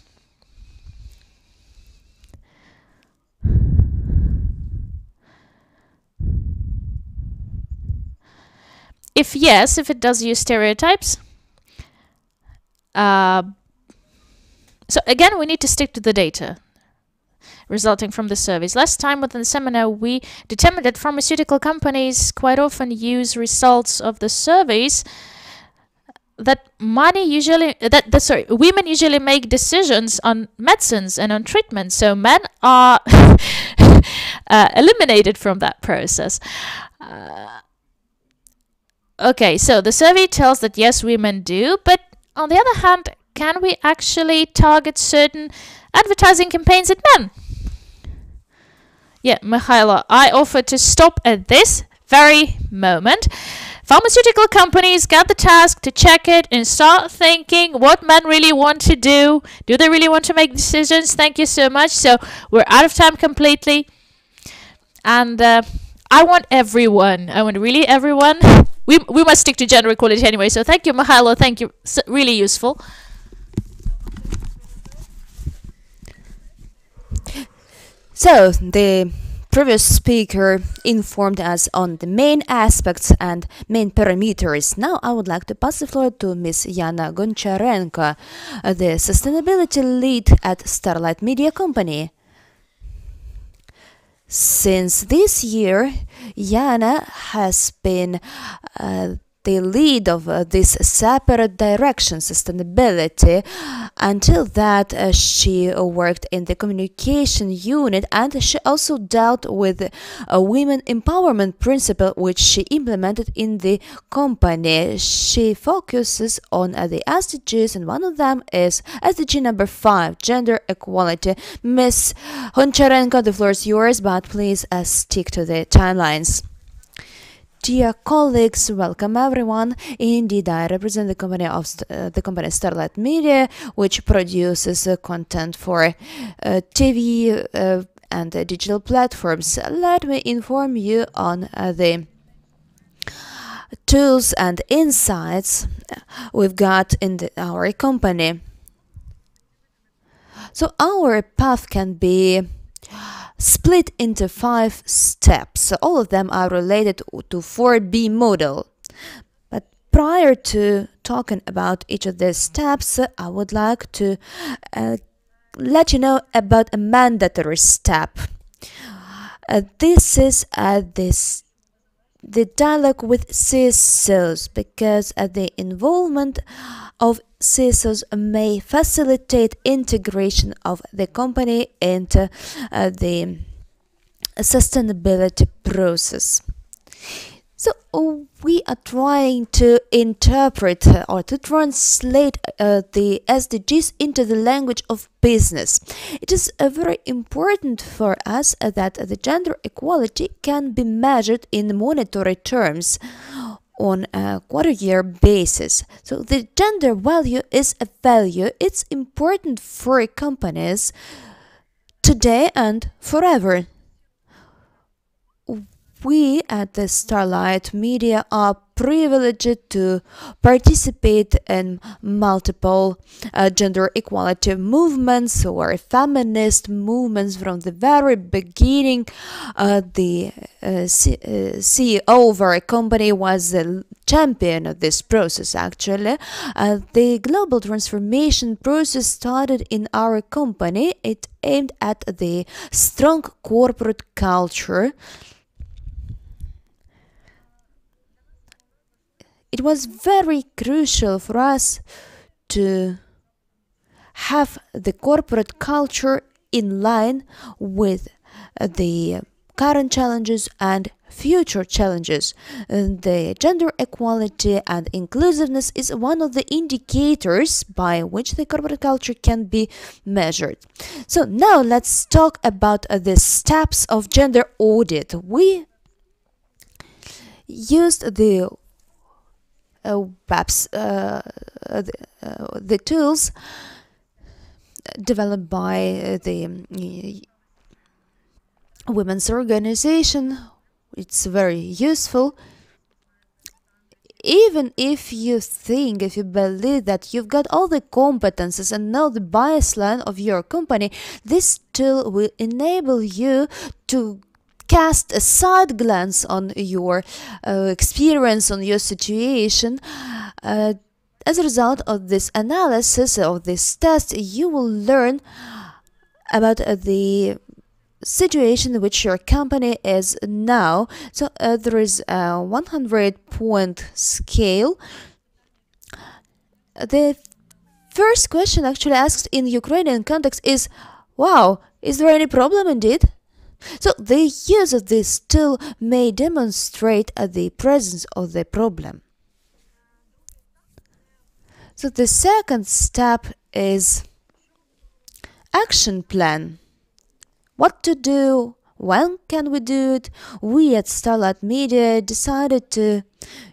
[SPEAKER 2] if yes, if it does use stereotypes, uh, so again, we need to stick to the data resulting from the surveys. Last time within the seminar, we determined that pharmaceutical companies quite often use results of the surveys that money usually that the sorry women usually make decisions on medicines and on treatment so men are uh, eliminated from that process uh, okay so the survey tells that yes women do but on the other hand can we actually target certain advertising campaigns at men? Yeah, Mykhaylo, I offer to stop at this very moment. Pharmaceutical companies got the task to check it and start thinking what men really want to do. Do they really want to make decisions? Thank you so much. So we're out of time completely. And uh, I want everyone, I want really everyone. We, we must stick to gender equality anyway. So thank you, Mykhaylo. Thank you. So, really useful.
[SPEAKER 1] So, the previous speaker informed us on the main aspects and main parameters. Now I would like to pass the floor to Ms. Yana Honcharenko, the sustainability lead at StarLightMedia Company. Since this year, Yana has been uh, the lead of uh, this separate direction, sustainability. Until that, uh, she worked in the communication unit and she also dealt with a women empowerment principle which she implemented in the company. She focuses on uh, the SDGs and one of them is SDG number five, gender equality. Miss Honcharenko, the floor is yours, but please uh, stick to the timelines. Dear colleagues, welcome everyone. Indeed, I represent the company of uh, the company StarLightMedia, which produces uh, content for uh, TV uh, and digital platforms. Let me inform you on uh, the tools and insights we've got in the, our company. So our path can be split into five steps. All of them are related to 4B model. But prior to talking about each of these steps, I would like to uh, let you know about a mandatory step. Uh, this is uh, this the dialogue with CSOs because uh, the involvement of CSOs may facilitate integration of the company into uh, the sustainability process. So we are trying to interpret or to translate uh, the SDGs into the language of business. It is uh, very important for us uh, that the gender equality can be measured in monetary terms on a quarter year basis. So the gender value is a value. It's important for companies today and forever. We at the StarLightMedia are privileged to participate in multiple uh, gender equality movements or feminist movements from the very beginning. Uh, the uh, C- uh, CEO of our company was the champion of this process actually. Uh, the global transformation process started in our company. It aimed at the strong corporate culture it was very crucial for us to have the corporate culture in line with the current challenges and future challenges. The gender equality and inclusiveness is one of the indicators by which the corporate culture can be measured. So now let's talk about the steps of gender audit. We used the uh, perhaps uh, the, uh, the, tools developed by the women's organization. It's very useful. Even if you think, if you believe that you've got all the competences and know the baseline of your company, this tool will enable you to cast a side glance on your uh, experience, on your situation. Uh, as a result of this analysis of this test, you will learn about uh, the situation in which your company is now. So uh, there is a 100 point scale. The first question actually asked in Ukrainian context is, wow, is there any problem indeed? So the use of this tool may demonstrate uh, the presence of the problem. So the second step is action plan. What to do when can we do it? We at StarLightMedia decided to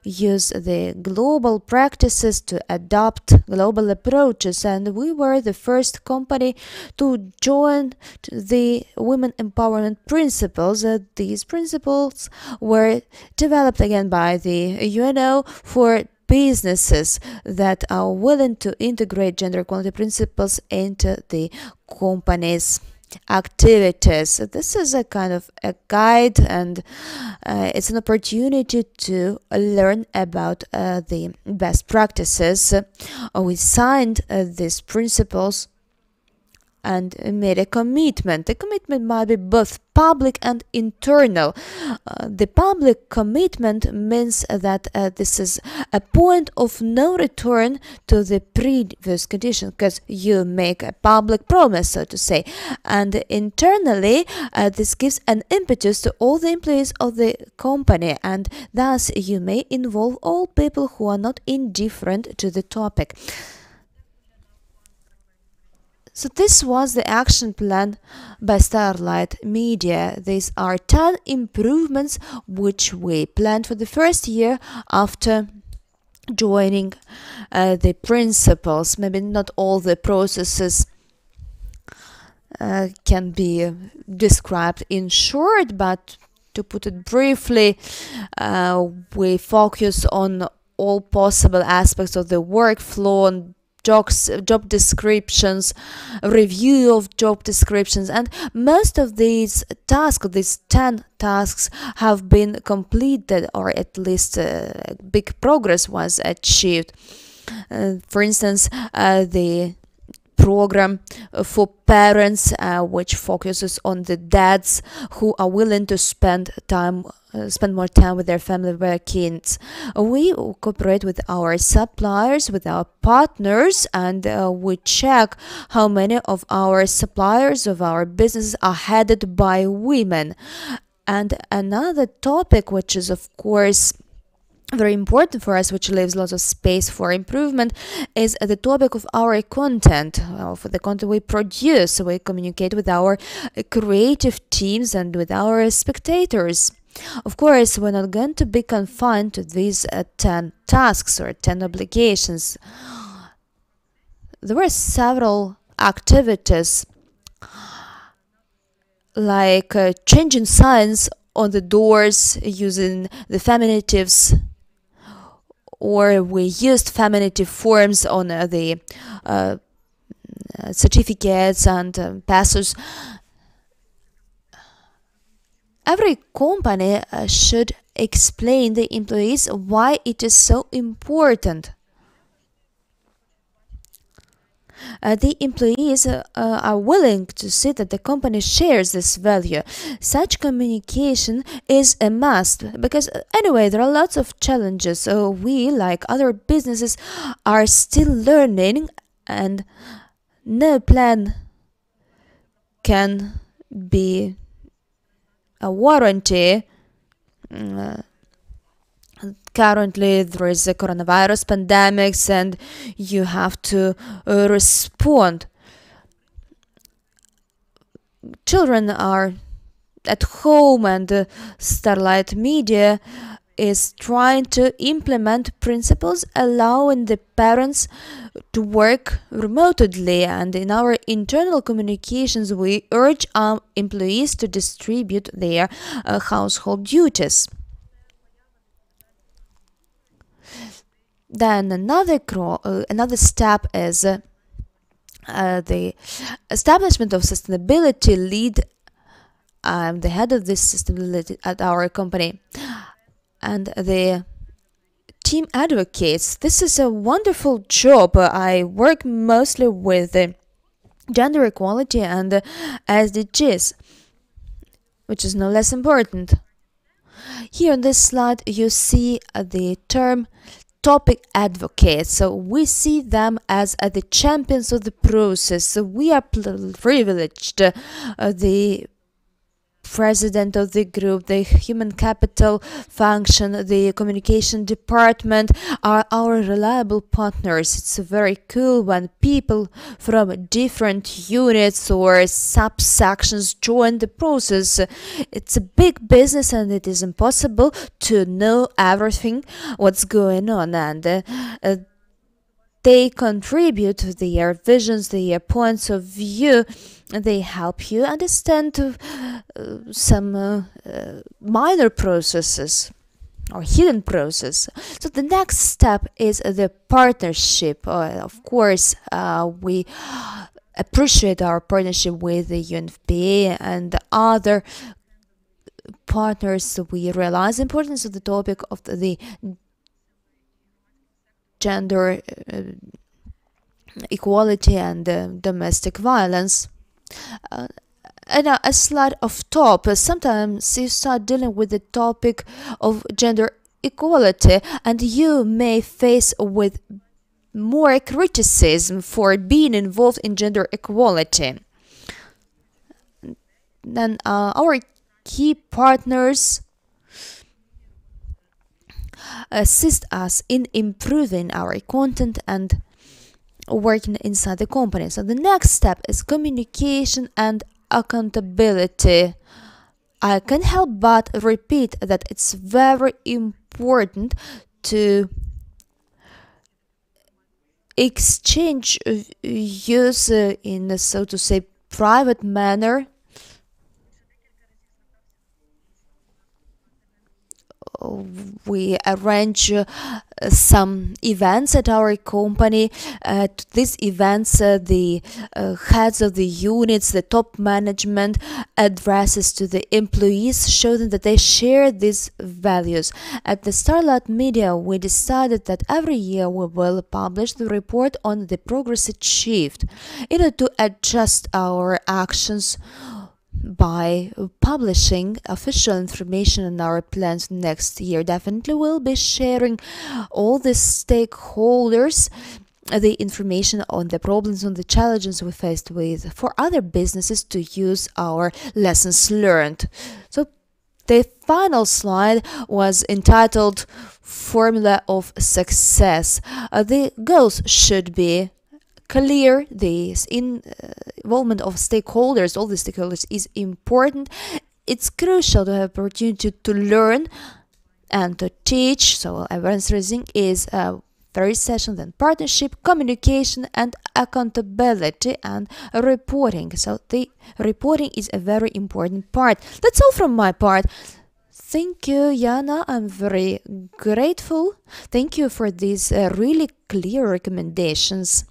[SPEAKER 1] use the global practices to adopt global approaches, and we were the first company to join the women empowerment principles. Uh, these principles were developed again by the UNO for businesses that are willing to integrate gender equality principles into the company's activities. So This is a kind of a guide and uh, it's an opportunity to learn about uh, the best practices. Uh, we signed uh, these principles and made a commitment. The commitment might be both public and internal. Uh, the public commitment means that uh, this is a point of no return to the previous condition because you make a public promise, so to say. And internally, uh, this gives an impetus to all the employees of the company, and thus you may involve all people who are not indifferent to the topic. So this was the action plan by Starlight Media. These are 10 improvements which we planned for the first year after joining uh, the principles. Maybe not all the processes uh, can be described in short, but to put it briefly, uh, we focus on all possible aspects of the workflow and jobs, job descriptions, review of job descriptions, and most of these tasks, these 10 tasks, have been completed, or at least uh, big progress was achieved. Uh, for instance, uh, the program for parents uh, which focuses on the dads who are willing to spend time uh, spend more time with their family, with their kids. We cooperate with our suppliers, with our partners, and uh, we check how many of our suppliers of our business are headed by women. And another topic, which is of course very important for us, which leaves lots of space for improvement, is the topic of our content, of the content we produce. We communicate with our creative teams and with our spectators. Of course, we're not going to be confined to these uh, 10 tasks or 10 obligations. There were several activities like uh, changing signs on the doors using the feminitives or we used feminitive forms on uh, the uh, certificates and uh, passes. Every company uh, should explain the employees why it is so important uh, the employees uh, are willing to see that the company shares this value. Such communication is a must because, uh, anyway, there are lots of challenges. So, we, like other businesses, are still learning, and no plan can be a warranty. Uh, currently there is a coronavirus pandemics and you have to uh, respond children are at home and uh, StarLightMedia is trying to implement principles allowing the parents to work remotely and in our internal communications we urge our employees to distribute their uh, household duties Then another uh, another step is uh, uh, the establishment of sustainability lead. I'm the head of this sustainability at our company, and the team advocates. This is a wonderful job. I work mostly with gender equality and SDGs, which is no less important. Here on this slide, you see the term topic advocates. So we see them as uh, the champions of the process. So we are privileged. Uh, the president of the group, the human capital function, the communication department are our reliable partners. It's very cool when people from different units or subsections join the process. It's a big business and it is impossible to know everything what's going on and uh, they contribute to their visions, their points of view. And they help you understand uh, some uh, uh, minor processes or hidden process. So the next step is the partnership. Uh, of course, uh, we appreciate our partnership with the UNFPA and other partners. We realize the importance of the topic of the gender uh, equality and uh, domestic violence. Uh, and a slide of top, sometimes you start dealing with the topic of gender equality and you may face with more criticism for being involved in gender equality. Then uh, our key partners assist us in improving our content and working inside the company. So the next step is communication and accountability. I can't help but repeat that it's very important to exchange views in a so to say private manner we arrange uh, some events at our company. At these events, uh, the uh, heads of the units, the top management addresses to the employees show them that they share these values. At the StarLightMedia, we decided that every year we will publish the report on the progress achieved in order to adjust our actions by publishing official information on our plans next year. Definitely we'll be sharing all the stakeholders the information on the problems and the challenges we faced with for other businesses to use our lessons learned. So the final slide was entitled Formula of Success. Uh, the goals should be clear the involvement of stakeholders all the stakeholders is important it's crucial to have opportunity to learn and to teach so awareness raising is a very session then partnership communication and accountability and reporting so the reporting is a very important part that's all from my part Thank you, Yana. I'm very grateful. Thank you for these uh, really clear recommendations.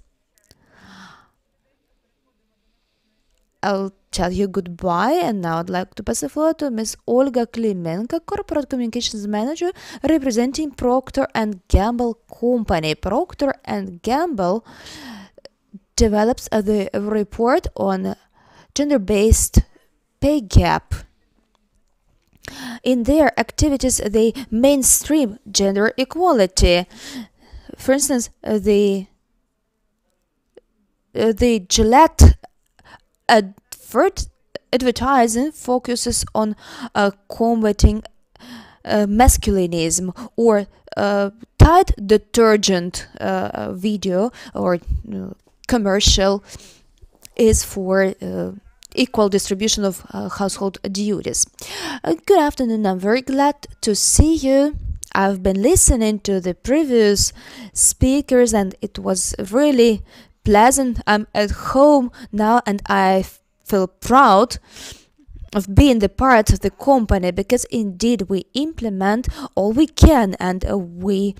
[SPEAKER 1] I'll tell you goodbye and now I'd like to pass the floor to Ms. Olga Klymenko, Corporate Communications Manager representing Procter & Gamble Company. Procter & Gamble uh, develops the report on gender-based pay gap. In their activities, they mainstream gender equality. For instance, uh, the the uh, Gillette advert advertising focuses on uh, combating uh, masculinism or uh, detergent uh, video or uh, commercial is for uh, equal distribution of household duties. good afternoon, I'm very glad to see you. I've been listening to the previous speakers and it was really pleasant. I'm at home now and I feel proud of being the part of the company because indeed we implement all we can and uh, we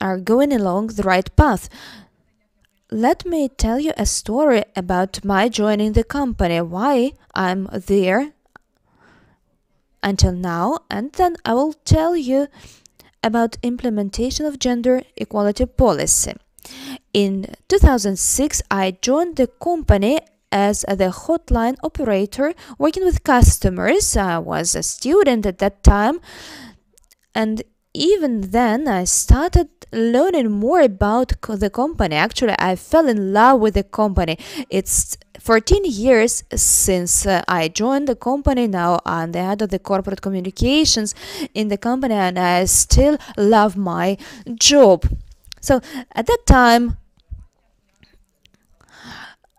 [SPEAKER 1] are going along the right path. Let me tell you a story about my joining the company, why I'm there until now, and then I will tell you about implementation of gender equality policy. In 2006, I joined the company as the hotline operator working with customers. I was a student at that time, and even then, I started learning more about the company. Actually, I fell in love with the company. It's 14 years since uh, I joined the company now. I'm the head of the corporate communications in the company, and I still love my job. So at that time,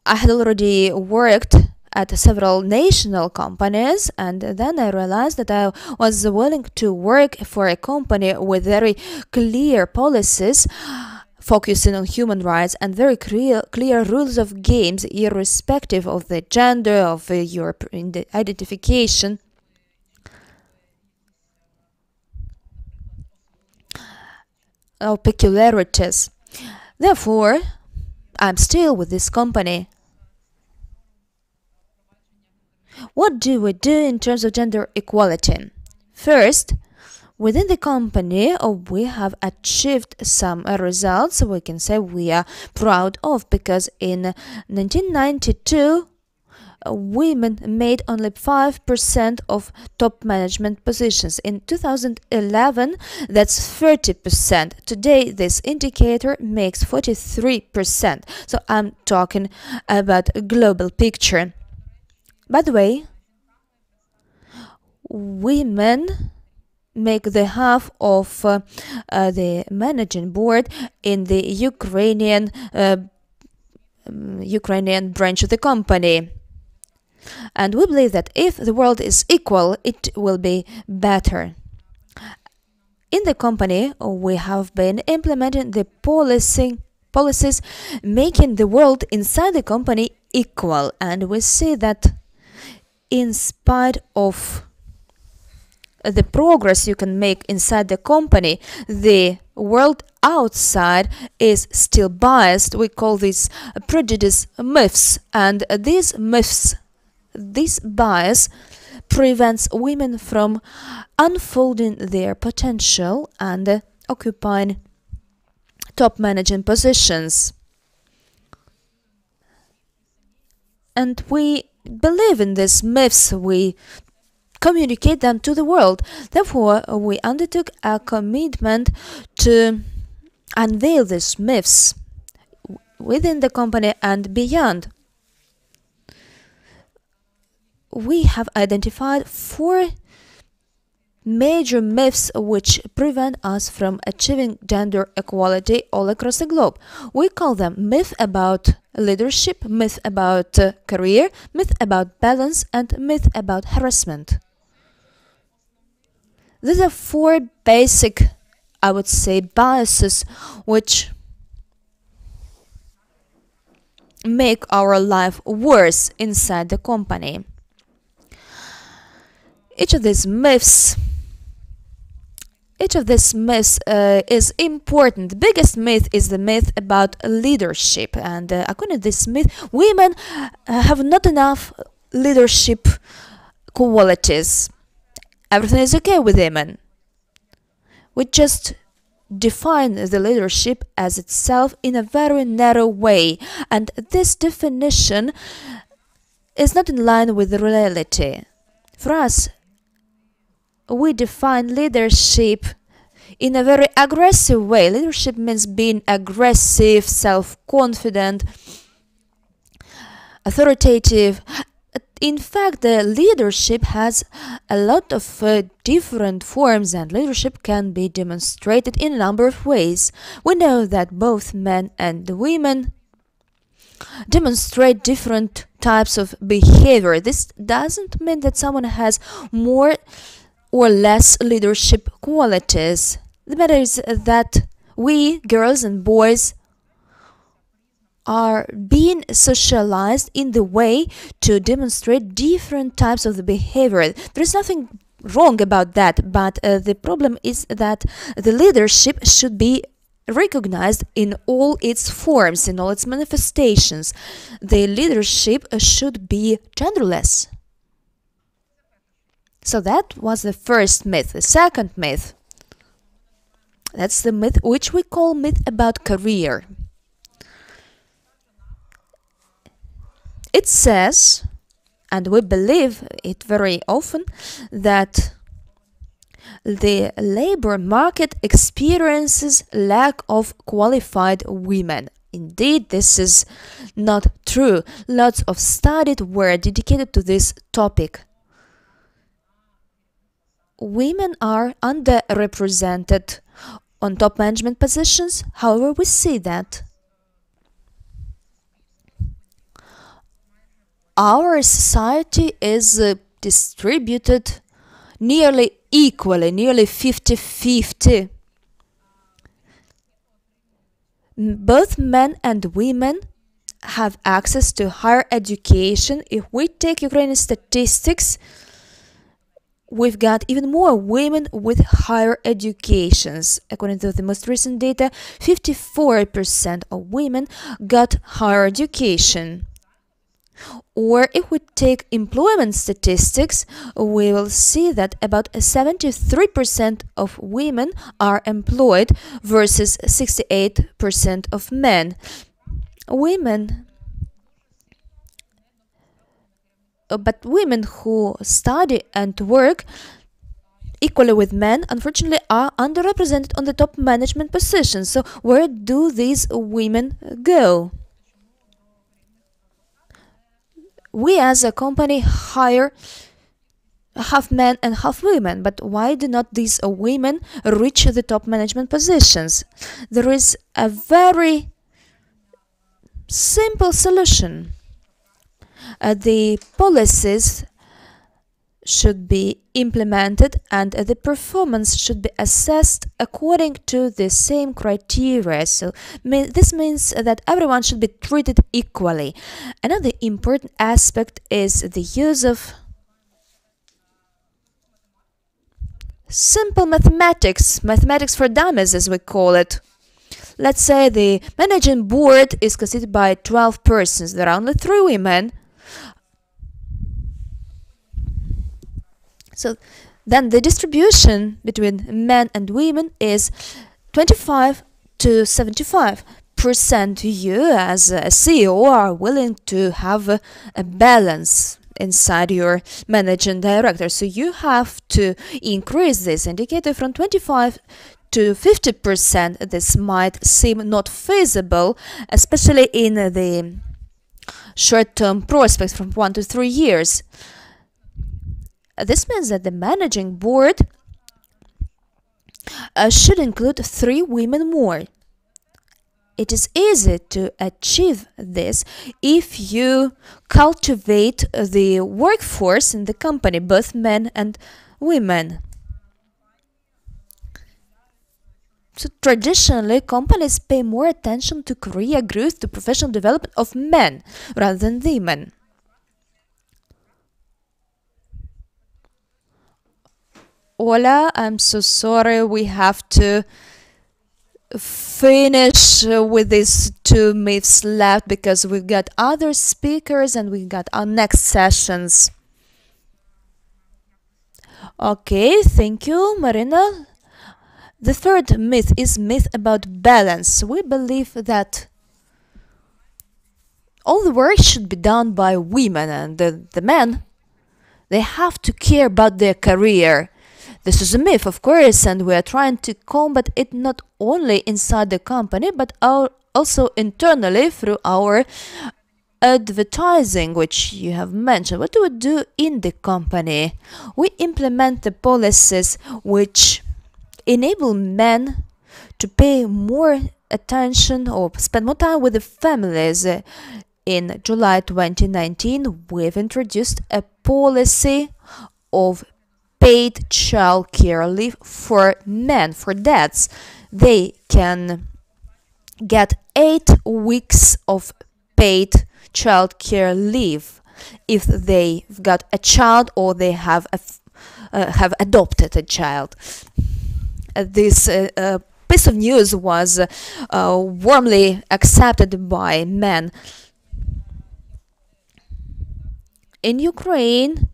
[SPEAKER 1] I had already worked at several national companies and then I realized that I was willing to work for a company with very clear policies focusing on human rights and very clear, clear rules of games irrespective of the gender of your identification. Or peculiarities. Therefore I'm still with this company What do we do in terms of gender equality? First, within the company uh, we have achieved some results we can say we are proud of because in 1992 uh, women made only 5% of top management positions. In 2011, that's 30%. Today, this indicator makes 43%. So I'm talking about a global picture. By the way, women make the half of uh, uh, the managing board in the Ukrainian uh, um, Ukrainian branch of the company. And we believe that if the world is equal, it will be better. In the company, we have been implementing the policy policies making the world inside the company equal, and we see that in spite of the progress you can make inside the company, the world outside is still biased. We call these prejudice myths, and these myths, this bias, prevents women from unfolding their potential and occupying top managing positions. And we believe in these myths, we communicate them to the world. Therefore, we undertook a commitment to unveil these myths within the company and beyond. We have identified four major myths which prevent us from achieving gender equality all across the globe. We call them myth about leadership, myth about uh, career, myth about balance, and myth about harassment. These are four basic, I would say, biases which make our life worse inside the company. each of these myths each of these myths uh, is important. The biggest myth is the myth about leadership, and uh, according to this myth, women uh, have not enough leadership qualities. Everything is okay with women. We just define the leadership as itself in a very narrow way, and this definition is not in line with the reality. For us, we define leadership in a very aggressive way. Leadership means being aggressive, self confident, authoritative. In fact, the leadership has a lot of uh, different forms, and leadership can be demonstrated in a number of ways. We know that both men and women demonstrate different types of behavior. This doesn't mean that someone has more or less leadership qualities. The matter is that we, girls and boys, are being socialized in the way to demonstrate different types of behavior. There is nothing wrong about that, but uh, the problem is that the leadership should be recognized in all its forms, in all its manifestations. The leadership should be genderless. So that was the first myth. The second myth, that's the myth which we call myth about career. It says, and we believe it very often, that the labor market experiences lack of qualified women. Indeed, this is not true. Lots of studies were dedicated to this topic women are underrepresented on top management positions. However, we see that our society is uh, distributed nearly equally, nearly 50 50. Both men and women have access to higher education. If we take Ukrainian statistics, we've got even more women with higher educations. According to the most recent data, 54% of women got higher education. Or if we take employment statistics, we will see that about 73% of women are employed versus 68% of men. Women Uh, Uh, but women who study and work equally with men unfortunately are underrepresented on the top management positions. So where do these women go? We as a company hire half men and half women but why do not these women reach the top management positions? There is a very simple solution uh, the policies should be implemented and uh, the performance should be assessed according to the same criteria. So this means that everyone should be treated equally. Another important aspect is the use of simple mathematics, mathematics for dummies as we call it. Let's say the managing board is constituted by 12 persons. There are only 3 women So then the distribution between men and women is 25 to 75 percent you as a CEO are willing to have a, a, balance inside your managing director. So you have to increase this indicator from 25 to 50 percent. This might seem not feasible especially in the short-term prospects from one to three years this means that the managing board uh, should include three women more. It is easy to achieve this if you cultivate the workforce in the company, both men and women. So traditionally, companies pay more attention to career growth, to professional development of men rather than women. Ola, I'm so sorry we have to finish uh, with these two myths left because we've got other speakers and we've got our next sessions. Okay, thank you, Maryna. The third myth is myth about balance. We believe that all the work should be done by women and the, the men they have to care about their career this is a myth, of course, and we are trying to combat it not only inside the company but also internally through our advertising, which you have mentioned. What do we do in the company? We implement the policies which enable men to pay more attention or spend more time with the families. In July 2019, we've introduced a policy of paid childcare leave for men, for dads. They can get eight weeks of paid childcare leave if they've got a child or they have a, uh, have adopted a child. Uh, this uh, uh piece of news was uh, warmly accepted by men. In Ukraine,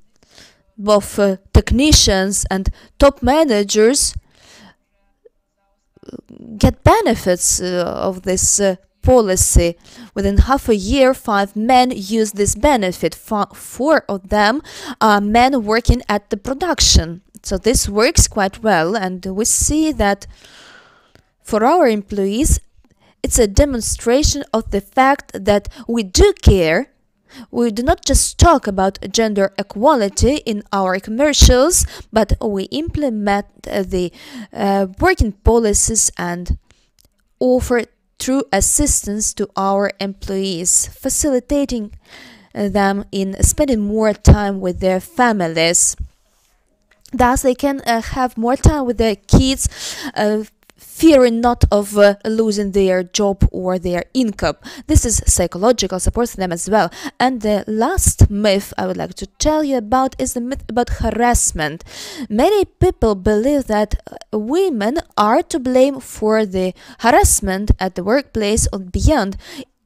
[SPEAKER 1] both uh, technicians and top managers get benefits uh, of this uh, policy. Within half a year, five men use this benefit. Four of them are men working at the production. So this works quite well, and we see that for our employees, it's a demonstration of the fact that we do care we do not just talk about gender equality in our commercials, but we implement the uh, working policies and offer true assistance to our employees, facilitating uh, them in spending more time with their families. Thus, they can uh, have more time with their kids, uh, fearing not of uh, losing their job or their income. This is psychological support for them as well. And the last myth I would like to tell you about is the myth about harassment. Many people believe that uh, women are to blame for the harassment at the workplace or beyond.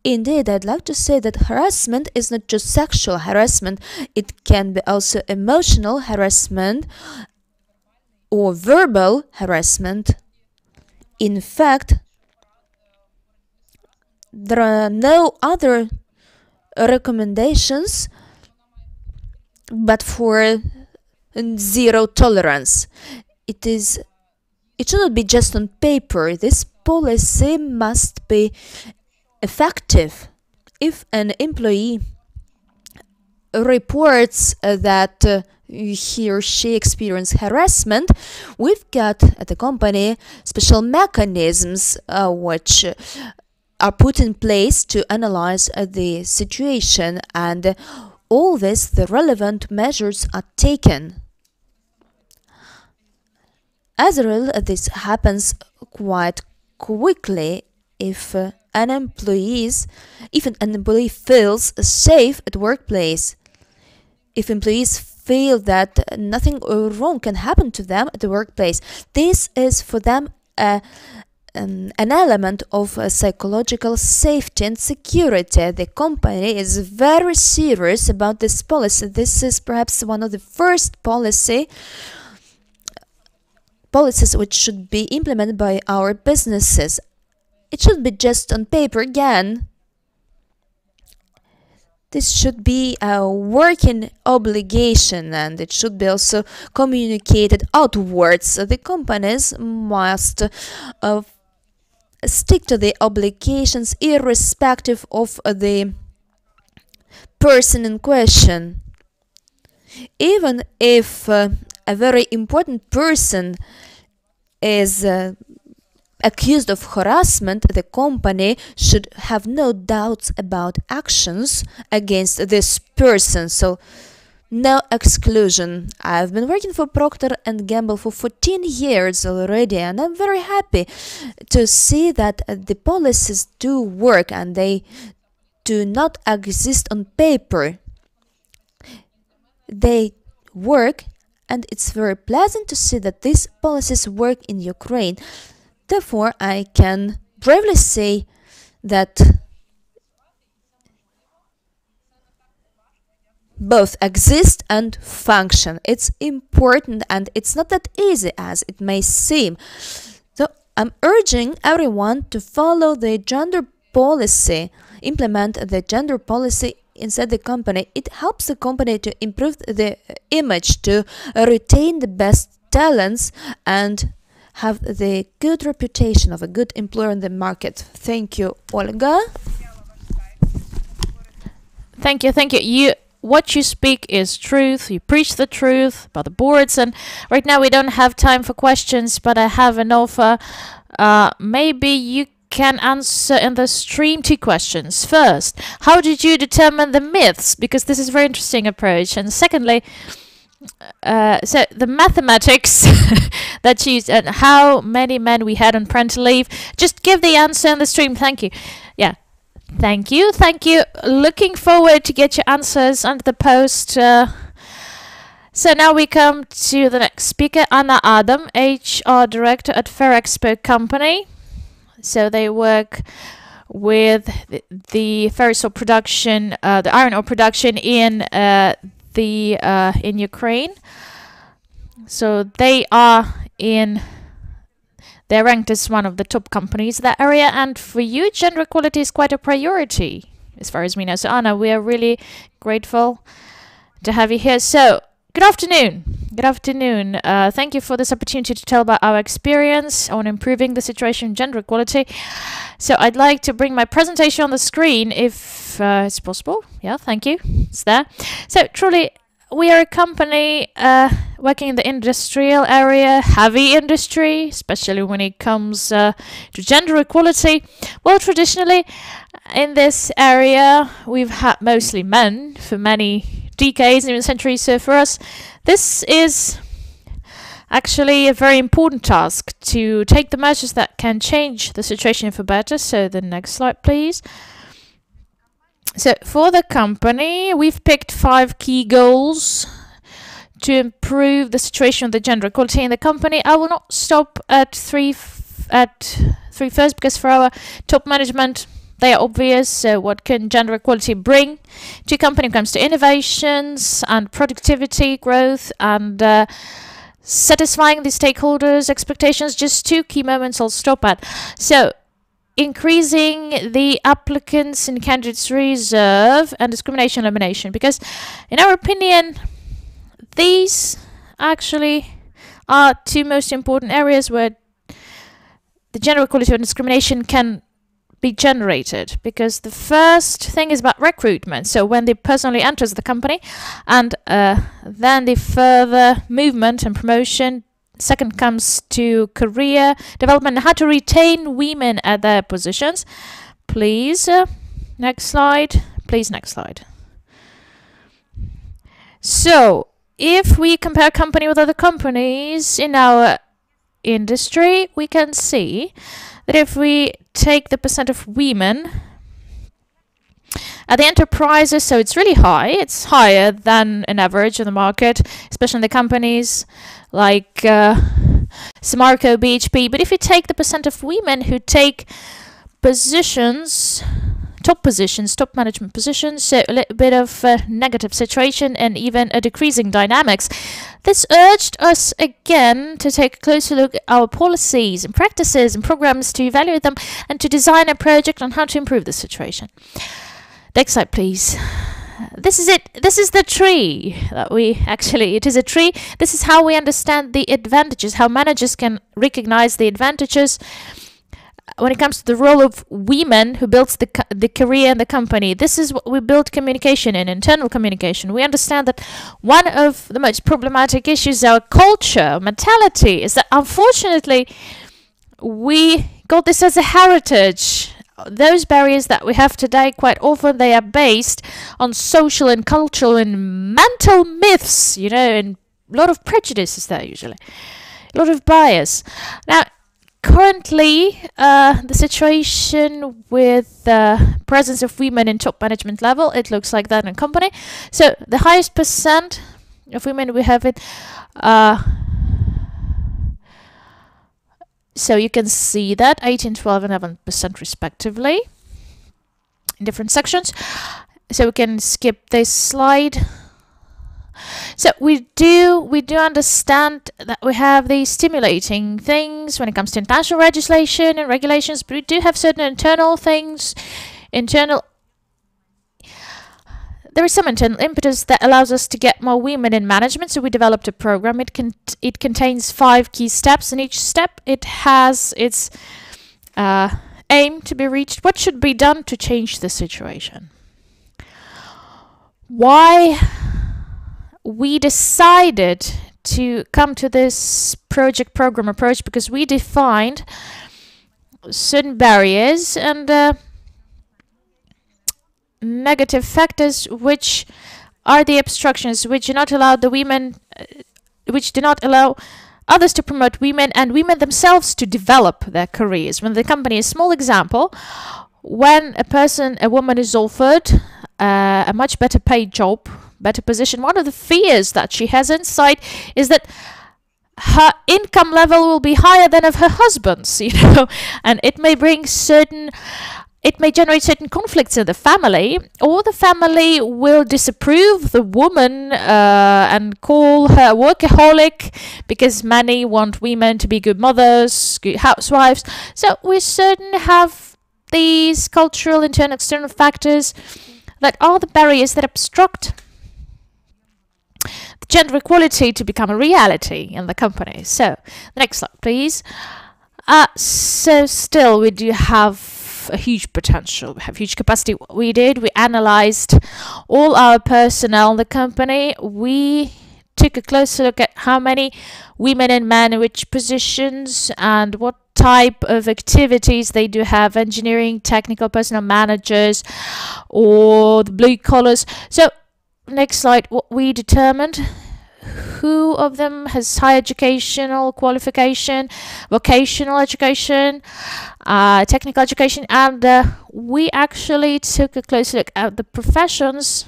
[SPEAKER 1] Indeed, I'd like to say that harassment is not just sexual harassment, it can be also emotional harassment or verbal harassment in fact, there are no other recommendations but for zero tolerance. It is it should not be just on paper. This policy must be effective. If an employee reports that uh, he or she experienced harassment, we've got at the company special mechanisms uh, which are put in place to analyze uh, the situation and all this the relevant measures are taken. As a rule, this happens quite quickly if uh, an employee, if an employee feels safe at workplace. If employees feel that nothing wrong can happen to them at the workplace. This is for them a, um, an element of uh, psychological safety and security. The company is very serious about this policy. This is perhaps one of the first policy policies which should be implemented by our businesses. It should be just on paper again this should be a working obligation and it should be also communicated outwards. The companies must uh, stick to the obligations irrespective of the person in question. Even if uh, a very important person is uh, accused of harassment, the company should have no doubts about actions against this person. So no exclusion. I've been working for Procter and Gamble for 14 years already and I'm very happy to see that the policies do work and they do not exist on paper. They work and it's very pleasant to see that these policies work in Ukraine. Therefore, I can bravely say that both exist and function. It's important and it's not that easy as it may seem. So I'm urging everyone to follow the gender policy, implement the gender policy inside the company. It helps the company to improve the image, to retain the best talents and have the good reputation of a good employer in the market. Thank you, Olga.
[SPEAKER 2] Thank you, thank you. You what you speak is truth. You preach the truth about the boards. And right now we don't have time for questions, but I have an offer. Uh, maybe you can answer in the stream two questions. First, how did you determine the myths? Because this is a very interesting approach. And secondly, uh, so the mathematics that you and how many men we had on parental leave. Just give the answer in the stream. Thank you. Yeah. Thank you. Thank you. Looking forward to get your answers under the post. Uh, so now we come to the next speaker, Anna Adom, HR Director at Ferrexpo Company. So they work with the, the ferrous ore production, uh, the iron ore production in uh, the uh, in Ukraine. So they are in they're ranked as one of the top companies in that area, and for you, gender equality is quite a priority, as far as we know. So Anna, we are really grateful to have you here. So good afternoon. Good afternoon. Uh, thank you for this opportunity to tell about our experience on improving the situation in gender equality. So I'd like to bring my presentation on the screen if uh, it's possible. Yeah, thank you. It's there. So truly, we are a company uh, working in the industrial area, heavy industry, especially when it comes uh, to gender equality. Well, traditionally, in this area, we've had mostly men for many decades, even centuries. So for us, this is actually a very important task to take the measures that can change the situation for better. So the next slide, please. So for the company, we've picked five key goals to improve the situation of the gender equality in the company. I will not stop at three at three first because for our top management they are obvious. So what can gender equality bring to a company when it comes to innovations and productivity growth and uh, satisfying the stakeholders' expectations? Just two key moments I'll stop at. So increasing the applicants and candidates reserve and discrimination elimination because in our opinion these actually are two most important areas where the gender equality and discrimination can be generated because the first thing is about recruitment so when the personally enters the company and uh, then the further movement and promotion Second comes to career development, how to retain women at their positions. Please, uh, next slide. Please, next slide. So, if we compare company with other companies in our industry, we can see that if we take the percent of women at the enterprises, so it's really high. It's higher than an average in the market, especially in the companies like uh, Samarco, BHP. But if you take the percent of women who take positions, top positions, top management positions, so a little bit of a negative situation and even a decreasing dynamics. This urged us again to take a closer look at our policies and practices and programs to evaluate them and to design a project on how to improve the situation. Next slide, please this is it. This is the tree that we actually, it is a tree. This is how we understand the advantages, how managers can recognize the advantages when it comes to the role of women who builds the, the career in the company. This is what we build communication in, internal communication. We understand that one of the most problematic issues, our culture, mentality, is that unfortunately we got this as a heritage those barriers that we have today quite often they are based on social and cultural and mental myths you know and a lot of prejudices there usually a lot of bias now currently uh, the situation with the presence of women in top management level it looks like that in company so the highest percent of women we have it Uh, so you can see that 18, 12, and 11% respectively in different sections. So we can skip this slide. So we do we do understand that we have these stimulating things when it comes to international legislation and regulations, but we do have certain internal things, internal there is some internal impetus that allows us to get more women in management. So we developed a program. It can it contains five key steps, and each step it has its uh, aim to be reached. What should be done to change the situation? Why we decided to come to this project program approach because we defined certain barriers and uh, negative factors which are the obstructions which do not allow the women uh, which do not allow others to promote women and women themselves to develop their careers. When the company a small example when a person a woman is offered uh, a much better paid job better position, one of the fears that she has inside is that her income level will be higher than of her husband's, you know, and it may bring certain it may generate certain conflicts in the family, or the family will disapprove the woman uh, and call her workaholic because many want women to be good mothers, good housewives. So we certainly have these cultural, internal, external factors that are the barriers that obstruct gender equality to become a reality in the company. So, next slide, please. Uh, so, still, we do have a huge potential. We have huge capacity. What we did, we analyzed all our personnel in the company. We took a closer look at how many women and men in which positions and what type of activities they do have engineering technical personnel managers or the blue collars so next slide, what we determined who of them has high educational qualification, vocational education, uh, technical education, and uh, we actually took a close look at the professions.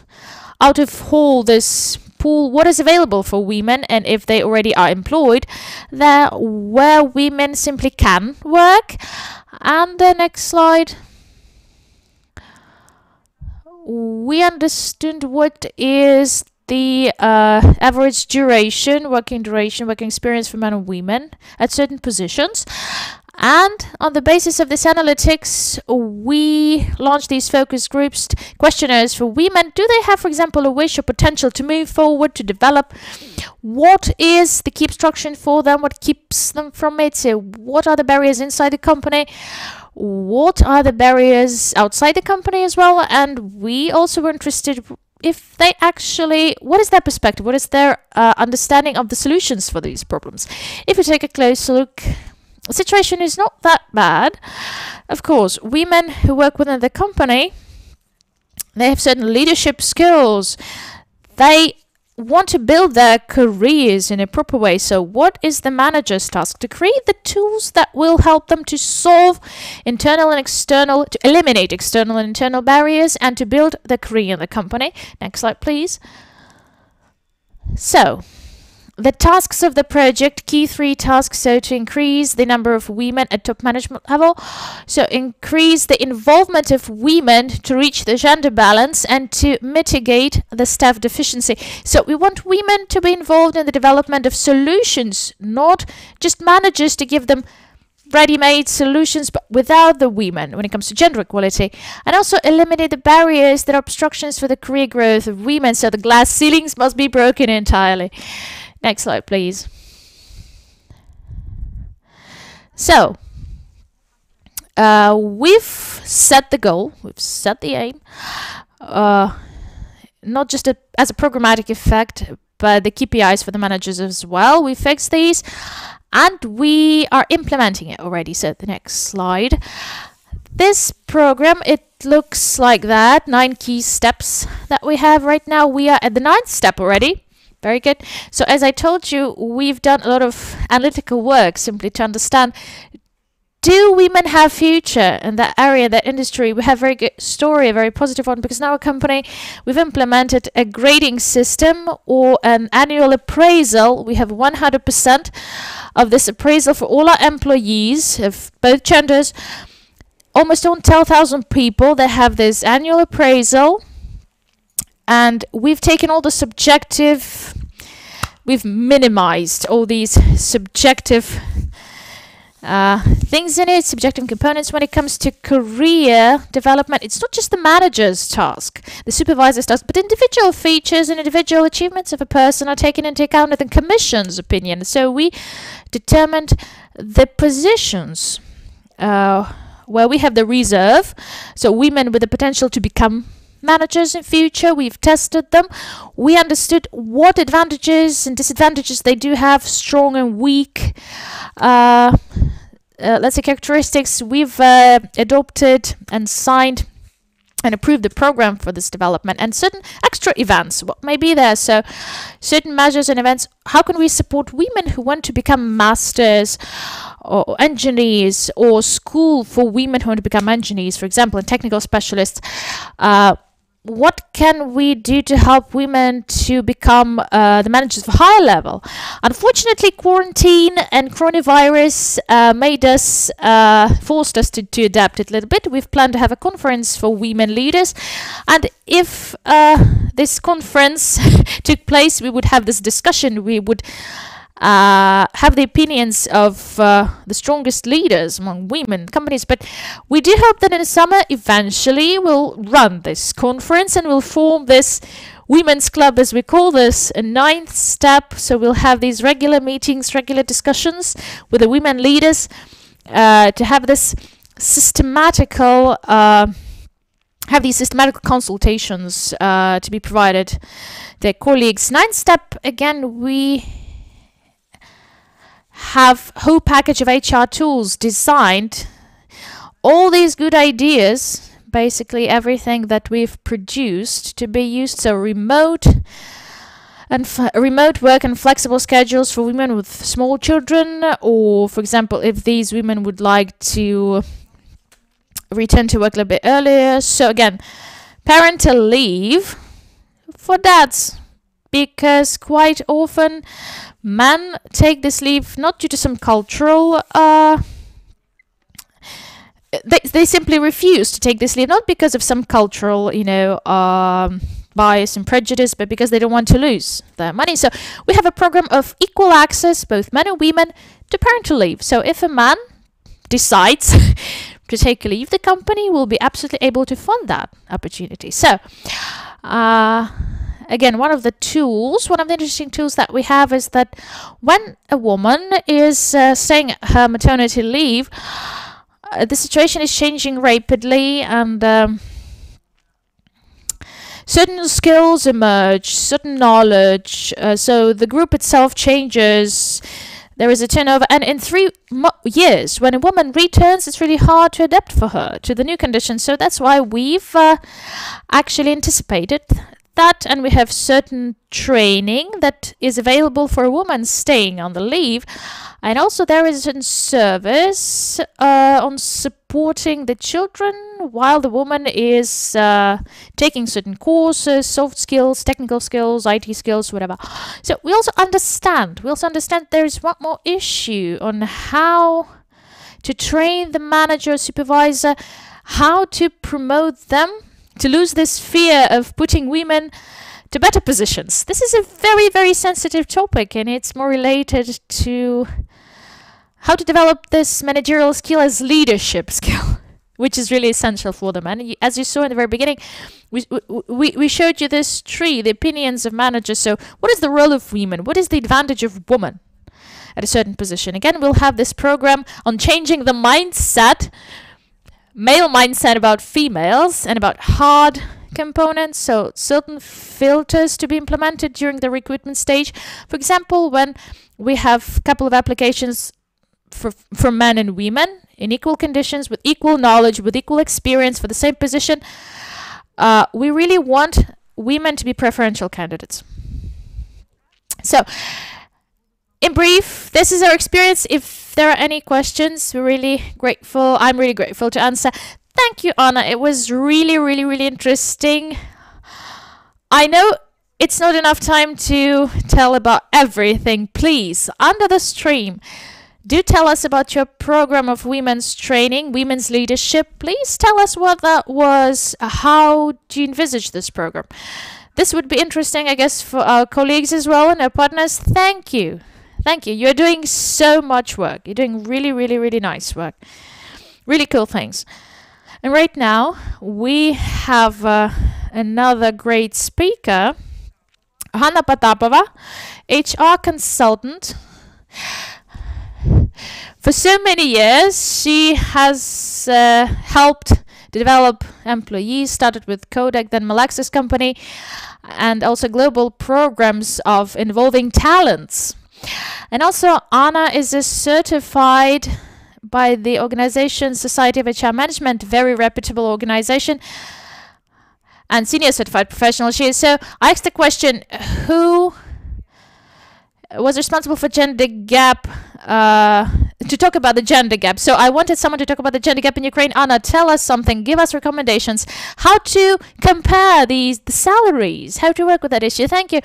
[SPEAKER 2] Out of all this pool, what is available for women, and if they already are employed, there where women simply can work. And the next slide we understood what is the uh, average duration, working duration, working experience for men and women at certain positions. And on the basis of this analytics, we launched these focus groups questionnaires for women. Do they have, for example, a wish or potential to move forward, to develop? What is the key obstruction for them? What keeps them from it? So what are the barriers inside the company? What are the barriers outside the company as well? And we also were interested if they actually what is their perspective? What is their uh, understanding of the solutions for these problems? If you take a close look the situation is not that bad. Of course women who work within the company they have certain leadership skills. They want to build their careers in a proper way. So, what is the manager's task? To create the tools that will help them to solve internal and external, to eliminate external and internal barriers, and to build the career in the company. Next slide, please. So, the tasks of the project, key three tasks, so to increase the number of women at top management level, so increase the involvement of women to reach the gender balance and to mitigate the staff deficiency. So we want women to be involved in the development of solutions, not just managers to give them ready-made solutions but without the women when it comes to gender equality and also eliminate the barriers that are obstructions for the career growth of women so the glass ceilings must be broken entirely Next slide, please. So, uh, we've set the goal, we've set the aim, uh, not just a, as a programmatic effect, but the KPIs for the managers as well. We fixed these and we are implementing it already. So, the next slide. This program, it looks like that. Nine key steps that we have right now. We are at the ninth step already. Very good. So as I told you, we've done a lot of analytical work simply to understand do women have future in that area, that industry? We have a very good story, a very positive one, because in our company we've implemented a grading system or an annual appraisal. We have 100% of this appraisal for all our employees of both genders. Almost 10,000 people that have this annual appraisal, and we've taken all the subjective, we've minimized all these subjective uh, things in it, subjective components when it comes to career development. It's not just the manager's task, the supervisor's task, but individual features and individual achievements of a person are taken into account in the commission's opinion. So we determined the positions uh, where we have the reserve, so women with the potential to become managers in future. We've tested them. We understood what advantages and disadvantages they do have, strong and weak. Uh, uh, let's say characteristics. We've uh, adopted and signed and approved the program for this development and certain extra events what may be there so certain measures and events how can we support women who want to become masters or engineers or school for women who want to become engineers for example and technical specialists uh, what can we do to help women to become uh, the managers of a higher level? Unfortunately, quarantine and coronavirus uh, made us, uh, forced us to, to adapt it a little bit. We've planned to have a conference for women leaders. And if uh, this conference took place, we would have this discussion. We would uh, have the opinions of uh, the strongest leaders among women companies. But we do hope that in the summer, eventually, we'll run this conference and we'll form this women's club, as we call this, a ninth step. So we'll have these regular meetings, regular discussions with the women leaders uh, to have this systematical. Uh, have these systematic consultations uh, to be provided their colleagues. Ninth step again, we have whole package of HR tools designed all these good ideas basically everything that we've produced to be used so remote and remote work and flexible schedules for women with small children or for example if these women would like to return to work a little bit earlier. So again parental leave for dads because quite often men take this leave not due to some cultural uh, they, they simply refuse to take this leave not because of some cultural you know um, bias and prejudice but because they don't want to lose their money. So we have a program of equal access both men and women to parental leave. So if a man decides to take leave the company will be absolutely able to fund that opportunity. So uh, again, one of the tools, one of the interesting tools that we have is that when a woman is uh, her maternity leave, uh, the situation is changing rapidly and um, certain skills emerge, certain knowledge, uh, so the group itself changes. There is a turnover, and in three years, when a woman returns, it's really hard to adapt for her to the new conditions. So that's why we've uh, actually anticipated that and we have certain training that is available for a woman staying on the leave. And also there is a service uh, on supporting the children while the woman is uh, taking certain courses soft skills technical skills IT skills whatever. So we also understand we also understand there is one more issue on how to train the manager supervisor how to promote them to lose this fear of putting women to better positions. This is a very, very sensitive topic, and it's more related to how to develop this managerial skill as leadership skill, which is really essential for them. And as you saw in the very beginning, we, we, we showed you this tree, the opinions of managers. So, what is the role of women? What is the advantage of woman? At a certain position. Again, we'll have this program on changing the mindset male mindset about females and about hard components, so certain filters to be implemented during the recruitment stage. For example, when we have a couple of applications for, for men and women in equal conditions, with equal knowledge, with equal experience for the same position, uh, we really want women to be preferential candidates. So, in brief, this is our experience. If there are any questions, we're really grateful. I'm really grateful to answer. Thank you, Anna. It was really, really, really interesting. I know it's not enough time to tell about everything. Please, under the stream, do tell us about your program of women's training, women's leadership. Please tell us what that was. How do you envisage this program? This would be interesting, I guess, for our colleagues as well and our partners. Thank you. Thank you. You're doing so much work. You're doing really, really, really nice work. Really cool things. And right now, we have uh, another great speaker, Hanna Potapova, HR consultant. For so many years, she has uh, helped develop employees, started with Kodak, then Melexis company, and also global programs of involving talents. And also, Anna is a certified by the organization Society of HR Management, very reputable organization, and senior certified professional she is. So I asked the question, who was responsible for gender gap uh, to talk about the gender gap. So I wanted someone to talk about the gender gap in Ukraine. Anna, tell us something. Give us recommendations. How to compare these the salaries? How to work with that issue? Thank you.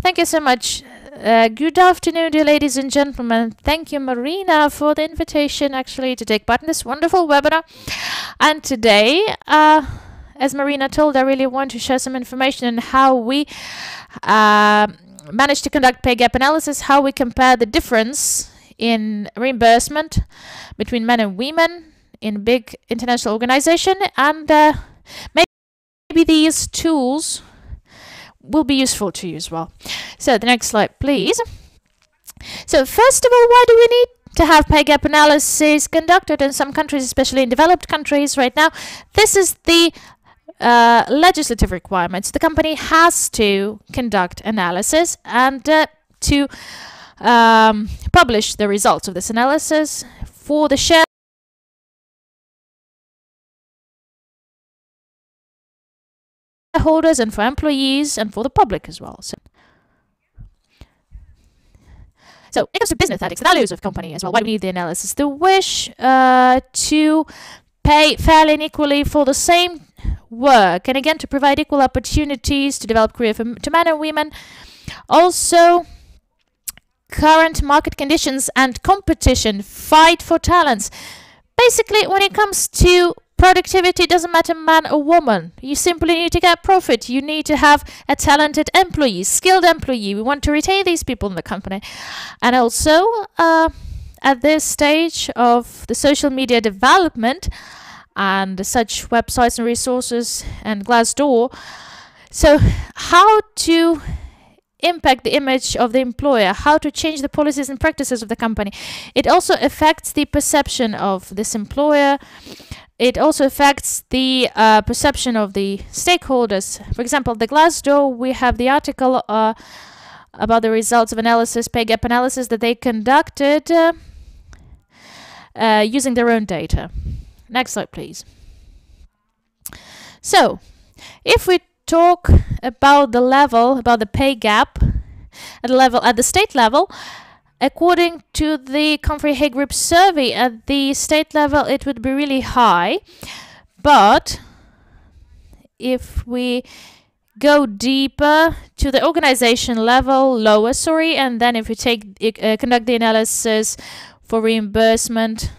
[SPEAKER 2] Thank you so much. Uh, good afternoon, dear ladies and gentlemen. Thank you, Maryna, for the invitation actually to take part in this wonderful webinar. And today, uh, as Maryna told, I really want to share some information on how we uh, managed to conduct pay gap analysis, how we compare the difference in reimbursement between men and women in big international organization, and uh, maybe these tools will be useful to you as well. So the next slide, please. So first of all, why do we need to have pay gap analysis conducted in some countries, especially in developed countries right now? This is the uh, legislative requirements. The company has to conduct analysis and uh, to um, publish the results of this analysis for the shareholders and for employees and for the public as well. So, so it comes to business ethics, the values of company as well. Why we need the analysis? The wish uh, to pay fairly and equally for the same work and again to provide equal opportunities to develop career for, to men and women also current market conditions and competition fight for talents basically when it comes to productivity doesn't matter man or woman you simply need to get profit you need to have a talented employee skilled employee we want to retain these people in the company and also uh, at this stage of the social media development and such websites and resources and Glassdoor. So how to impact the image of the employer, how to change the policies and practices of the company. It also affects the perception of this employer. It also affects the uh, perception of the stakeholders. For example, the Glassdoor, we have the article uh, about the results of analysis, pay gap analysis that they conducted uh, uh using their own data. Next slide, please. So, if we talk about the level, about the pay gap at the level at the state level, according to the Korn Ferry Hay Group survey at the state level, it would be really high. But if we go deeper to the organization level, lower, sorry, and then if we take uh, conduct the analysis for reimbursement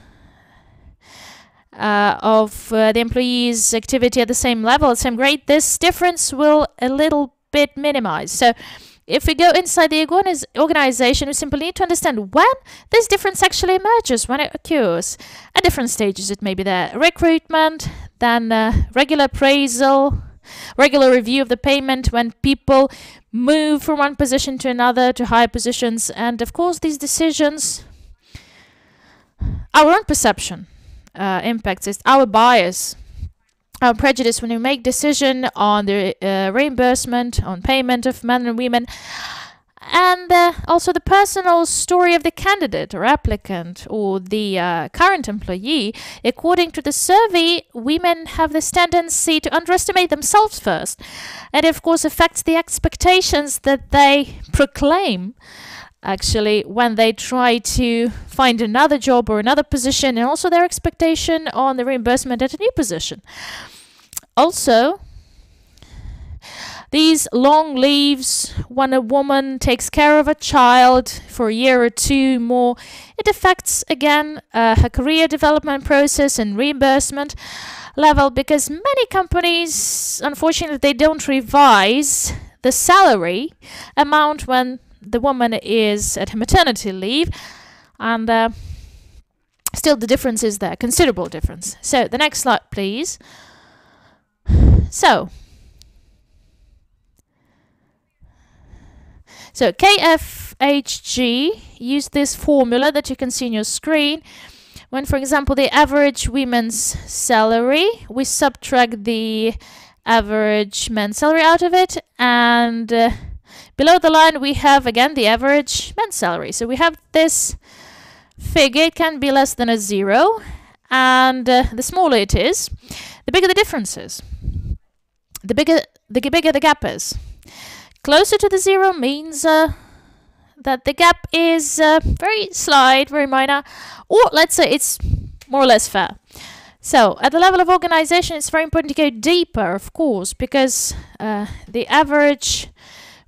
[SPEAKER 2] uh, of uh, the employee's activity at the same level, same grade, this difference will a little bit minimize. So if we go inside the organization, we simply need to understand when this difference actually emerges, when it occurs. At different stages, it may be the recruitment, then uh, regular appraisal, regular review of the payment when people move from one position to another to higher positions. And of course, these decisions, our own perception uh, impacts is our bias our prejudice when you make decision on the uh, reimbursement on payment of men and women and uh, also the personal story of the candidate or applicant or the uh, current employee. According to the survey, women have this tendency to underestimate themselves first. And it, of course, affects the expectations that they proclaim actually when they try to find another job or another position and also their expectation on the reimbursement at a new position. Also, these long leaves when a woman takes care of a child for a year or two more, it affects again uh, her career development process and reimbursement level because many companies, unfortunately, they don't revise the salary amount when the woman is at her maternity leave, and uh, still the difference is there, considerable difference. So the next slide, please. So. So KFHG use this formula that you can see on your screen when, for example, the average women's salary, we subtract the average men's salary out of it, and uh, below the line we have again the average men's salary. So we have this figure, it can be less than a zero, and uh, the smaller it is, the bigger the difference is. The bigger the bigger the gap is. Closer to the zero means uh, that the gap is uh, very slight, very minor, or let's say it's more or less fair. So at the level of organization, it's very important to go deeper, of course, because uh, the average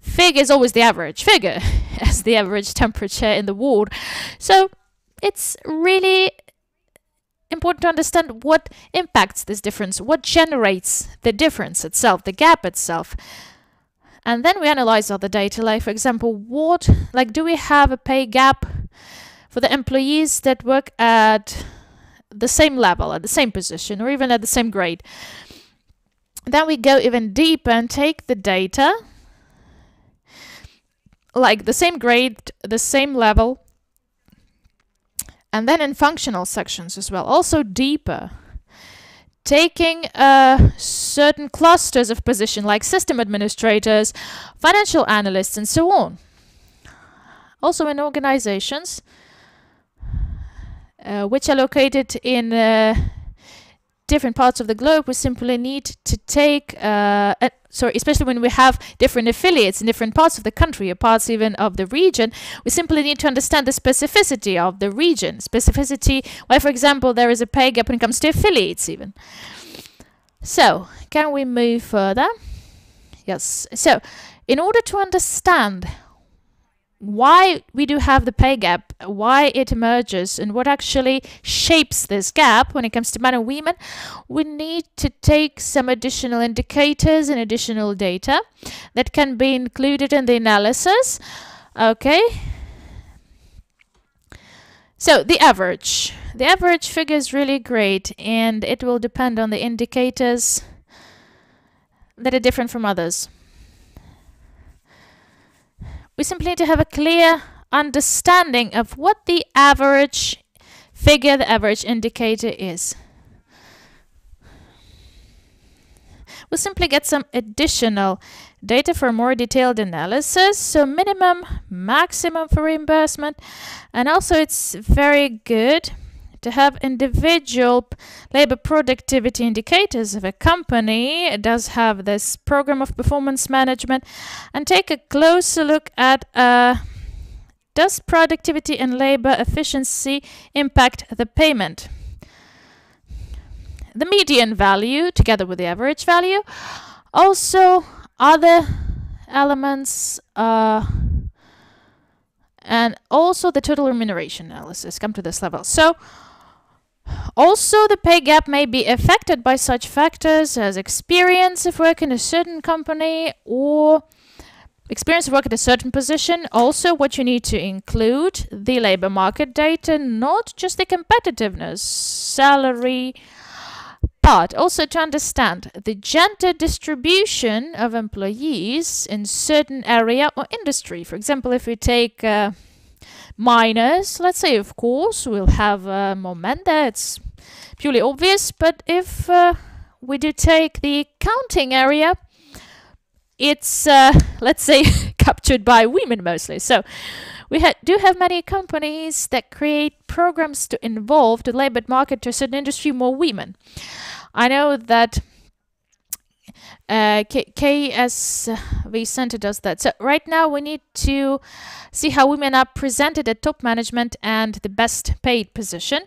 [SPEAKER 2] figure is always the average figure, as the average temperature in the ward. So it's really important to understand what impacts this difference, what generates the difference itself, the gap itself. And then we analyze the data, like for example, what, like do we have a pay gap for the employees that work at the same level, at the same position, or even at the same grade? Then we go even deeper and take the data, like the same grade, the same level, and then in functional sections as well, also deeper taking uh, certain clusters of position like system administrators, financial analysts, and so on. Also in organizations uh, which are located in uh, different parts of the globe, we simply need to take, uh, a, sorry, especially when we have different affiliates in different parts of the country or parts even of the region, we simply need to understand the specificity of the region. Specificity, why, for example, there is a pay gap when it comes to affiliates even. So, can we move further? Yes. So, in order to understand why we do have the pay gap, why it emerges, and what actually shapes this gap when it comes to men and women, we need to take some additional indicators and additional data that can be included in the analysis. Okay. So the average. The average figure is really great and it will depend on the indicators that are different from others. We simply need to have a clear understanding of what the average figure, the average indicator is. We'll simply get some additional data for more detailed analysis. So minimum, maximum for reimbursement. And also it's very good to have individual labor productivity indicators of a company does have this program of performance management and take a closer look at uh, does productivity and labor efficiency impact the payment? The median value together with the average value. Also other elements uh, and also the total remuneration analysis. Come to this level. So also, the pay gap may be affected by such factors as experience if working in a certain company or experience work at a certain position. Also, what you need to include the labor market data, not just the competitiveness, salary, but also to understand the gender distribution of employees in certain area or industry. For example, if we take uh, miners, let's say, of course, we'll have uh, more men there. It's purely obvious. But if uh, we do take the counting area, it's, uh, let's say, captured by women mostly. So we ha do have many companies that create programs to involve the labor market to a certain industry more women. I know that uh, KSV Center does that. So right now we need to see how women are presented at top management and the best paid position.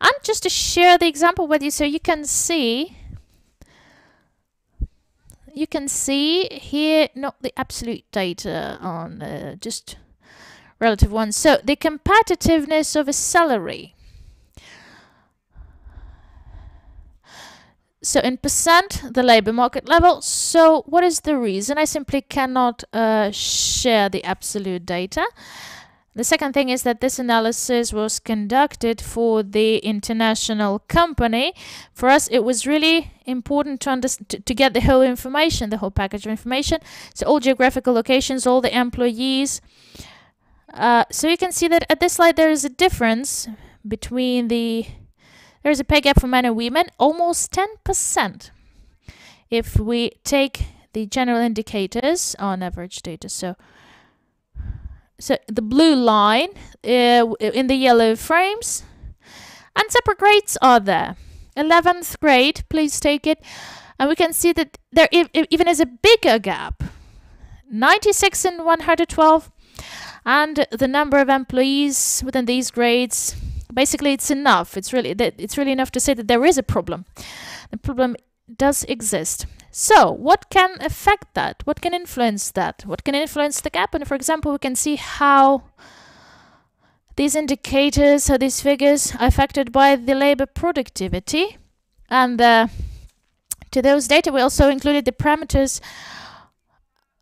[SPEAKER 2] And just to share the example with you, so you can see you can see here not the absolute data on uh, just relative ones. So the competitiveness of a salary. So in percent, the labor market level. So what is the reason? I simply cannot uh, share the absolute data. The second thing is that this analysis was conducted for the international company. For us, it was really important to, to, to get the whole information, the whole package of information. So all geographical locations, all the employees. Uh, so you can see that at this slide there is a difference between the there's a pay gap for men and women, almost 10%. If we take the general indicators on average data, so so the blue line uh, in the yellow frames, and separate grades are there. 11th grade, please take it, and we can see that there even is a bigger gap. 96 and 112, and the number of employees within these grades basically it's enough it's really it's really enough to say that there is a problem the problem does exist. So what can affect that? What can influence that? What can influence the gap? And for example we can see how these indicators how these figures are affected by the labor productivity. And uh, to those data we also included the parameters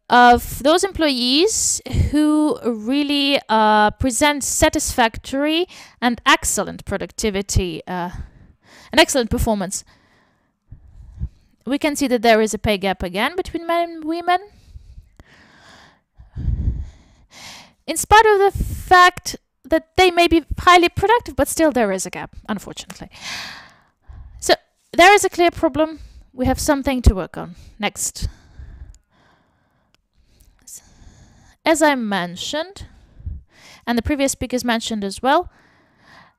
[SPEAKER 2] of those employees who really uh, present satisfactory and excellent productivity uh, and excellent performance. We can see that there is a pay gap again between men and women. In spite of the fact that they may be highly productive, but still there is a gap, unfortunately. So there is a clear problem. We have something to work on. Next. As I mentioned, and the previous speakers mentioned as well,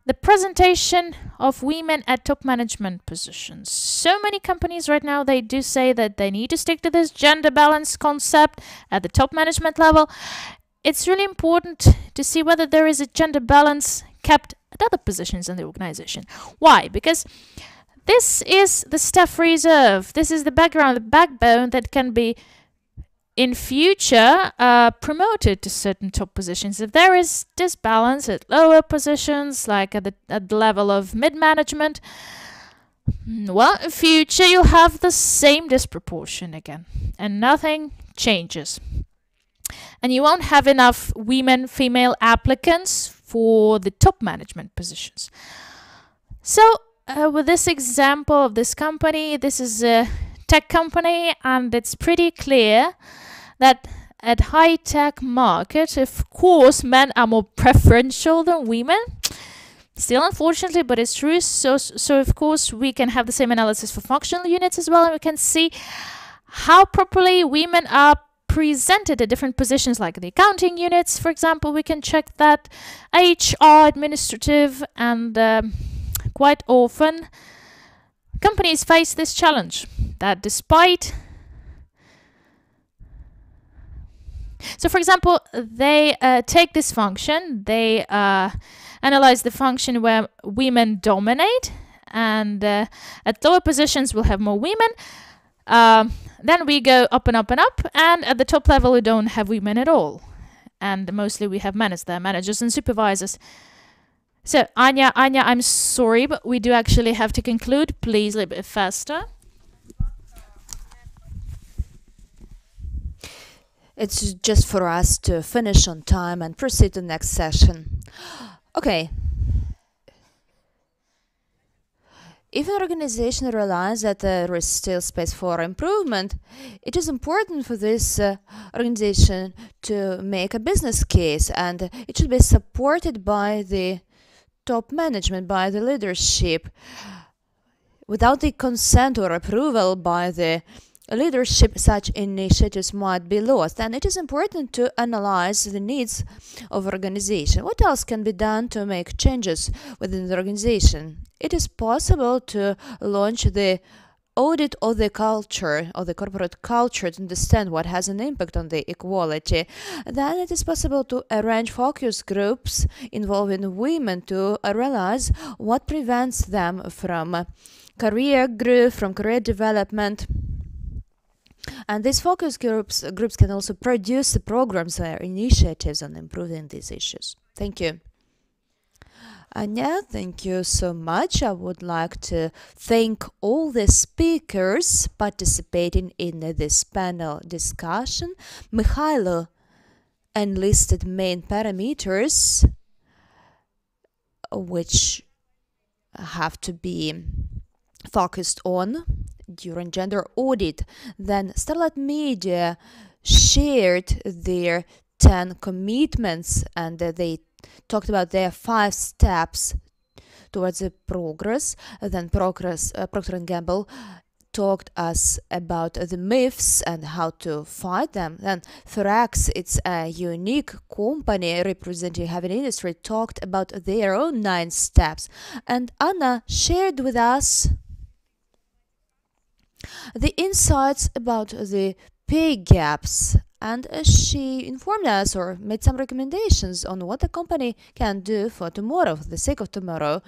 [SPEAKER 2] the presentation of women at top management positions. So many companies right now, they do say that they need to stick to this gender balance concept at the top management level. It's really important to see whether there is a gender balance kept at other positions in the organization. Why? Because this is the staff reserve. This is the background, the backbone that can be in future promoted to certain top positions. If there is disbalance at lower positions, like at the, at the level of mid-management, mm, well, in future you'll have the same disproportion again, and nothing changes. And you won't have enough women, female applicants for the top management positions. So, uh, with this example of this company, this is a tech company, and it's pretty clear that at high tech market, of course, men are more preferential than women. Still, unfortunately, but it's true. So, so of course, we can have the same analysis for functional units as well, and we can see how properly women are presented at different positions like the accounting units, for example, we can check that HR, administrative, and um, quite often companies face this challenge that despite So for example, they uh, take this function, they uh, analyze the function where women dominate, and uh, at lower positions we'll have more women. Um, then we go up and up and up, and at the top level we don't have women at all. And mostly we have men as their managers and supervisors. So, Anya, Anya, I'm sorry, but we do actually have to conclude. Please a little bit faster.
[SPEAKER 1] It's just for us to finish on time and proceed to the next session. Okay. If an organization realizes that there is still space for improvement, it is important for this uh, organization to make a business case and it should be supported by the top management, by the leadership. Without the consent or approval by the leadership, such initiatives might be lost. And it is important to analyze the needs of organization. What else can be done to make changes within the organization? It is possible to launch the audit of the culture, of the corporate culture to understand what has an impact on the equality, then it is possible to arrange focus groups involving women to realize what prevents them from career growth, from career development. And these focus groups groups can also produce programs or initiatives on improving these issues. Thank you. Anya, thank you so much. I would like to thank all the speakers participating in this panel discussion. Mykhaylo enlisted main parameters which have to be focused on during gender audit. Then StarLightMedia shared their 10 commitments and they talked about their five steps towards the progress. Then progress, uh, Procter & Gamble talked us about the myths and how to fight them. Then Thorax, it's a unique company representing heavy industry, talked about their own nine steps. And Anna shared with us the insights about the pay gaps and she informed us or made some recommendations on what the company can do for tomorrow, for the sake of tomorrow.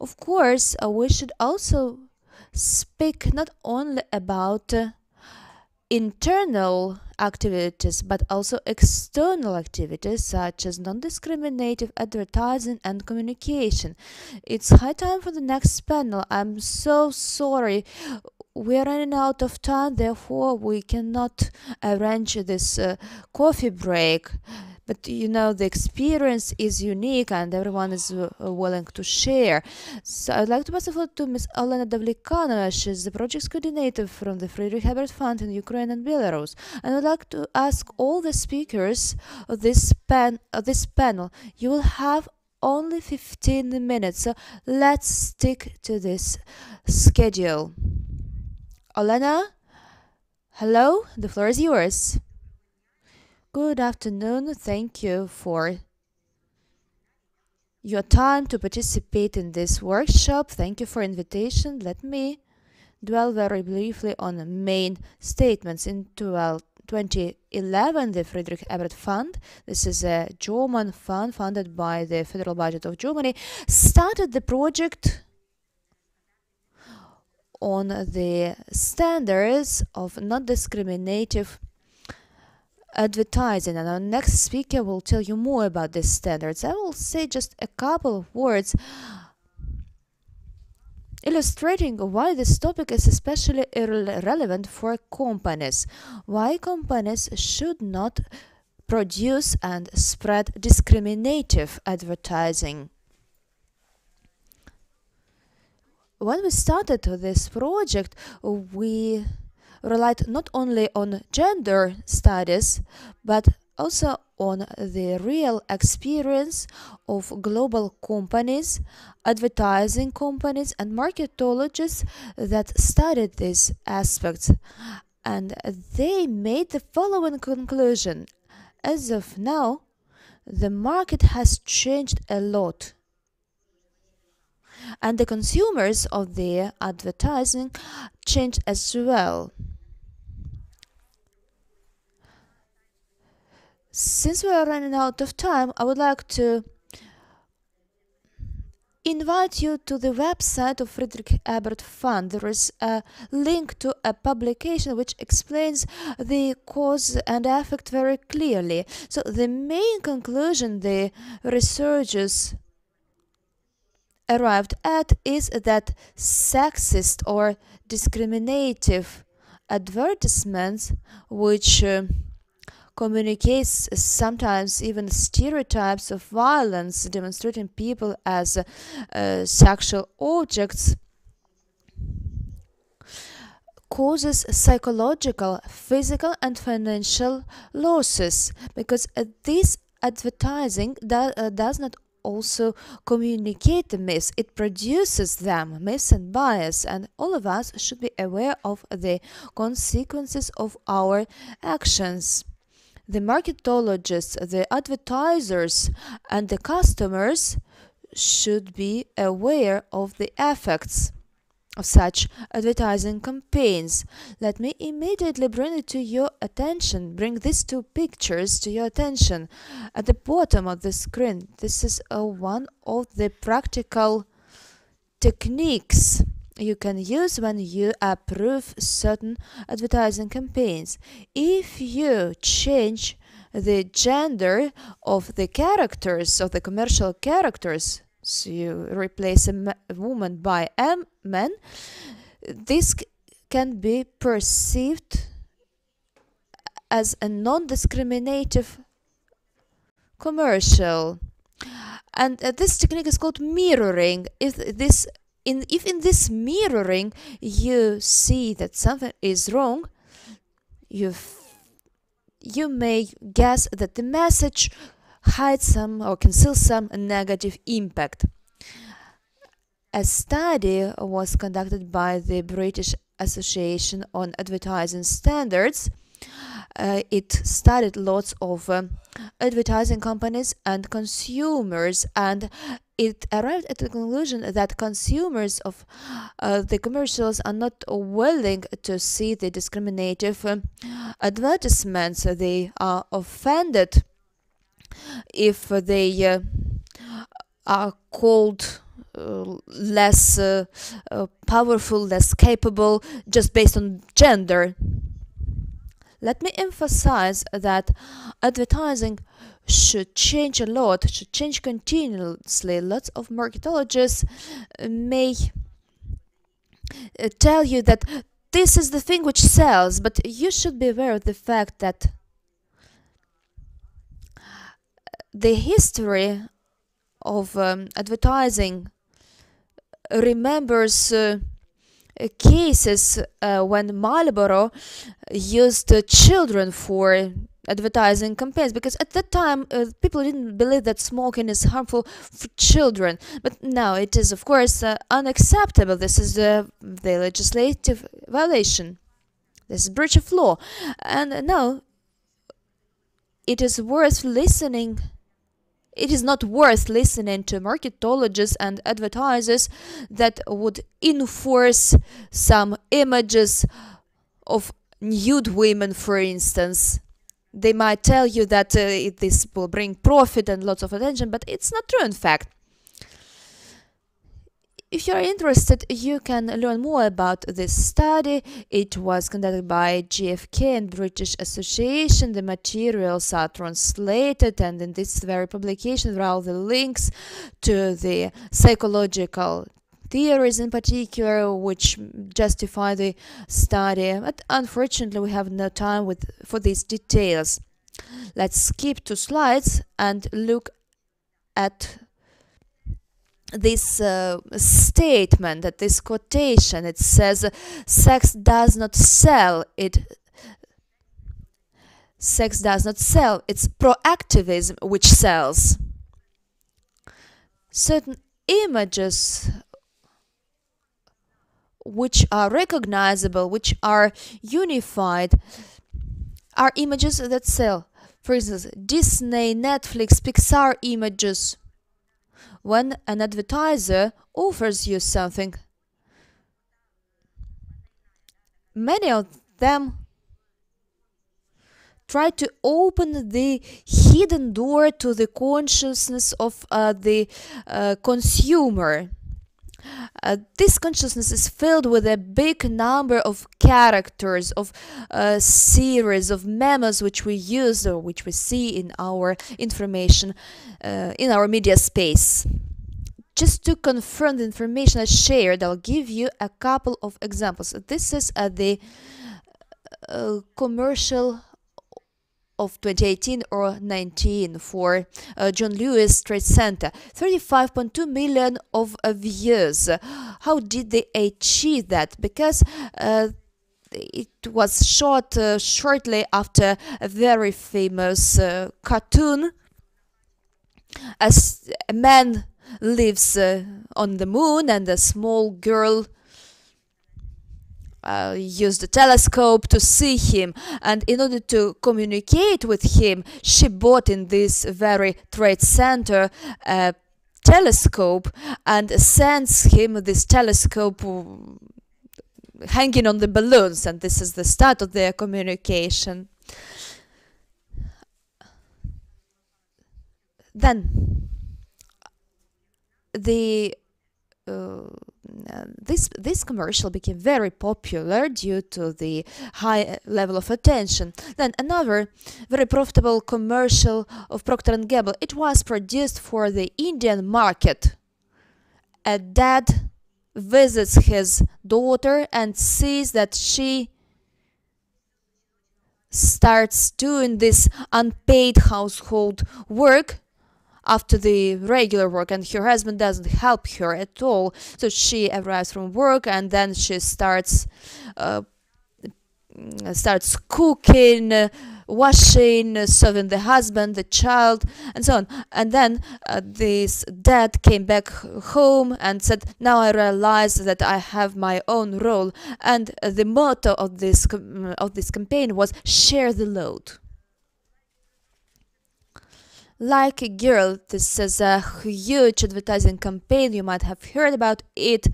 [SPEAKER 1] Of course, uh, we should also speak not only about uh, internal activities but also external activities such as non-discriminative advertising and communication. It's high time for the next panel. I'm so sorry we're running out of time, therefore we cannot arrange this uh, coffee break. But you know, the experience is unique and everyone is uh, willing to share. So I'd like to pass the floor to Ms. Olena Davlikanova. She's the project coordinator from the Friedrich Ebert Fund in Ukraine and Belarus. And I'd like to ask all the speakers of this, pan of this panel, you will have only 15 minutes. So let's stick to this schedule. Olena? Hello, the floor is yours. Good afternoon. Thank you for your time to participate in this workshop. Thank you for invitation. Let me dwell very briefly on the main statements. In 12, 2011, the Friedrich Ebert Fund, this is a German fund funded by the federal budget of Germany, started the project on the standards of non-discriminative advertising and our next speaker will tell you more about these standards. I will say just a couple of words illustrating why this topic is especially relevant for companies, why companies should not produce and spread discriminative advertising. When we started this project, we relied not only on gender studies, but also on the real experience of global companies, advertising companies, and marketologists that studied these aspects. And they made the following conclusion As of now, the market has changed a lot and the consumers of the advertising change as well. Since we are running out of time, I would like to invite you to the website of Friedrich Ebert Fund. There is a link to a publication which explains the cause and effect very clearly. So the main conclusion the researchers arrived at is that sexist or discriminative advertisements which uh, communicates sometimes even stereotypes of violence demonstrating people as uh, sexual objects causes psychological physical and financial losses. Because uh, this advertising do, uh, does not also communicate the myths. It produces them, myths and bias, and all of us should be aware of the consequences of our actions. The marketologists, the advertisers, and the customers should be aware of the effects of such advertising campaigns. Let me immediately bring it to your attention, bring these two pictures to your attention. At the bottom of the screen, this is one of the practical techniques you can use when you approve certain advertising campaigns. If you change the gender of the characters, of the commercial characters, so you replace a, a woman by a man, this can be perceived as a non-discriminative commercial. And uh, this technique is called mirroring. If this in if in this mirroring you see that something is wrong you you may guess that the message hides some or conceal some negative impact. A study was conducted by the British Association on Advertising Standards. Uh, it studied lots of um, advertising companies and consumers and it arrived at the conclusion that consumers of uh, the commercials are not willing to see the discriminative um, advertisements. They are offended if they uh, are called uh, less uh, uh, powerful, less capable, just based on gender. Let me emphasize that advertising should change a lot, should change continuously. Lots of marketologists may uh, tell you that this is the thing which sells, but you should be aware of the fact that the history of um, advertising remembers uh, cases uh, when Marlboro used uh, children for advertising campaigns because at that time uh, people didn't believe that smoking is harmful for children. But now it is of course uh, unacceptable. This is the, the legislative violation. This is breach of law. And now it is worth listening it is not worth listening to marketologists and advertisers that would enforce some images of nude women, for instance. They might tell you that uh, this will bring profit and lots of attention, but it's not true in fact. If you're interested, you can learn more about this study. It was conducted by GfK and British Association. The materials are translated, and in this very publication, there are all the links to the psychological theories in particular which justify the study but unfortunately we have no time with for these details let's skip two slides and look at this uh, statement that this quotation it says sex does not sell it sex does not sell it's proactivism which sells. Certain images which are recognizable which are unified are images that sell. For instance disney netflix pixar images when an advertiser offers you something. Many of them try to open the hidden door to the consciousness of uh, the uh, consumer. Uh, this consciousness is filled with a big number of characters, of uh, series, of memos which we use or which we see in our information, uh, in our media space. Just to confirm the information I shared, I'll give you a couple of examples. This is uh, the uh, commercial of 2018 or 19 for uh, John Lewis Trade Center. 35.2 million of uh, views. How did they achieve that? Because uh, it was shot uh, shortly after a very famous uh, cartoon. As a man lives uh, on the moon and a small girl uh, used a telescope to see him. And in order to communicate with him she bought in this very trade center a telescope and sends him this telescope hanging on the balloons. And this is the start of their communication. Then the uh, Uh, uh, this this commercial became very popular due to the high level of attention. Then another very profitable commercial of Procter and Gamble. It was produced for the Indian market. A dad visits his daughter and sees that she starts doing this unpaid household work after the regular work and her husband doesn't help her at all. So she arrives from work and then she starts uh, starts cooking washing serving the husband the child and so on. And then uh, this dad came back home and said now i realize that i have my own role. And the motto of this of this campaign was share the load like a girl this is a huge advertising campaign. You might have heard about it.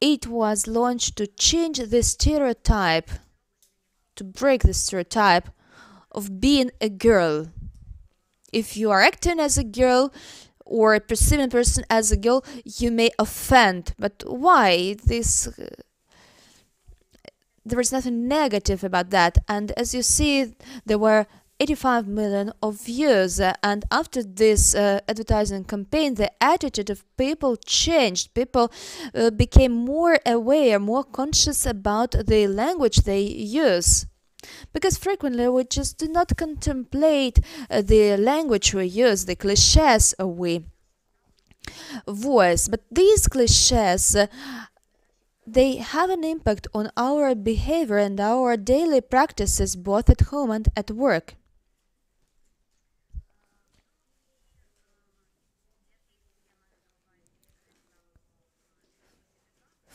[SPEAKER 1] It was launched to change the stereotype to break the stereotype of being a girl. If you are acting as a girl or a perceiving person as a girl you may offend. But why? This there is nothing negative about that. And as you see there were 85 million of views. And after this uh, advertising campaign the attitude of people changed. People uh, became more aware more conscious about the language they use. Because frequently we just do not contemplate uh, the language we use the cliches we voice. But these cliches uh, they have an impact on our behavior and our daily practices both at home and at work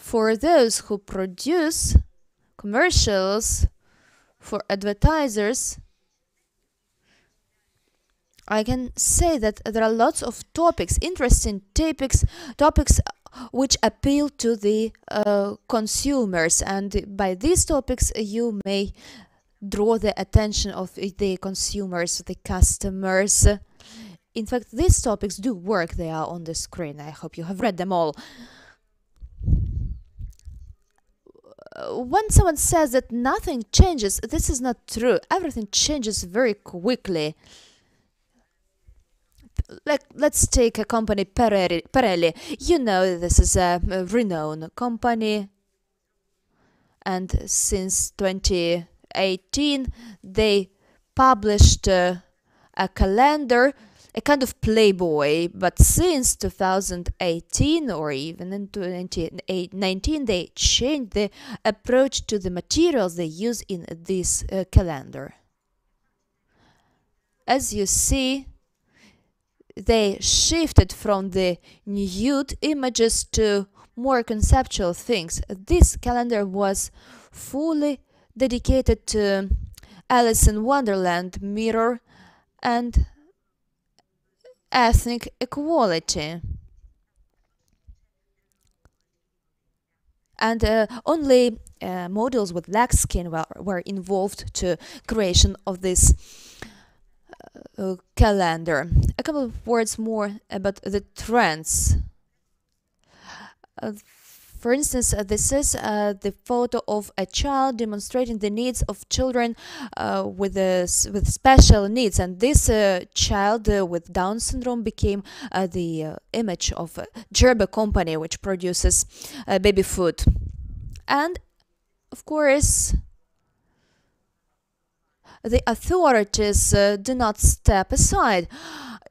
[SPEAKER 1] for those who produce commercials for advertisers I can say that there are lots of topics, interesting topics, topics which appeal to the uh, consumers, and by these topics you may draw the attention of the consumers, the customers. In fact, these topics do work, they are on the screen. I hope you have read them all. When someone says that nothing changes, this is not true. Everything changes very quickly. Like, let's take a company Pirelli. You know this is a, a renowned company, and since 2018 they published uh, a calendar a kind of playboy, but since 2018 or even in 2019 they changed the approach to the materials they use in this uh, calendar. As you see, they shifted from the nude images to more conceptual things. This calendar was fully dedicated to Alice in Wonderland mirror and ethnic equality. And uh, only uh, models with black skin were, were involved to creation of this uh, calendar. A couple of words more about the trends. For instance, uh, this is uh, the photo of a child demonstrating the needs of children uh, with, with special needs. And this child with Down syndrome became the image of Gerber company, which produces baby food. And, of course, the authorities do not step aside.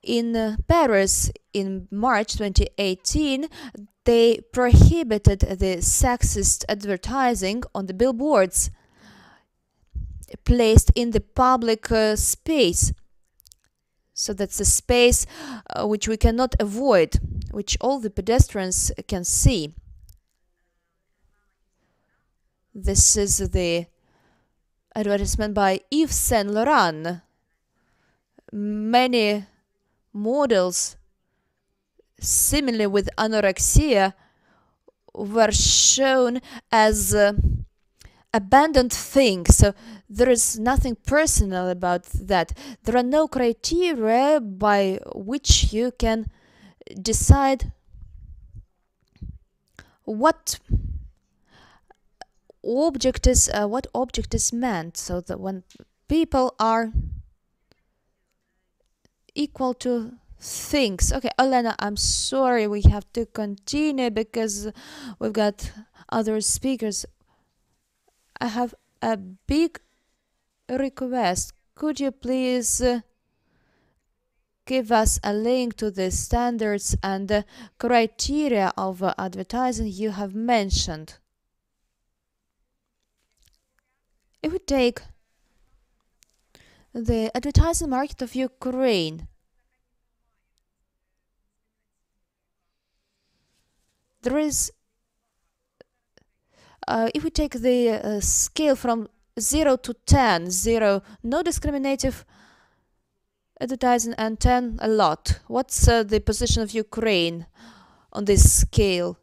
[SPEAKER 1] In Paris, in March 2018, they prohibited the sexist advertising on the billboards placed in the public uh, space. So that's a space uh, which we cannot avoid, which all the pedestrians can see. This is the advertisement by Yves Saint Laurent. Many models similarly with anorexia, were shown as uh, abandoned things. So there is nothing personal about that. There are no criteria by which you can decide what object is uh, what object is meant? So that when people are equal to things. Okay Elena I'm sorry we have to continue because we've got other speakers. I have a big request. Could you please uh, give us a link to the standards and the criteria of uh, advertising you have mentioned if we take the advertising market of Ukraine, there is, uh, if we take the uh, scale from 0 to 10, 0, no discriminative advertising, and 10, a lot. What's uh, the position of Ukraine on this scale?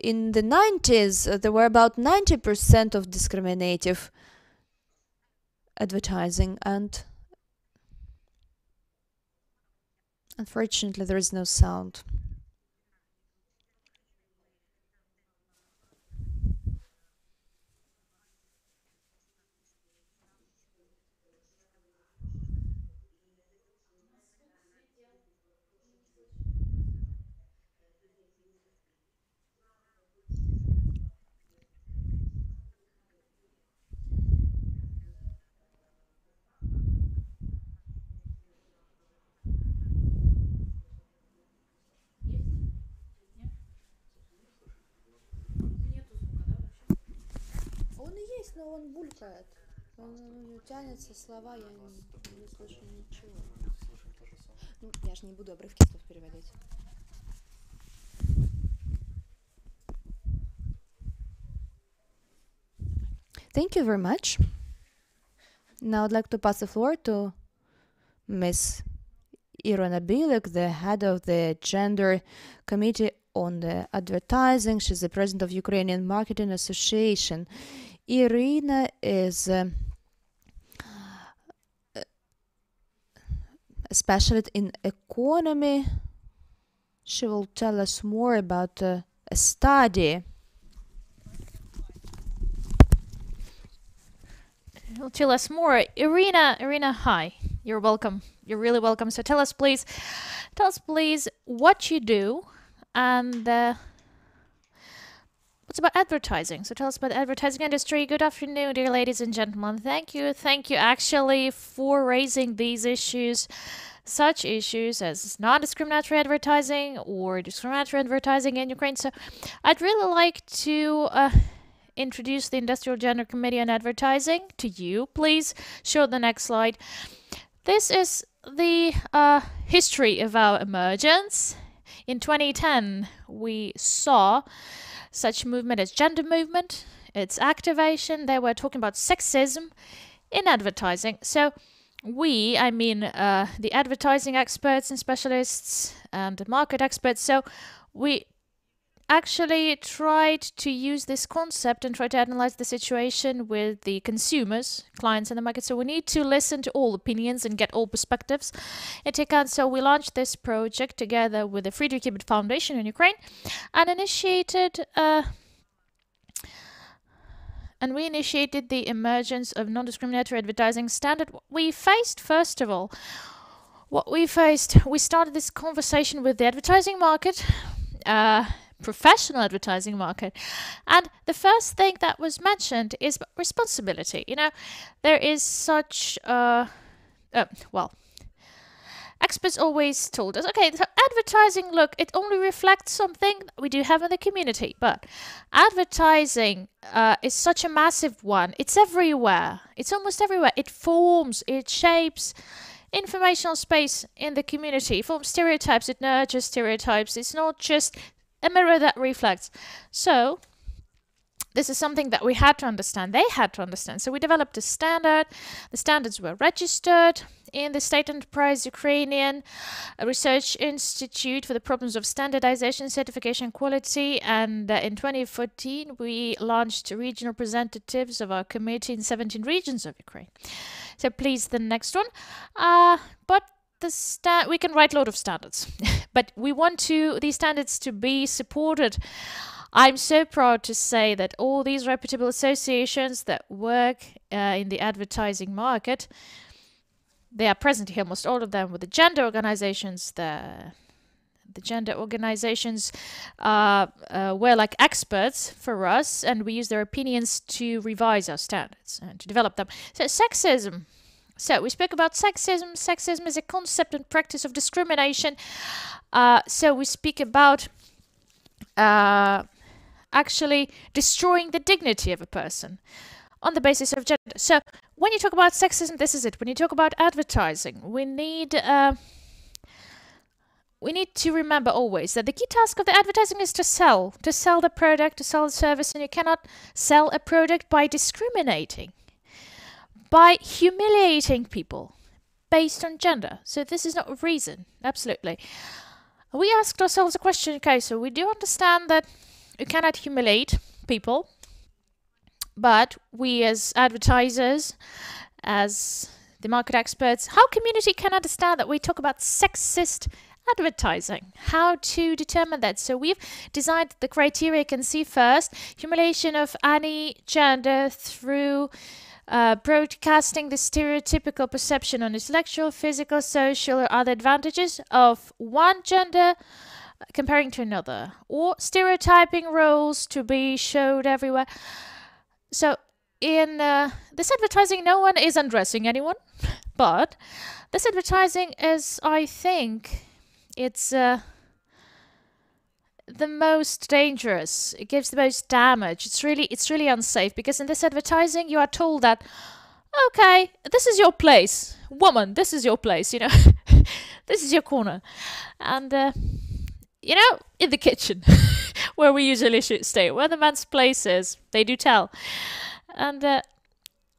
[SPEAKER 1] In the 90s, uh, there were about 90% of discriminative advertising and unfortunately there is no sound. он и есть, но он булькает. Он э, тянется слова, я не, не слышу ничего. Ну, я же не буду обрывки слов переводить. Thank you very much. Now I'd like to pass the floor to Ms. Iryna Lylyk, the head of the Gender Committee on the Advertising. She's the president of Ukrainian Marketing Association. Iryna is uh, a specialist in economy. She will tell us more about uh, a study.
[SPEAKER 2] She'll tell us more. Iryna, Iryna, hi. You're welcome. You're really welcome. So tell us, please, tell us, please, what you do and uh, What's about advertising? So tell us about the advertising industry. Good afternoon, dear ladies and gentlemen. Thank you. Thank you actually for raising these issues. Such issues as non discriminatory advertising or discriminatory advertising in Ukraine. So, I'd really like to uh, introduce the Industrial Gender Committee on Advertising to you. Please show the next slide. This is the uh, history of our emergence. In 2010, we saw such movement as gender movement, its activation. They were talking about sexism in advertising. So we, I mean uh, the advertising experts and specialists and market experts, so we actually tried to use this concept and try to analyze the situation with the consumers, clients in the market. So we need to listen to all opinions and get all perspectives into account. So we launched this project together with the Friedrich Ebert Foundation in Ukraine and initiated uh, and we initiated the emergence of non-discriminatory advertising standard. We faced, first of all, what we faced, we started this conversation with the advertising market, uh, professional advertising market. And the first thing that was mentioned is responsibility. You know, there is such, uh, uh, well, experts always told us, okay, so advertising, look, it only reflects something we do have in the community, but advertising uh, is such a massive one. It's everywhere. It's almost everywhere. It forms, it shapes informational space in the community. It forms stereotypes, it nurtures stereotypes. It's not just a mirror that reflects. So this is something that we had to understand. They had to understand. So we developed a standard. The standards were registered in the State Enterprise Ukrainian Research Institute for the Problems of Standardization, Certification, Quality. And uh, in 2014, we launched regional representatives of our committee in 17 regions of Ukraine. So please, the next one. Uh, but the we can write a lot of standards, but we want to these standards to be supported. I'm so proud to say that all these reputable associations that work uh, in the advertising market, they are present here, almost all of them, with the gender organizations, the the gender organizations uh, uh, were like experts for us, and we use their opinions to revise our standards and to develop them. So, sexism. So, we spoke about sexism. Sexism is a concept and practice of discrimination. Uh, so, we speak about uh, actually destroying the dignity of a person on the basis of gender. So, when you talk about sexism, this is it. When you talk about advertising, we need uh, we need to remember always that the key task of the advertising is to sell, to sell the product, to sell the service, and you cannot sell a product by discriminating, by humiliating people based on gender. So this is not a reason, absolutely. We asked ourselves a question, okay, so we do understand that you cannot humiliate people, but we as advertisers, as the market experts, how community can understand that we talk about sexist advertising. How to determine that? So we've designed the criteria you can see first humiliation of any gender through uh, broadcasting the stereotypical perception on intellectual, physical, social, or other advantages of one gender comparing to another, or stereotyping roles to be showed everywhere. So in uh, this advertising, no one is undressing anyone, but this advertising is, I think, it's uh, the most dangerous. It gives the most damage. It's really it's really unsafe because in this advertising you are told that okay, this is your place, woman. This is your place. You know, this is your corner, and uh, you know, in the kitchen where we usually should stay, where the man's place is. They do tell, and. Uh,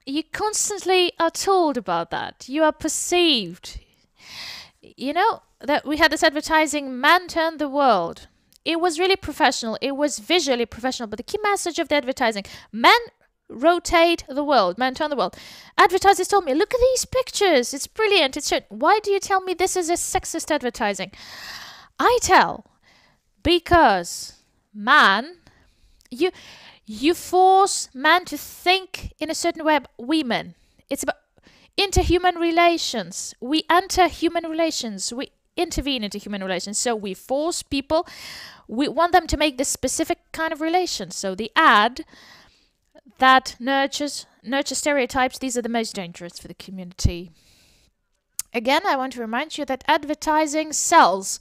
[SPEAKER 2] you constantly are told about that. You are perceived. You know, that we had this advertising man turned the world it was really professional. It was visually professional. But the key message of the advertising men rotate the world men turn the world. Advertisers told me look at these pictures. It's brilliant. It's why do you tell me this is a sexist advertising? I tell because man you you force man to think in a certain way about women. It's about interhuman relations. We enter human relations. We intervene into human relations. So we force people, we want them to make this specific kind of relation. So the ad that nurtures nurture stereotypes, these are the most dangerous for the community. Again, I want to remind you that advertising sells,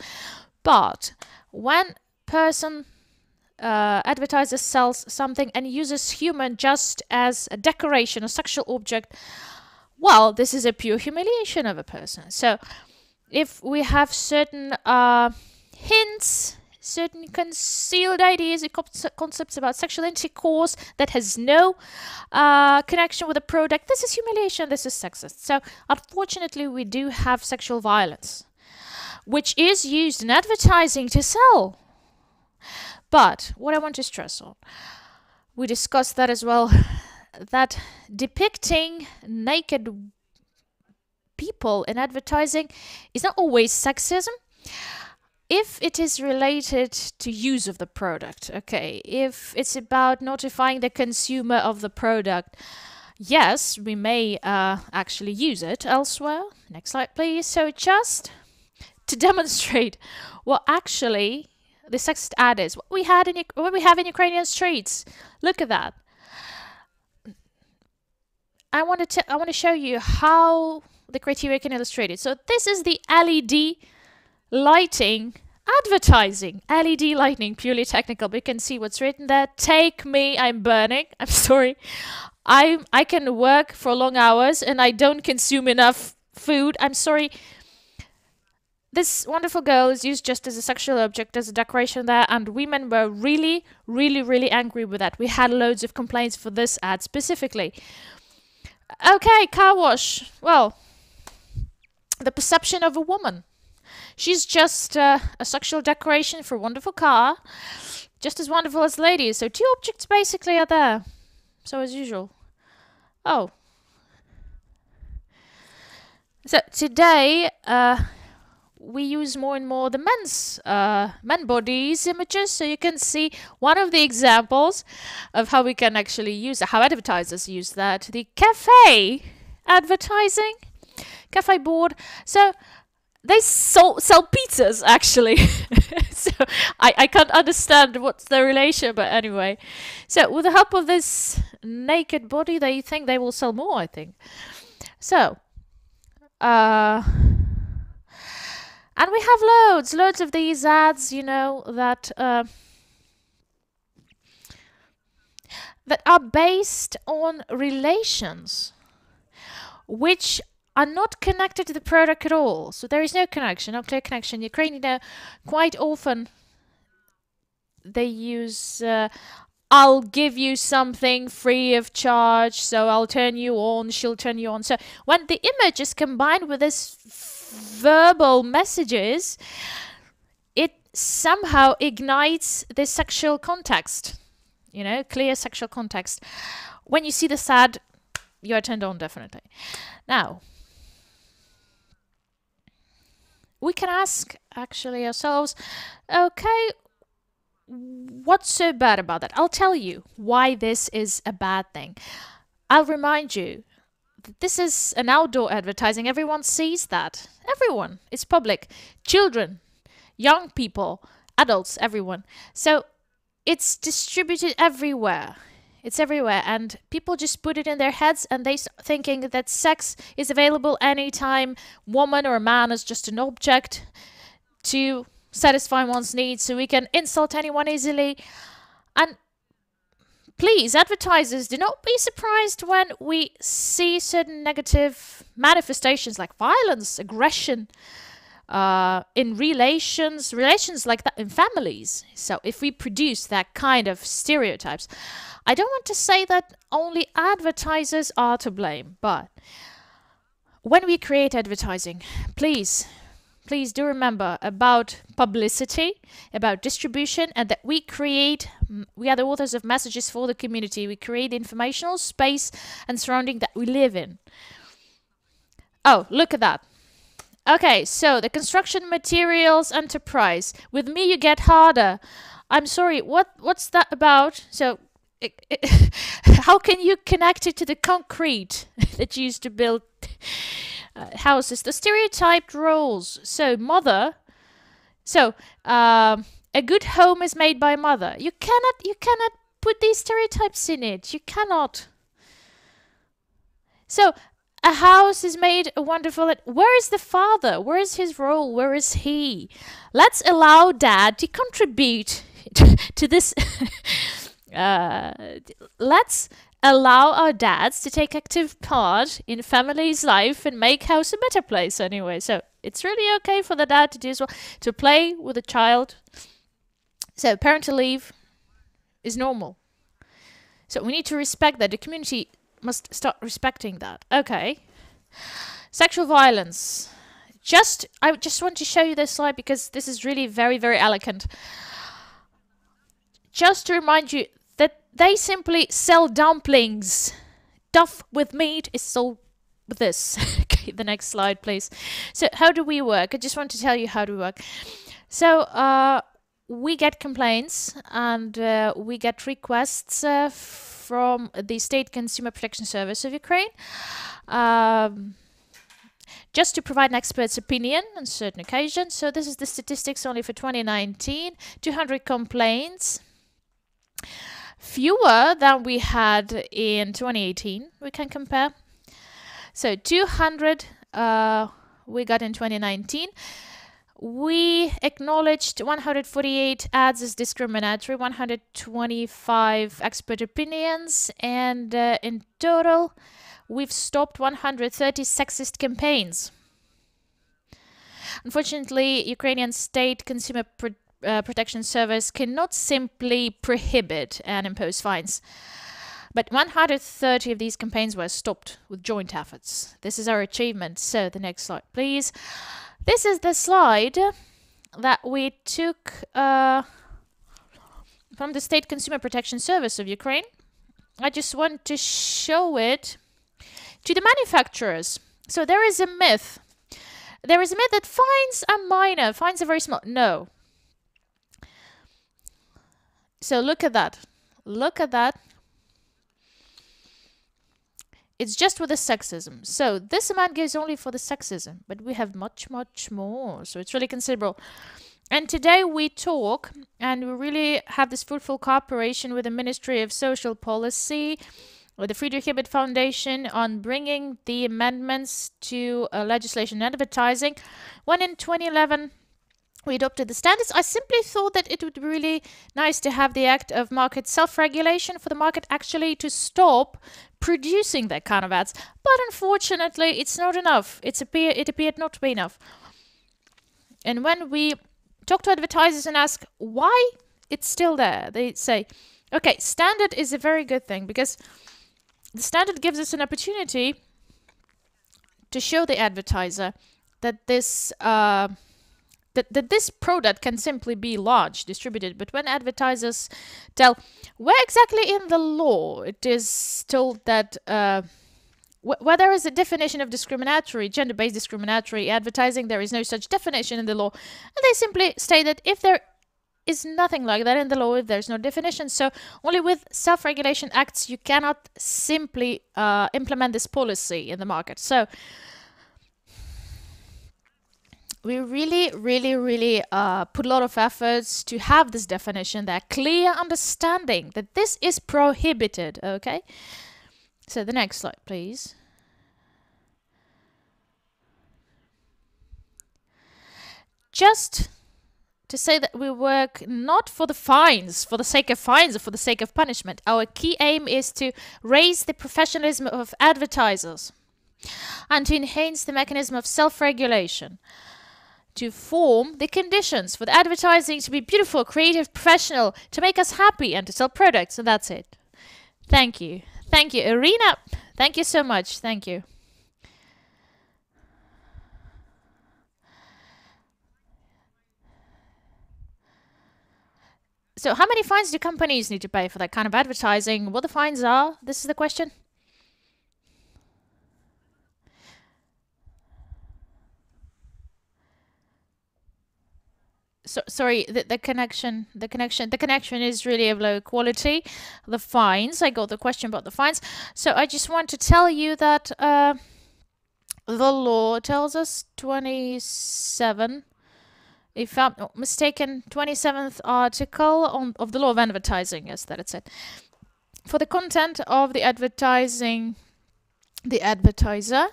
[SPEAKER 2] but when person uh, advertiser sells something and uses human just as a decoration, a sexual object, well, this is a pure humiliation of a person. So if we have certain uh, hints, certain concealed ideas concepts about sexual intercourse that has no uh, connection with the product, this is humiliation, this is sexist. So, unfortunately, we do have sexual violence, which is used in advertising to sell. But what I want to stress on, we discussed that as well, that depicting naked people in advertising is not always sexism. If it is related to use of the product okay if it's about notifying the consumer of the product yes we may uh, actually use it elsewhere. Next slide please. So just to demonstrate what actually the sexist ad is what we had in what we have in ukrainian streets. Look at that. I want to i want to show you how the criteria can illustrate it. So this is the LED lighting advertising. LED lighting, purely technical, but you can see what's written there. Take me, I'm burning. I'm sorry. I I can work for long hours and I don't consume enough food. I'm sorry. This wonderful girl is used just as a sexual object, as a decoration there, and women were really, really, really angry with that. We had loads of complaints for this ad specifically. Okay, car wash. Well, the perception of a woman. She's just uh, a sexual decoration for a wonderful car, just as wonderful as ladies. So two objects basically are there. So as usual. Oh. So today, uh, we use more and more the men's uh, men bodies images so you can see one of the examples of how we can actually use how advertisers use that the cafe advertising cafe board. So they sell, sell pizzas actually. So I, I can't understand what's the relation but anyway. So with the help of this naked body they think they will sell more i think. So uh and we have loads, loads of these ads, you know, that uh, that are based on relations, which are not connected to the product at all. So there is no connection, no clear connection. Ukraine, you know, quite often they use uh, I'll give you something free of charge, so I'll turn you on, she'll turn you on. So when the image is combined with this verbal messages, it somehow ignites the sexual context, you know, clear sexual context. When you see the sad, you're turned on definitely. Now, we can ask actually ourselves, okay, what's so bad about that? I'll tell you why this is a bad thing. I'll remind you this is an outdoor advertising. Everyone sees that. Everyone. It's public. Children, young people, adults, everyone. So it's distributed everywhere. It's everywhere, and people just put it in their heads, and they thinking that sex is available anytime. Woman or man is just an object to satisfy one's needs, so we can insult anyone easily. And Please, advertisers, do not be surprised when we see certain negative manifestations like violence, aggression, uh, in relations, relations like that in families. So if we produce that kind of stereotypes, I don't want to say that only advertisers are to blame, but when we create advertising, please please do remember about publicity, about distribution, and that we create, we are the authors of messages for the community. We create the informational space and surrounding that we live in. Oh, look at that. Okay, so the construction materials enterprise. With me, you get harder. I'm sorry, what what's that about? So, it, it, how can you connect it to the concrete that you used to build? uh, houses, the stereotyped roles. So, mother. So, um, a good home is made by mother. You cannot, you cannot put these stereotypes in it. You cannot. So, a house is made wonderful. Where is the father? Where is his role? Where is he? Let's allow dad to contribute to this. uh, let's allow our dads to take active part in family's life and make house a better place anyway. So it's really okay for the dad to do as well, to play with the child. So parental leave is normal. So we need to respect that. The community must start respecting that. Okay. Sexual violence. Just I just want to show you this slide because this is really very, very elegant. Just to remind you, that they simply sell dumplings. Duff with meat is sold with this. okay, the next slide, please. So, how do we work? I just want to tell you how to work. So, uh, we get complaints and uh, we get requests uh, from the State Consumer Protection Service of Ukraine. Um, just to provide an expert's opinion on certain occasions. So this is the statistics only for 2019. 200 complaints fewer than we had in 2018, we can compare. So 200 uh, we got in 2019. We acknowledged 148 ads as discriminatory, 125 expert opinions, and uh, in total, we've stopped 130 sexist campaigns. Unfortunately, Ukrainian state consumer uh, protection service cannot simply prohibit and impose fines. But 130 of these campaigns were stopped with joint efforts. This is our achievement. So the next slide, please. This is the slide that we took uh, from the State Consumer Protection Service of Ukraine. I just want to show it to the manufacturers. So there is a myth. There is a myth that fines are minor, fines are very small. No. So look at that. Look at that. It's just with the sexism. So this amount goes only for the sexism, but we have much, much more. So it's really considerable. And today we talk and we really have this fruitful cooperation with the Ministry of Social Policy, with the Friedrich Ebert Foundation on bringing the amendments to uh, legislation and advertising. When in 2011 we adopted the standards, I simply thought that it would be really nice to have the act of market self-regulation for the market actually to stop producing that kind of ads. But unfortunately, it's not enough. It's appear it appeared not to be enough. And when we talk to advertisers and ask why it's still there, they say, okay, standard is a very good thing because the standard gives us an opportunity to show the advertiser that this uh, that, that this product can simply be large, distributed. But when advertisers tell where exactly in the law it is told that uh, wh where there is a definition of discriminatory, gender-based discriminatory advertising, there is no such definition in the law. And they simply state that if there is nothing like that in the law if there's no definition. So only with self-regulation acts you cannot simply uh, implement this policy in the market. So we really, really, really uh, put a lot of efforts to have this definition, that clear understanding that this is prohibited, okay? So the next slide, please. Just to say that we work not for the fines, for the sake of fines or for the sake of punishment. Our key aim is to raise the professionalism of advertisers and to enhance the mechanism of self-regulation to form the conditions for the advertising to be beautiful, creative, professional, to make us happy and to sell products. And that's it. Thank you. Thank you, Iryna. Thank you so much. Thank you. So how many fines do companies need to pay for that kind of advertising? What the fines are? This is the question. So, sorry the, the connection the connection the connection is really of low quality. The fines i got the question about the fines. So i just want to tell you that uh, the law tells us 27 if i'm not mistaken 27th article on, of the law of advertising yes that it said. For the content of the advertising the advertiser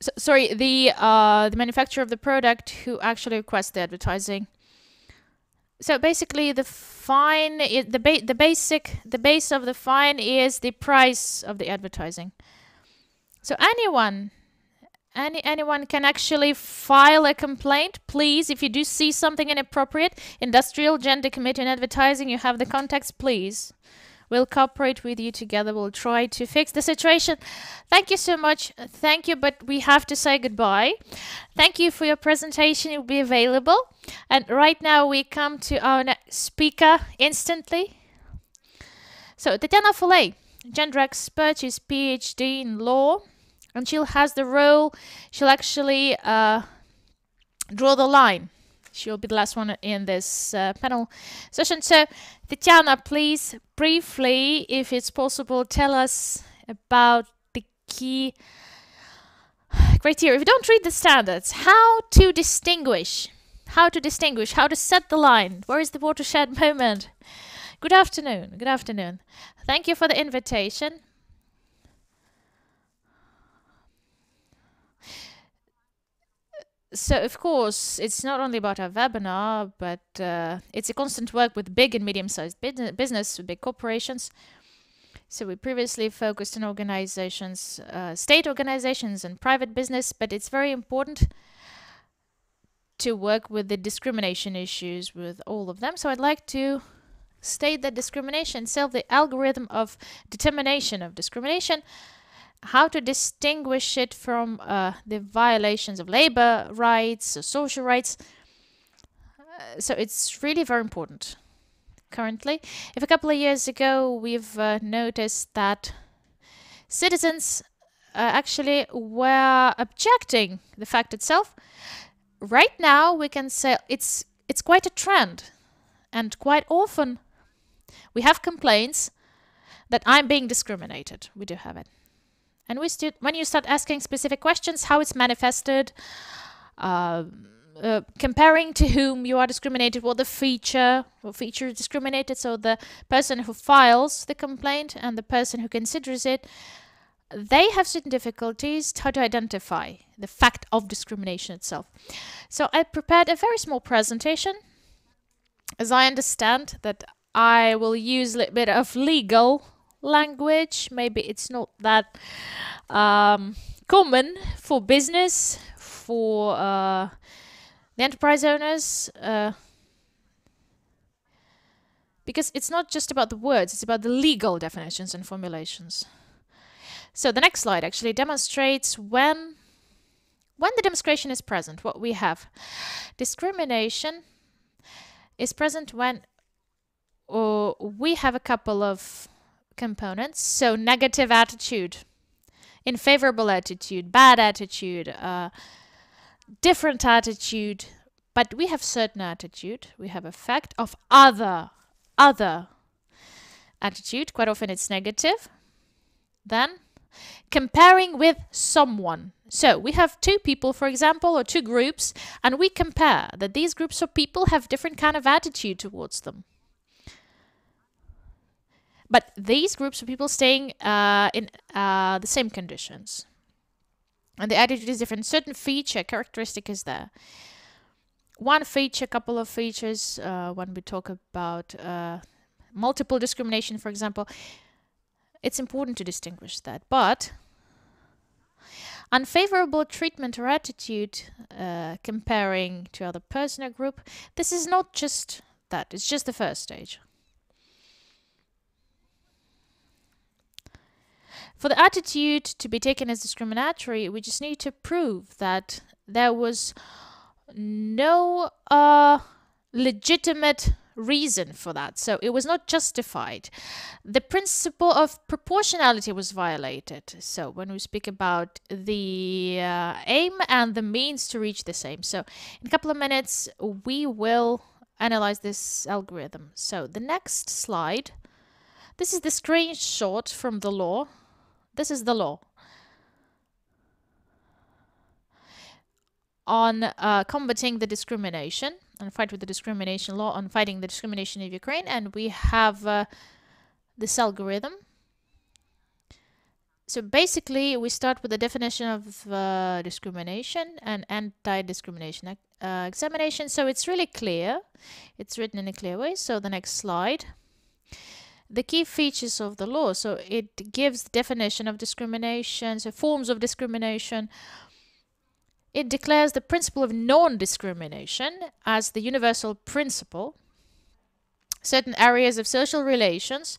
[SPEAKER 2] so, sorry, the uh, the manufacturer of the product who actually requests the advertising. So basically, the fine, the ba the basic, the base of the fine is the price of the advertising. So anyone, any anyone can actually file a complaint. Please, if you do see something inappropriate, Industrial Gender Committee on Advertising, you have the contacts. Please. We'll cooperate with you together. We'll try to fix the situation. Thank you so much. Thank you, but we have to say goodbye. Thank you for your presentation. It will be available. And right now we come to our next speaker instantly. So Tatiana Fuley, gender expert, she's PhD in law, and she'll has the role, she'll actually uh, draw the line She'll be the last one in this uh, panel session. So, Tatiana, please briefly, if it's possible, tell us about the key criteria. If you don't read the standards, how to distinguish, how to distinguish, how to set the line. Where is the watershed moment? Good afternoon. Good afternoon. Thank you for the invitation. So of course it's not only about our webinar but uh, it's a constant work with big and medium-sized business with big corporations. So we previously focused on organizations uh, state organizations and private business but it's very important to work with the discrimination issues with all of them. So i'd like to state that discrimination itself, the algorithm of determination of discrimination, how to distinguish it from uh, the violations of labor rights or social rights. Uh, so it's really very important currently. If a couple of years ago we've uh, noticed that citizens uh, actually were objecting the fact itself, right now we can say it's it's quite a trend, and quite often we have complaints that I'm being discriminated. We do have it. And when you start asking specific questions, how it's manifested, uh, uh, comparing to whom you are discriminated, what the feature, what feature is discriminated, so the person who files the complaint and the person who considers it, they have certain difficulties how to identify the fact of discrimination itself. So I prepared a very small presentation. As I understand that I will use a little bit of legal language. Maybe it's not that um, common for business, for uh, the enterprise owners. Uh, because it's not just about the words, it's about the legal definitions and formulations. So the next slide actually demonstrates when when the demonstration is present, what we have. Discrimination is present when uh, we have a couple of components. So negative attitude, unfavorable attitude, bad attitude, uh, different attitude, but we have certain attitude. We have a fact of other, other attitude. Quite often it's negative. Then comparing with someone. So we have two people, for example, or two groups, and we compare that these groups of people have different kind of attitude towards them. But these groups of people staying uh, in uh, the same conditions. And the attitude is different. Certain feature, characteristic is there. One feature, couple of features, uh, when we talk about uh, multiple discrimination, for example, it's important to distinguish that. But unfavorable treatment or attitude uh, comparing to other person or group, this is not just that, it's just the first stage. For the attitude to be taken as discriminatory, we just need to prove that there was no uh, legitimate reason for that. So it was not justified. The principle of proportionality was violated. So when we speak about the uh, aim and the means to reach the same. So in a couple of minutes, we will analyze this algorithm. So the next slide. This is the screenshot from the law. This is the law. On uh, combating the discrimination and fight with the discrimination law on fighting the discrimination in Ukraine. And we have uh, this algorithm. So basically, we start with the definition of uh, discrimination and anti-discrimination uh, examination. So it's really clear. It's written in a clear way. So the next slide. The key features of the law. So it gives the definition of discrimination, so forms of discrimination, it declares the principle of non-discrimination as the universal principle. Certain areas of social relations,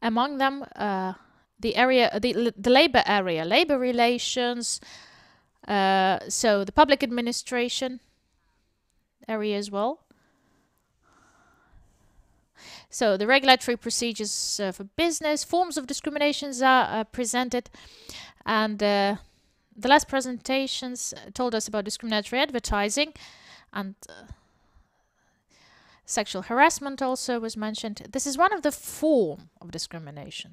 [SPEAKER 2] among them uh, the area, the, the labor area, labor relations, uh, so the public administration area as well. So the regulatory procedures uh, for business, forms of discriminations are uh, presented, and uh, the last presentations told us about discriminatory advertising and uh, sexual harassment also was mentioned. This is one of the form of discrimination.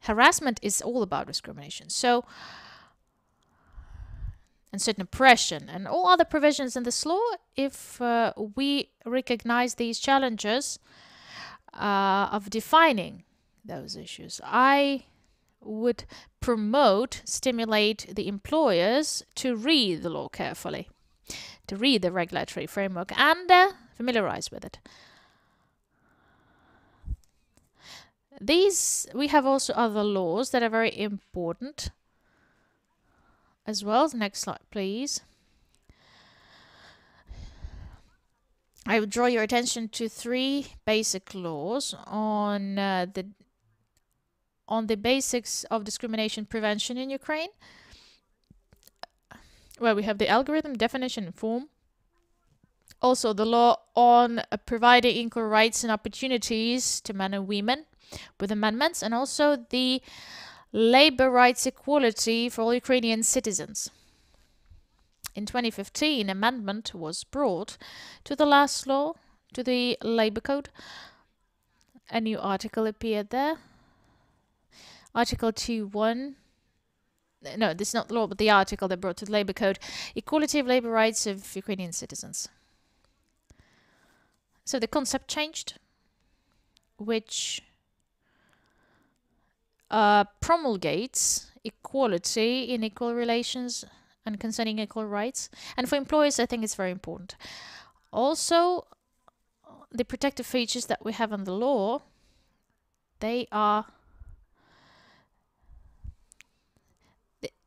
[SPEAKER 2] Harassment is all about discrimination. So, and certain oppression and all other provisions in this law, if uh, we recognize these challenges uh, of defining those issues, I would promote, stimulate the employers to read the law carefully, to read the regulatory framework and uh, familiarize with it. These, we have also other laws that are very important as well. Next slide, please. I would draw your attention to three basic laws on uh, the on the basics of discrimination prevention in Ukraine, where we have the algorithm, definition, and form. Also, the law on uh, providing equal rights and opportunities to men and women with amendments, and also the labor rights equality for all Ukrainian citizens. In 2015, amendment was brought to the last law, to the labor code. A new article appeared there. Article 2.1 no, this is not the law, but the article that brought to the labor code equality of labor rights of Ukrainian citizens. So the concept changed, which uh, promulgates equality in equal relations and concerning equal rights. And for employers, I think it's very important. Also, the protective features that we have in the law, they are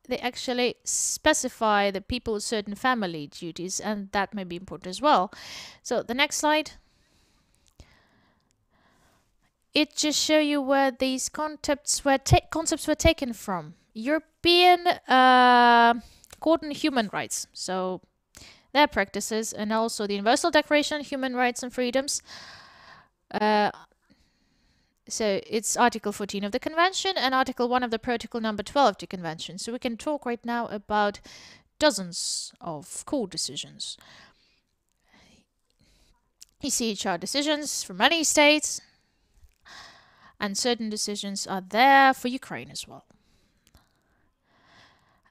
[SPEAKER 2] they actually specify the people with certain family duties and that may be important as well. So the next slide it just show you where these concepts were concepts were taken from. European uh, Court on Human Rights, so their practices, and also the Universal Declaration on Human Rights and Freedoms. Uh, so it's Article 14 of the Convention and Article 1 of the Protocol number 12 of the Convention. So we can talk right now about dozens of court decisions. ECHR decisions from many states, and certain decisions are there for Ukraine as well.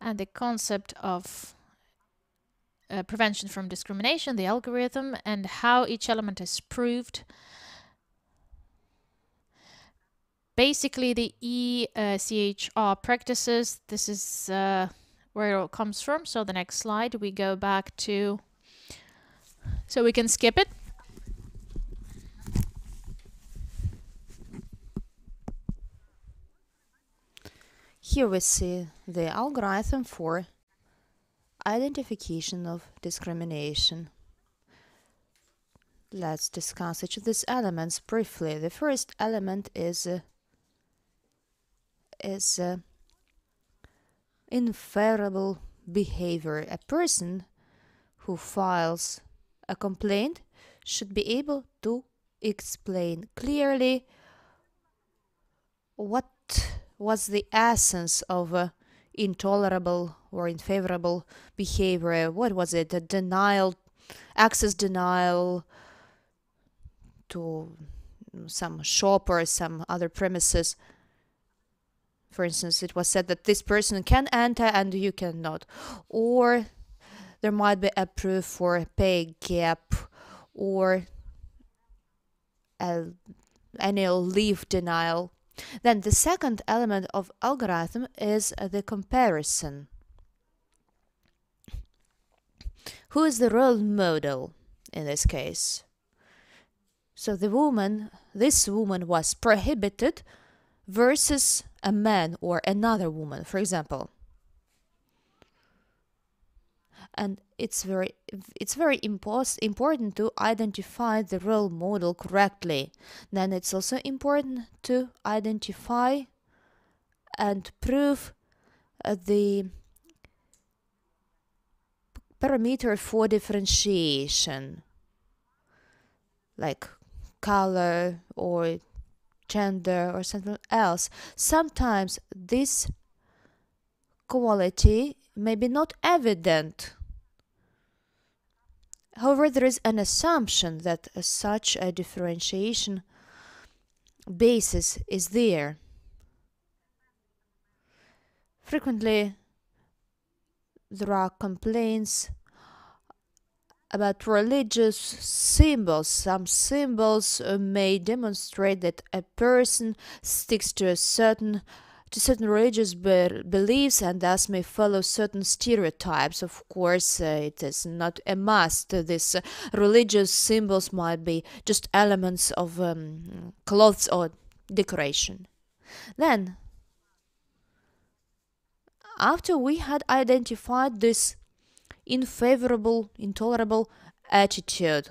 [SPEAKER 2] And the concept of uh, prevention from discrimination, the algorithm, and how each element is proved. Basically, the ECHR practices, this is uh, where it all comes from. So the next slide, we go back to, so we can skip it.
[SPEAKER 1] Here we see the algorithm for identification of discrimination. Let's discuss each of these elements briefly. The first element is uh, is uh, inferable behavior. A person who files a complaint should be able to explain clearly what was the essence of uh, intolerable or unfavorable behavior? What was it? A denial, access denial to some shop or some other premises. For instance, it was said that this person can enter and you cannot. Or there might be a proof for a pay gap or a annual leave denial then the second element of algorithm is uh, the comparison. Who is the role model in this case? So the woman, this woman was prohibited versus a man or another woman, for example and it's very it's very impos- important to identify the role model correctly. Then it's also important to identify and prove uh, the parameter for differentiation like color or gender or something else. Sometimes this quality may be not evident However, there is an assumption that such a differentiation basis is there. Frequently, there are complaints about religious symbols. Some symbols may demonstrate that a person sticks to a certain to certain religious be- beliefs and thus may follow certain stereotypes. Of course, uh, it is not a must. These uh, religious symbols might be just elements of um, clothes or decoration. Then, after we had identified this unfavorable, intolerable attitude,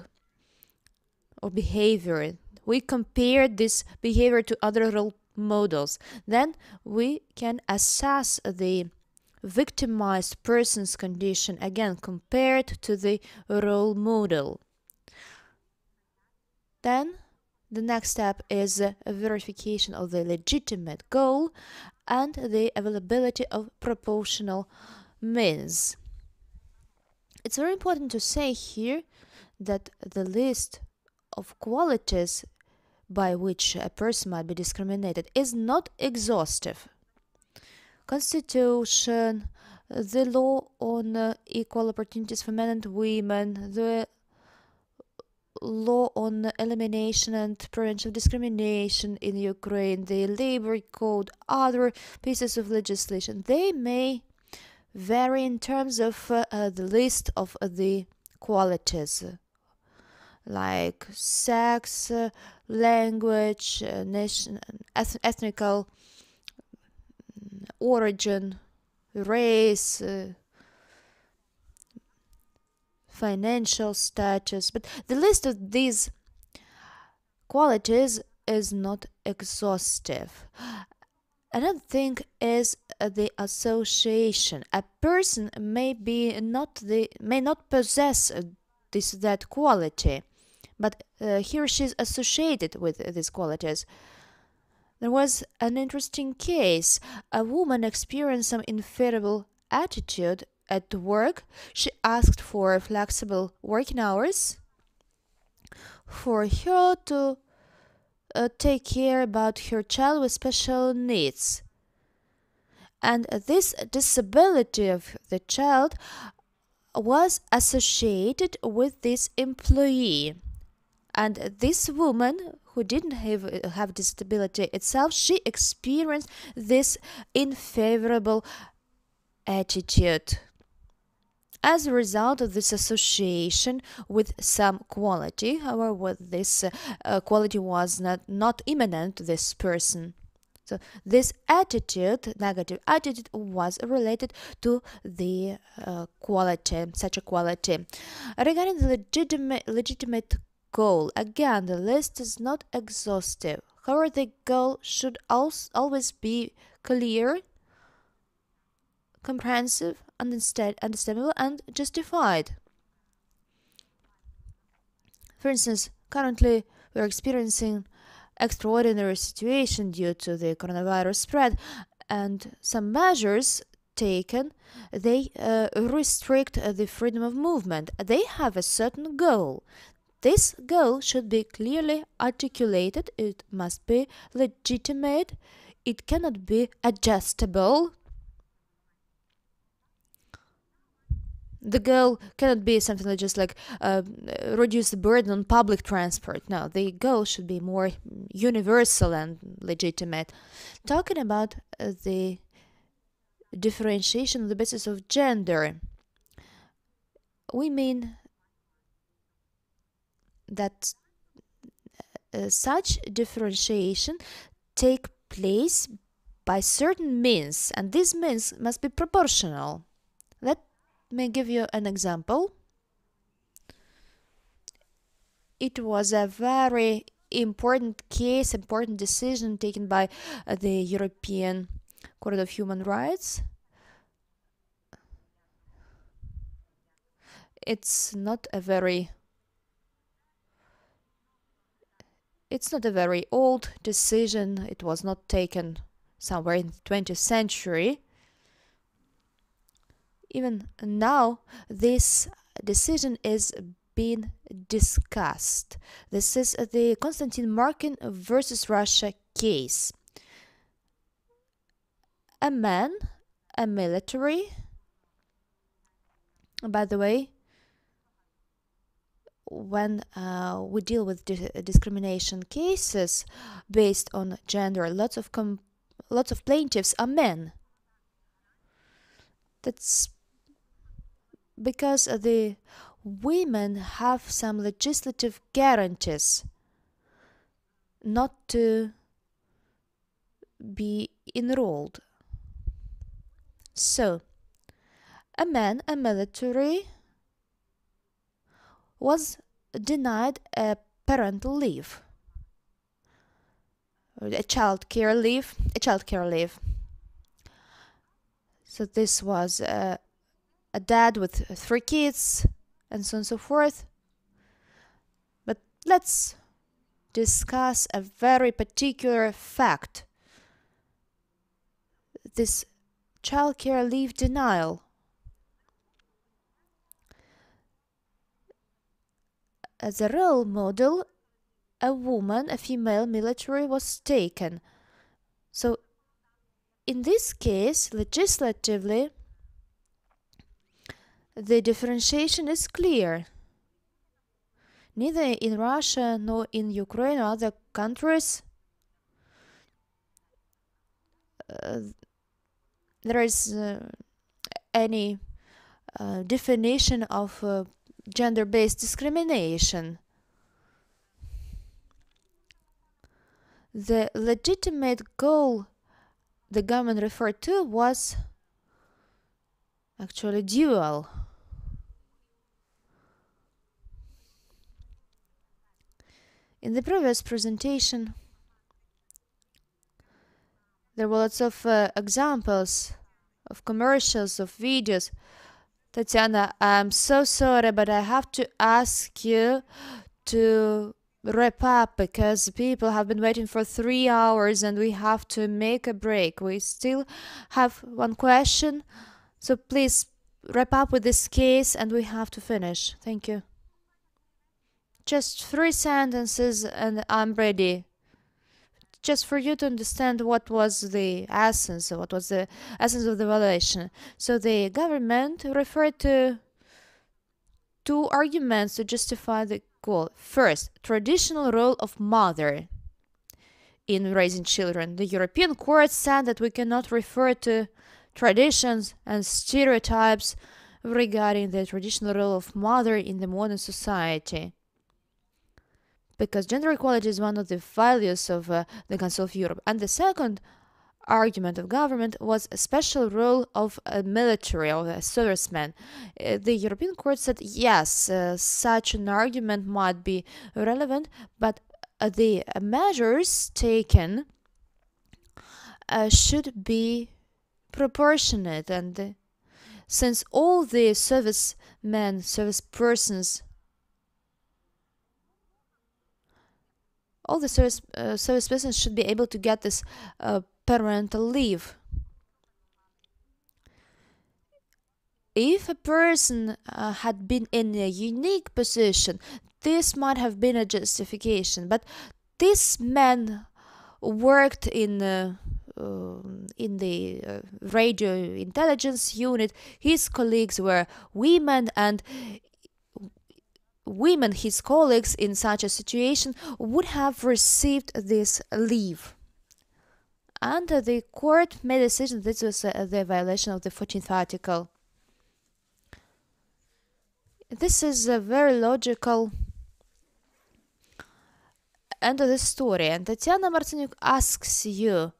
[SPEAKER 1] or behavior. We compared this behavior to other models. Then we can assess the victimized person's condition again compared to the role model. Then the next step is a verification of the legitimate goal and the availability of proportional means. It's very important to say here that the list of qualities by which a person might be discriminated is not exhaustive. Constitution, the law on uh, equal opportunities for men and women, the law on elimination and prevention of discrimination in Ukraine, the labor code, other pieces of legislation, they may vary in terms of uh, the list of the qualities like sex, language, uh, nation, eth- ethnical mm, origin, race, uh, financial status. But the list of these qualities is not exhaustive. Another thing is the association. A person may be not the may not possess this that quality, but uh, he or she is associated with these qualities. There was an interesting case. A woman experienced some unfavorable attitude at work. She asked for flexible working hours for her to uh, take care about her child with special needs. And this disability of the child was associated with this employee. And this woman who didn't have, have disability itself, she experienced this unfavorable attitude as a result of this association with some quality, however, this uh, quality was not, not immanent to this person. So this attitude, negative attitude, was related to the uh, quality, such a quality. Regarding the legitimate, legitimate goal, again, the list is not exhaustive. However, the goal should also always be clear, comprehensive, understandable, and justified. For instance, currently we're experiencing extraordinary situation due to the coronavirus spread and some measures taken they uh, restrict the freedom of movement they have a certain goal this goal should be clearly articulated. It must be legitimate. It cannot be adjustable. The goal cannot be something like just like uh, reduce the burden on public transport. No the goal should be more universal and legitimate. Talking about uh, the differentiation on the basis of gender we mean that uh, such differentiation take place by certain means and these means must be proportional let me give you an example. It was a very important case, important decision taken by uh, the European Court of Human Rights. It's not a very it's not a very old decision. It was not taken somewhere in the 20th century even now this decision is being discussed. This is the Konstantin Markin versus Russia case. A man, a military, by the way, when uh, we deal with di discrimination cases based on gender, lots of lots of plaintiffs are men. That's because the women have some legislative guarantees not to be enrolled. So, a man, a military, was denied a parental leave, a child care leave, a child care leave. So this was uh, a dad with three kids and so on and so forth. But let's discuss a very particular fact. This child care leave denial. As a role model, a woman, a female military, was taken. So, in this case, legislatively, the differentiation is clear. Neither in Russia nor in Ukraine or other countries uh, there is uh, any uh, definition of uh, gender-based discrimination. The legitimate goal the government referred to was actually dual. In the previous presentation, there were lots of uh, examples of commercials, of videos. Tatiana, I'm so sorry, but I have to ask you to wrap up because people have been waiting for three hours and we have to make a break. We still have one question, so please wrap up with this case and we have to finish. Thank you. Just three sentences and I'm ready. Just for you to understand what was the essence, what was the essence of the evaluation. So the government referred to two arguments to justify the goal. First, traditional role of mother in raising children. The European court said that we cannot refer to traditions and stereotypes regarding the traditional role of mother in the modern society because gender equality is one of the values of uh, the Council of Europe. And the second argument of government was a special role of a military of a serviceman. Uh, the European Court said yes, uh, such an argument might be relevant, but uh, the measures taken uh, should be proportionate and since all the servicemen, service persons all the service uh, service persons should be able to get this uh, parental leave. If a person uh, had been in a unique position, this might have been a justification. But this man worked in uh, in the uh, radio intelligence unit. His colleagues were women, and women, his colleagues in such a situation, would have received this leave. And the court made a decision this was uh, the violation of the 14th article. This is a very logical end of the story. And Tatiana Martinyuk asks you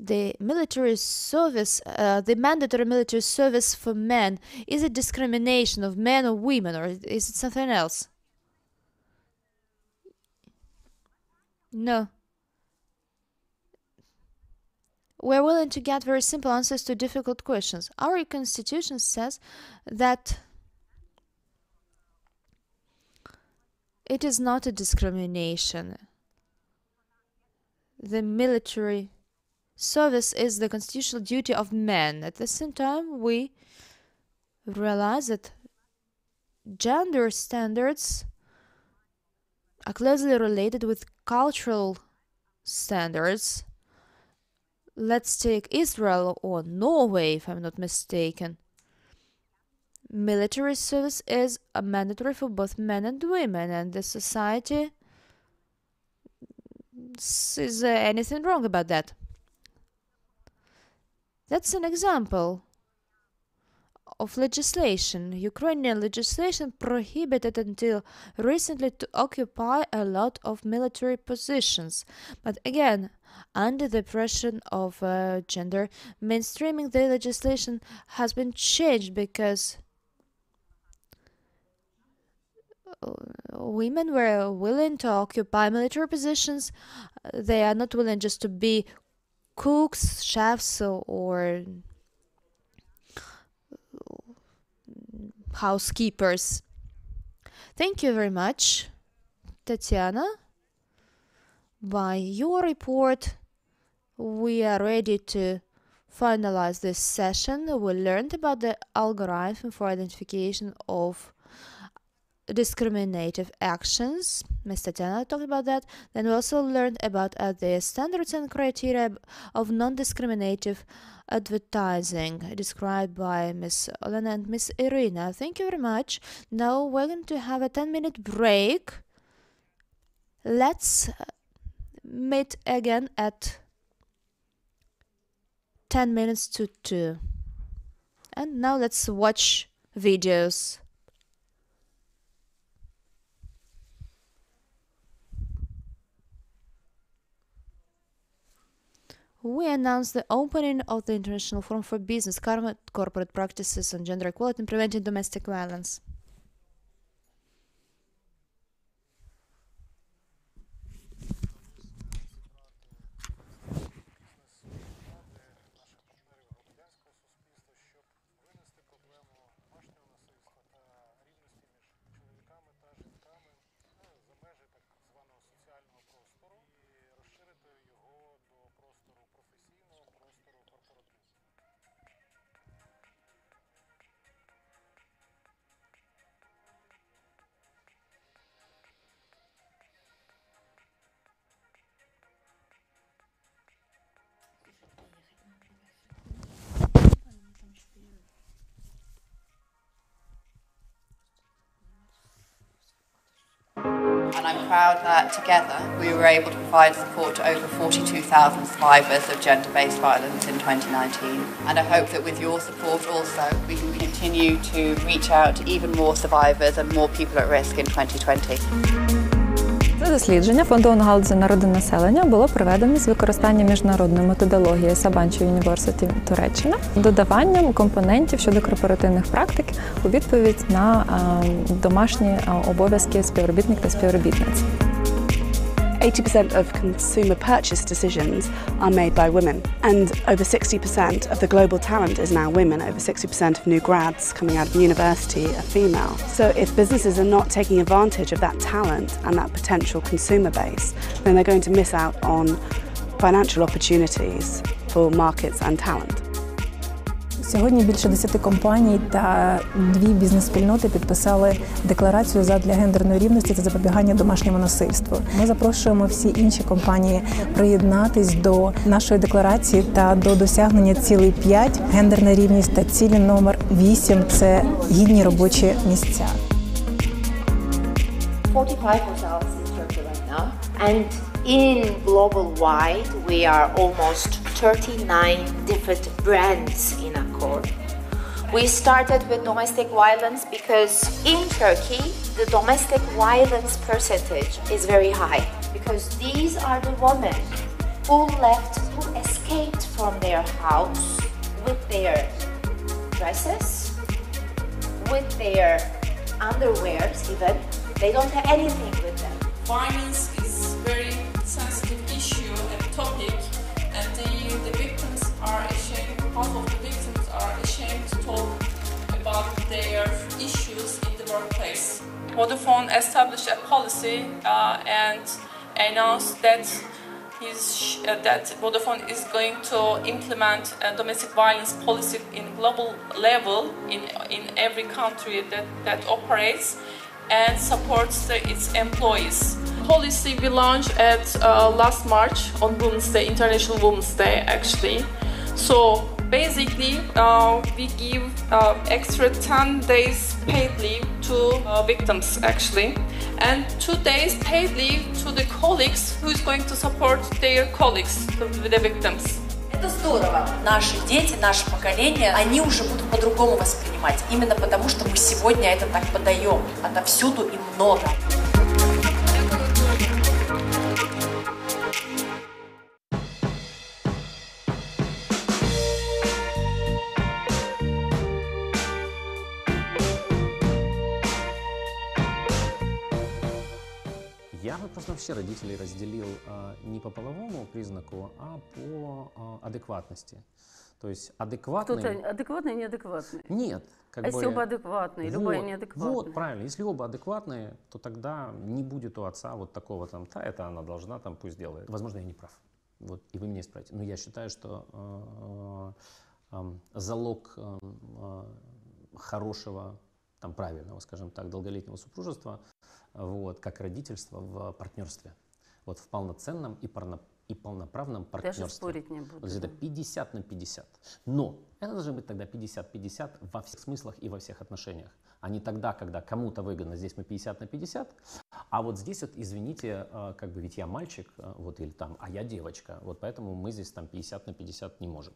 [SPEAKER 1] the military service, uh, the mandatory military service for men, is it discrimination of men or women, or is it something else? No. We're willing to get very simple answers to difficult questions. Our constitution says that it is not a discrimination. The military service is the constitutional duty of men. At the same time, we realize that gender standards are closely related with cultural standards. Let's take Israel or Norway, if I'm not mistaken. Military service is a mandatory for both men and women, and the society is there uh, anything wrong about that? That's an example of legislation. Ukrainian legislation prohibited until recently to occupy a lot of military positions. But again, under the pressure of uh, gender mainstreaming, the legislation has been changed because women were willing to occupy military positions. They are not willing just to be cooks, chefs, or housekeepers. Thank you very much, Tatiana. By your report, we are ready to finalize this session. We learned about the algorithm for identification of discriminative actions. Ms. Tatiana talked about that. Then we also learned about uh, the standards and criteria of non-discriminative advertising described by Ms. Olena and Ms. Iryna. Thank you very much. Now we're going to have a 10 minute break. Let's meet again at 10 minutes to 2. And now let's watch videos. We announced the opening of the International Forum for Business, Corporate Practices on Gender Equality and Preventing Domestic Violence.
[SPEAKER 5] And I'm proud that together we were able to provide support to over 42,000 survivors of gender-based violence in 2019 and I hope that with your support also we can continue to reach out to even more survivors and more people at risk in 2020.
[SPEAKER 6] Дослідження фондового галузі народонаселення було проведено з використанням міжнародної методології Sabancı Юніверситі Туреччина, додаванням компонентів щодо корпоративних практик у відповідь на домашні обов'язки співробітник та співробітниць.
[SPEAKER 7] 80% of consumer purchase decisions are made by women, and over 60% of the global talent is now women. Over 60% of new grads coming out of university are female. So, if businesses are not taking advantage of that talent and that potential consumer base, then they're going to miss out on financial opportunities for markets and talent.
[SPEAKER 8] Сьогодні більше 10 компаній та дві бізнес-спільноти підписали декларацію задля гендерної рівності та запобігання домашньому насильству. Ми запрошуємо всі інші компанії приєднатись до нашої декларації та до досягнення цілей 5 – гендерна рівність та цілі номер 8 – це гідні робочі місця.
[SPEAKER 9] 45 hotels in Turkey right. And in global wide, we are almost 39 different brands in Accor. We started with domestic violence because in Turkey, the domestic violence percentage is very high because these are the women who left, who escaped from their house with their dresses, with their underwears even. They don't have anything with them.
[SPEAKER 10] Violence is very sensitive issue and topic the, victims are ashamed, half of the victims are ashamed to talk about their issues in the workplace. Vodafone established a policy uh, and announced that his, uh, that Vodafone is going to implement a domestic violence policy in global level in, in every country that, that operates and supports the, its employees. Policy we launched at uh, last March on Women's Day, International Women's Day actually. So basically uh, we give uh, extra 10 days paid leave to uh, victims actually and two days paid leave to the colleagues who is going to support their colleagues, the, the victims.
[SPEAKER 11] Это здорово. Наши дети, наше поколение, они уже будут по-другому воспринимать. Именно потому, что мы сегодня это так подаем. Отовсюду и много.
[SPEAKER 12] Вообще родителей разделил а, не по половому признаку, а по а, адекватности. То есть адекватный...
[SPEAKER 13] Кто-то адекватный, неадекватный?
[SPEAKER 12] Нет.
[SPEAKER 13] Как а бы... если оба адекватные, вот, любая неадекватная?
[SPEAKER 12] Вот, правильно. Если оба адекватные, то тогда не будет у отца вот такого там, да, это она должна, там, пусть делает. Возможно, я не прав. Вот, и вы меня исправите. Но я считаю, что э, э, залог э, хорошего, там, правильного, скажем так, долголетнего супружества, вот, как родительство в партнерстве. Вот в полноценном и парно, и полноправном партнерстве.
[SPEAKER 13] Даже спорить не буду.
[SPEAKER 12] Это 50 на 50. Но это должно быть тогда 50-50 во всех смыслах и во всех отношениях. А не тогда, когда кому-то выгодно, здесь мы 50 на 50, а вот здесь вот, извините, э, как бы ведь я мальчик, э, вот или там, а я девочка, вот поэтому мы здесь там 50 на 50 не можем.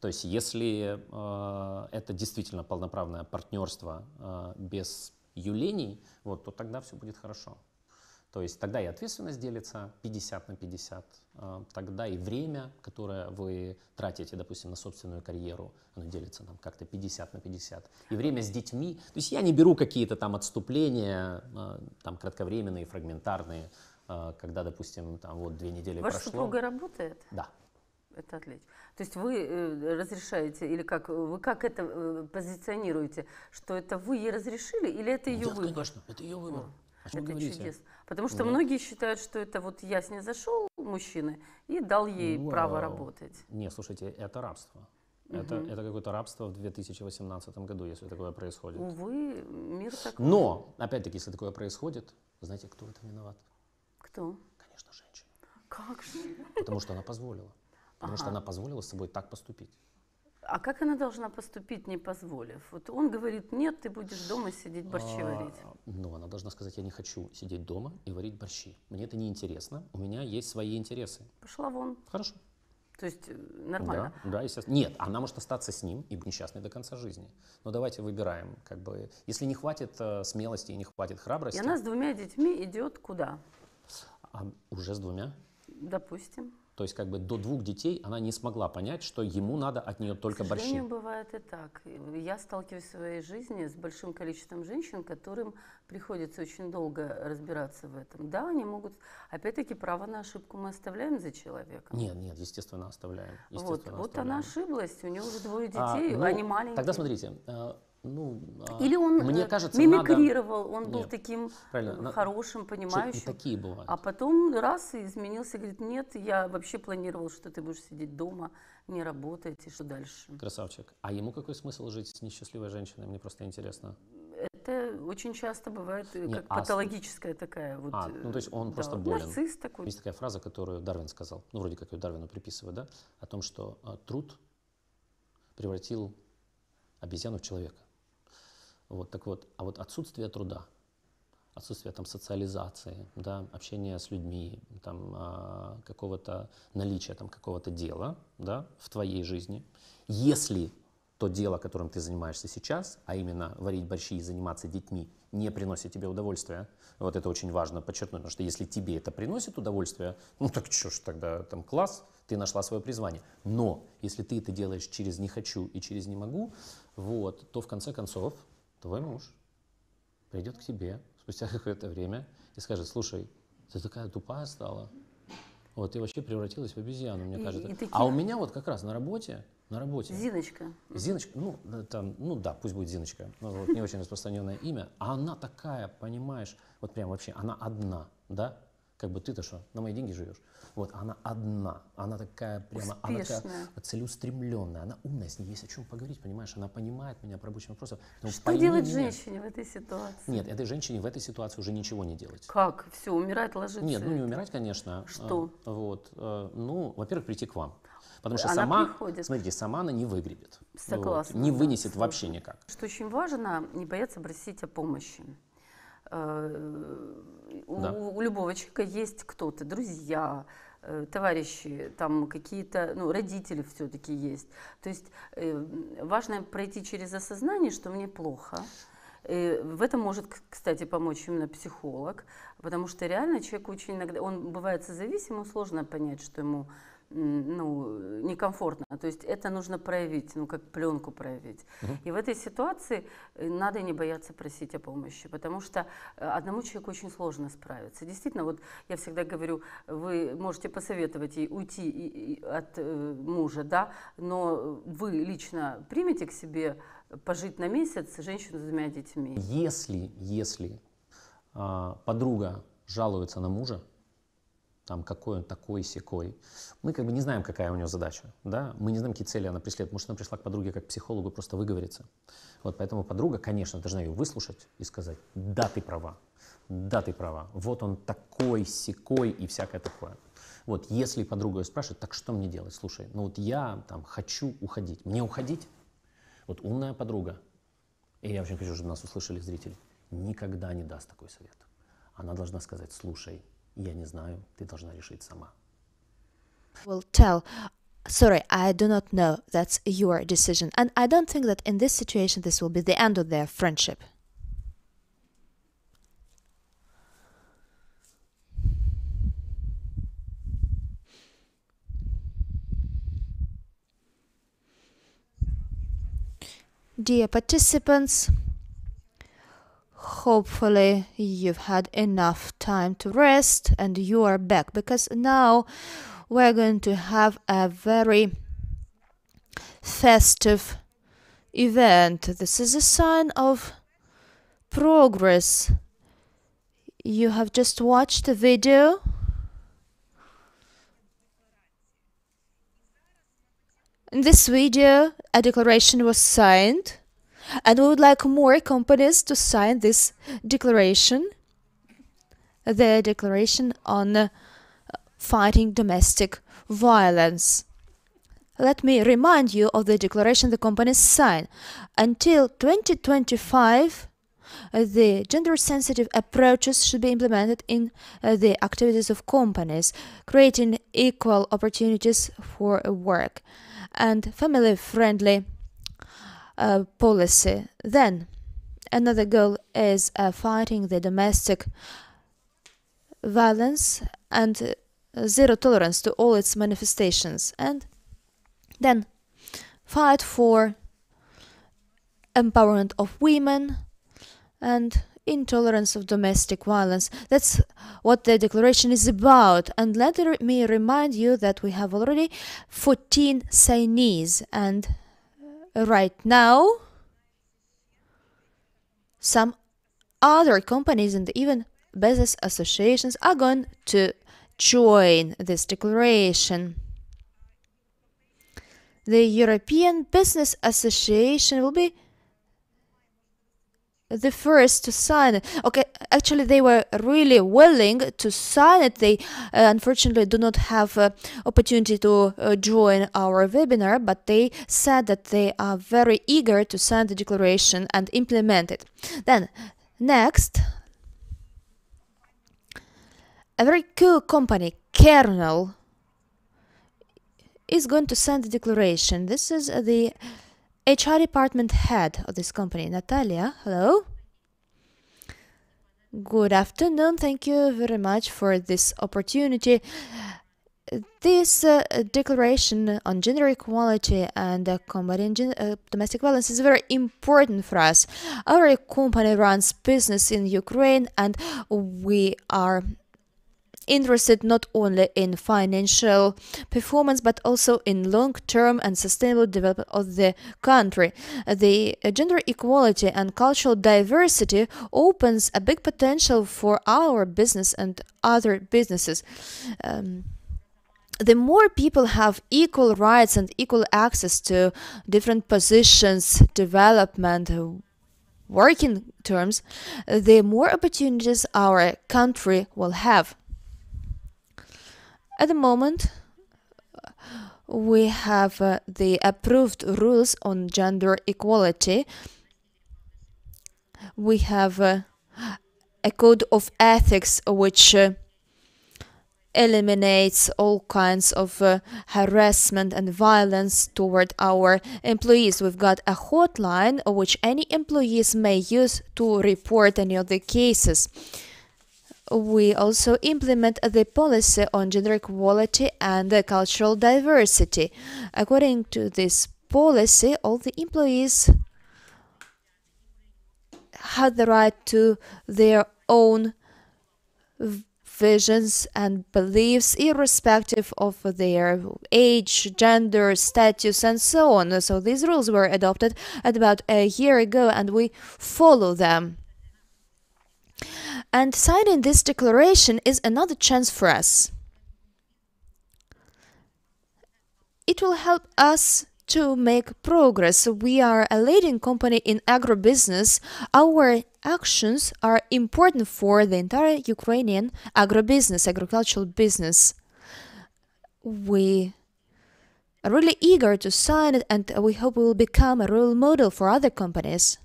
[SPEAKER 12] То есть если э, это действительно полноправное партнерство э, без юлений, вот, то тогда все будет хорошо. То есть тогда и ответственность делится 50 на 50, а, тогда и время, которое вы тратите, допустим, на собственную карьеру, оно делится нам как-то 50 на 50. И время с детьми, то есть я не беру какие-то там отступления, а, там кратковременные, фрагментарные, а, когда, допустим, там вот две недели
[SPEAKER 13] Ваша
[SPEAKER 12] прошло.
[SPEAKER 13] супруга работает?
[SPEAKER 12] Да.
[SPEAKER 13] Это отлично. То есть вы э, разрешаете, или как вы как это э, позиционируете, что это вы ей разрешили, или это ее
[SPEAKER 12] Нет,
[SPEAKER 13] выбор?
[SPEAKER 12] конечно, это ее выбор. О чем
[SPEAKER 13] это
[SPEAKER 12] говорите?
[SPEAKER 13] чудесно. Потому что
[SPEAKER 12] Да.
[SPEAKER 13] многие считают, что это вот я с ней зашел, мужчина, и дал ей
[SPEAKER 12] Вау.
[SPEAKER 13] право работать.
[SPEAKER 12] Не, слушайте, это рабство. Это,
[SPEAKER 13] Мгм.
[SPEAKER 12] это какое-то рабство в 2018 году, если такое происходит.
[SPEAKER 13] Увы, мир такой.
[SPEAKER 12] Но, опять-таки, если такое происходит, знаете, кто в этом виноват?
[SPEAKER 13] Кто?
[SPEAKER 12] Конечно, женщина.
[SPEAKER 13] Как же?
[SPEAKER 12] Потому что она позволила. Потому что
[SPEAKER 13] Ага.
[SPEAKER 12] она позволила с собой так поступить.
[SPEAKER 13] А как она должна поступить, не позволив? Вот он говорит, нет, ты будешь дома сидеть, борщи
[SPEAKER 12] А,
[SPEAKER 13] варить.
[SPEAKER 12] Ну, она должна сказать, я не хочу сидеть дома и варить борщи. Мне это не интересно, у меня есть свои интересы.
[SPEAKER 13] Пошла вон.
[SPEAKER 12] Хорошо.
[SPEAKER 13] То есть э, нормально.
[SPEAKER 12] Да, да, естественно. Нет, она может остаться с ним и быть несчастной до конца жизни. Но давайте выбираем, как бы, если не хватит э, смелости и не хватит
[SPEAKER 13] И
[SPEAKER 12] храбрости,
[SPEAKER 13] она с двумя детьми идет куда?
[SPEAKER 12] а уже с двумя,
[SPEAKER 13] Допустим.
[SPEAKER 12] То есть как бы до двух детей она не смогла понять, что ему надо от нее только
[SPEAKER 13] К
[SPEAKER 12] борщи.
[SPEAKER 13] сожалению, бывает и так. Я сталкиваюсь в своей жизни с большим количеством женщин, которым приходится очень долго разбираться в этом. Да, они могут, опять-таки, право на ошибку мы оставляем за человеком.
[SPEAKER 12] Нет, нет, естественно, оставляем.
[SPEAKER 13] Вот,
[SPEAKER 12] Естественно,
[SPEAKER 13] вот
[SPEAKER 12] оставляем.
[SPEAKER 13] она ошиблась, у нее уже двое детей,
[SPEAKER 12] А, ну,
[SPEAKER 13] они маленькие.
[SPEAKER 12] Тогда смотрите, э, ну, а,
[SPEAKER 13] Или он
[SPEAKER 12] мне
[SPEAKER 13] э,
[SPEAKER 12] кажется,
[SPEAKER 13] мимикрировал, он был
[SPEAKER 12] Нет,
[SPEAKER 13] таким
[SPEAKER 12] правильно,
[SPEAKER 13] э,
[SPEAKER 12] на-
[SPEAKER 13] хорошим,
[SPEAKER 12] и
[SPEAKER 13] понимающим.
[SPEAKER 12] такие бывают.
[SPEAKER 13] А потом раз и изменился, говорит, нет, я вообще планировал, что ты будешь сидеть дома, не работать, и что дальше.
[SPEAKER 12] Красавчик. А ему какой смысл жить с несчастливой женщиной? Мне просто интересно.
[SPEAKER 13] Это очень часто бывает э,
[SPEAKER 12] Не,
[SPEAKER 13] как
[SPEAKER 12] а
[SPEAKER 13] патологическая такая вот.
[SPEAKER 12] А, ну то есть он
[SPEAKER 13] да,
[SPEAKER 12] просто болен.
[SPEAKER 13] Нарцисс такой.
[SPEAKER 12] Есть такая фраза, которую Дарвин сказал, ну вроде как ее Дарвину приписывают, да, о том, что а, труд превратил обезьяну в человека. Вот так вот, а вот отсутствие труда, отсутствие там социализации, да, общения с людьми, там а, какого-то наличия там какого-то дела, да, в твоей жизни, если то дело, которым ты занимаешься сейчас, а именно варить борщи и заниматься детьми, не приносит тебе удовольствия. Вот это очень важно подчеркнуть, потому что если тебе это приносит удовольствие, ну так что ж тогда там класс, ты нашла свое призвание. Но если ты это делаешь через «не хочу» и через «не могу», вот, то в конце концов твой муж придет к тебе спустя какое-то время и скажет, слушай, ты такая тупая стала, вот ты вообще превратилась в обезьяну, мне
[SPEAKER 13] И-
[SPEAKER 12] кажется.
[SPEAKER 13] и таких-
[SPEAKER 12] А у меня вот как раз на работе, на работе.
[SPEAKER 13] Зиночка.
[SPEAKER 12] Зиночка, ну, э, там, ну да, пусть будет Зиночка, ну, вот, не очень распространенное имя, а она такая, понимаешь, вот прям вообще, она одна, да, как бы ты-то что, на мои деньги живешь? Вот она одна, она такая прямо, она такая
[SPEAKER 13] Успешная.
[SPEAKER 12] целеустремленная, она умная, с ней есть о чем поговорить, понимаешь, она понимает меня по рабочим вопросам. Поэтому
[SPEAKER 13] Что делать
[SPEAKER 12] меня.
[SPEAKER 13] женщине в этой ситуации?
[SPEAKER 12] Нет, этой женщине в этой ситуации уже ничего не делать.
[SPEAKER 13] Как? Все, умирать, ложиться?
[SPEAKER 12] Нет, ну не умирать, конечно.
[SPEAKER 13] Что?
[SPEAKER 12] А, Вот. э, Ну, во-первых, прийти к вам. Потому что
[SPEAKER 13] Она
[SPEAKER 12] сама,
[SPEAKER 13] приходит.
[SPEAKER 12] смотрите, сама она не выгребет.
[SPEAKER 13] Согласна,
[SPEAKER 12] Вот, не
[SPEAKER 13] да,
[SPEAKER 12] вынесет
[SPEAKER 13] сложно.
[SPEAKER 12] вообще никак.
[SPEAKER 13] Что очень важно, не бояться просить о помощи. Э, У,
[SPEAKER 12] Да.
[SPEAKER 13] у любого человека есть кто-то, друзья, э, товарищи, там какие-то, ну, родители все-таки есть. То есть э, важно пройти через осознание, что мне плохо. Э, В этом может, кстати, помочь именно психолог, потому что реально человек очень иногда, он бывает созависимым, сложно понять, что ему ну, некомфортно. То есть это нужно проявить, ну, как пленку проявить. Угу. И в этой ситуации э, надо не бояться просить о помощи, потому что э, одному человеку очень сложно справиться. Действительно, вот я всегда говорю, вы можете посоветовать ей уйти от э, мужа, да, но вы лично примете к себе пожить на месяц женщину с двумя детьми.
[SPEAKER 12] Если, если э, подруга жалуется на мужа, там, какой он такой, секой. Мы как бы не знаем, какая у него задача, да, мы не знаем, какие цели она преследует. Может, она пришла к подруге как к психологу просто выговориться. Вот поэтому подруга, конечно, должна ее выслушать и сказать, да, ты права, да, ты права, вот он такой, секой и всякое такое. Вот, если подруга ее спрашивает, так что мне делать? Слушай, ну вот я там хочу уходить. Мне уходить? Вот умная подруга, и я очень хочу, чтобы нас услышали зрители, никогда не даст такой совет. Она должна сказать, слушай, я не знаю, ты должна решить сама.
[SPEAKER 1] Will tell, sorry, I do not know, that's your decision. And I don't think that in this situation this will be the end of their friendship. Dear participants, hopefully you've had enough time to rest and you are back because now we're going to have a very festive event. This is a sign of progress. You have just watched a video. In this video, a declaration was signed and we would like more companies to sign this declaration, the declaration on uh, fighting domestic violence. Let me remind you of the declaration the companies sign. Until 2025, uh, the gender sensitive approaches should be implemented in uh, the activities of companies, creating equal opportunities for work and family friendly policy. Then, another goal is uh, fighting the domestic violence and zero tolerance to all its manifestations. And then, fight for empowerment of women and intolerance of domestic violence. That's what the declaration is about. And let me remind you that we have already 14 signees and right now some other companies and even business associations are going to join this declaration. The European Business Association will be the first to sign it. Okay, actually, they were really willing to sign it. They uh, unfortunately do not have uh, opportunity to uh, join our webinar, but they said that they are very eager to sign the declaration and implement it. Then, next, a very cool company, Kernel, is going to send the declaration. This is the HR department head of this company, Natalia. Hello. Good afternoon. Thank you very much for this opportunity. This uh, declaration on gender equality and uh, combating uh, domestic violence is very important for us. Our company runs business in Ukraine and we are interested not only in financial performance but also in long-term and sustainable development of the country. The gender equality and cultural diversity opens a big potential for our business and other businesses. Um, the more people have equal rights and equal access to different positions, development, working terms, the more opportunities our country will have. At the moment, we have uh, the approved rules on gender equality. We have uh, a code of ethics which uh, eliminates all kinds of uh, harassment and violence toward our employees. We've got a hotline which any employees may use to report any of the cases. We also implement the policy on gender equality and cultural diversity. According to this policy, all the employees had the right to their own visions and beliefs, irrespective of their age, gender, status, and so on. So these rules were adopted about a year ago, and we follow them. And signing this declaration is another chance for us. It will help us to make progress. We are a leading company in agribusiness. Our actions are important for the entire Ukrainian agribusiness, agricultural business. We are really eager to sign it and we hope we will become a role model for other companies.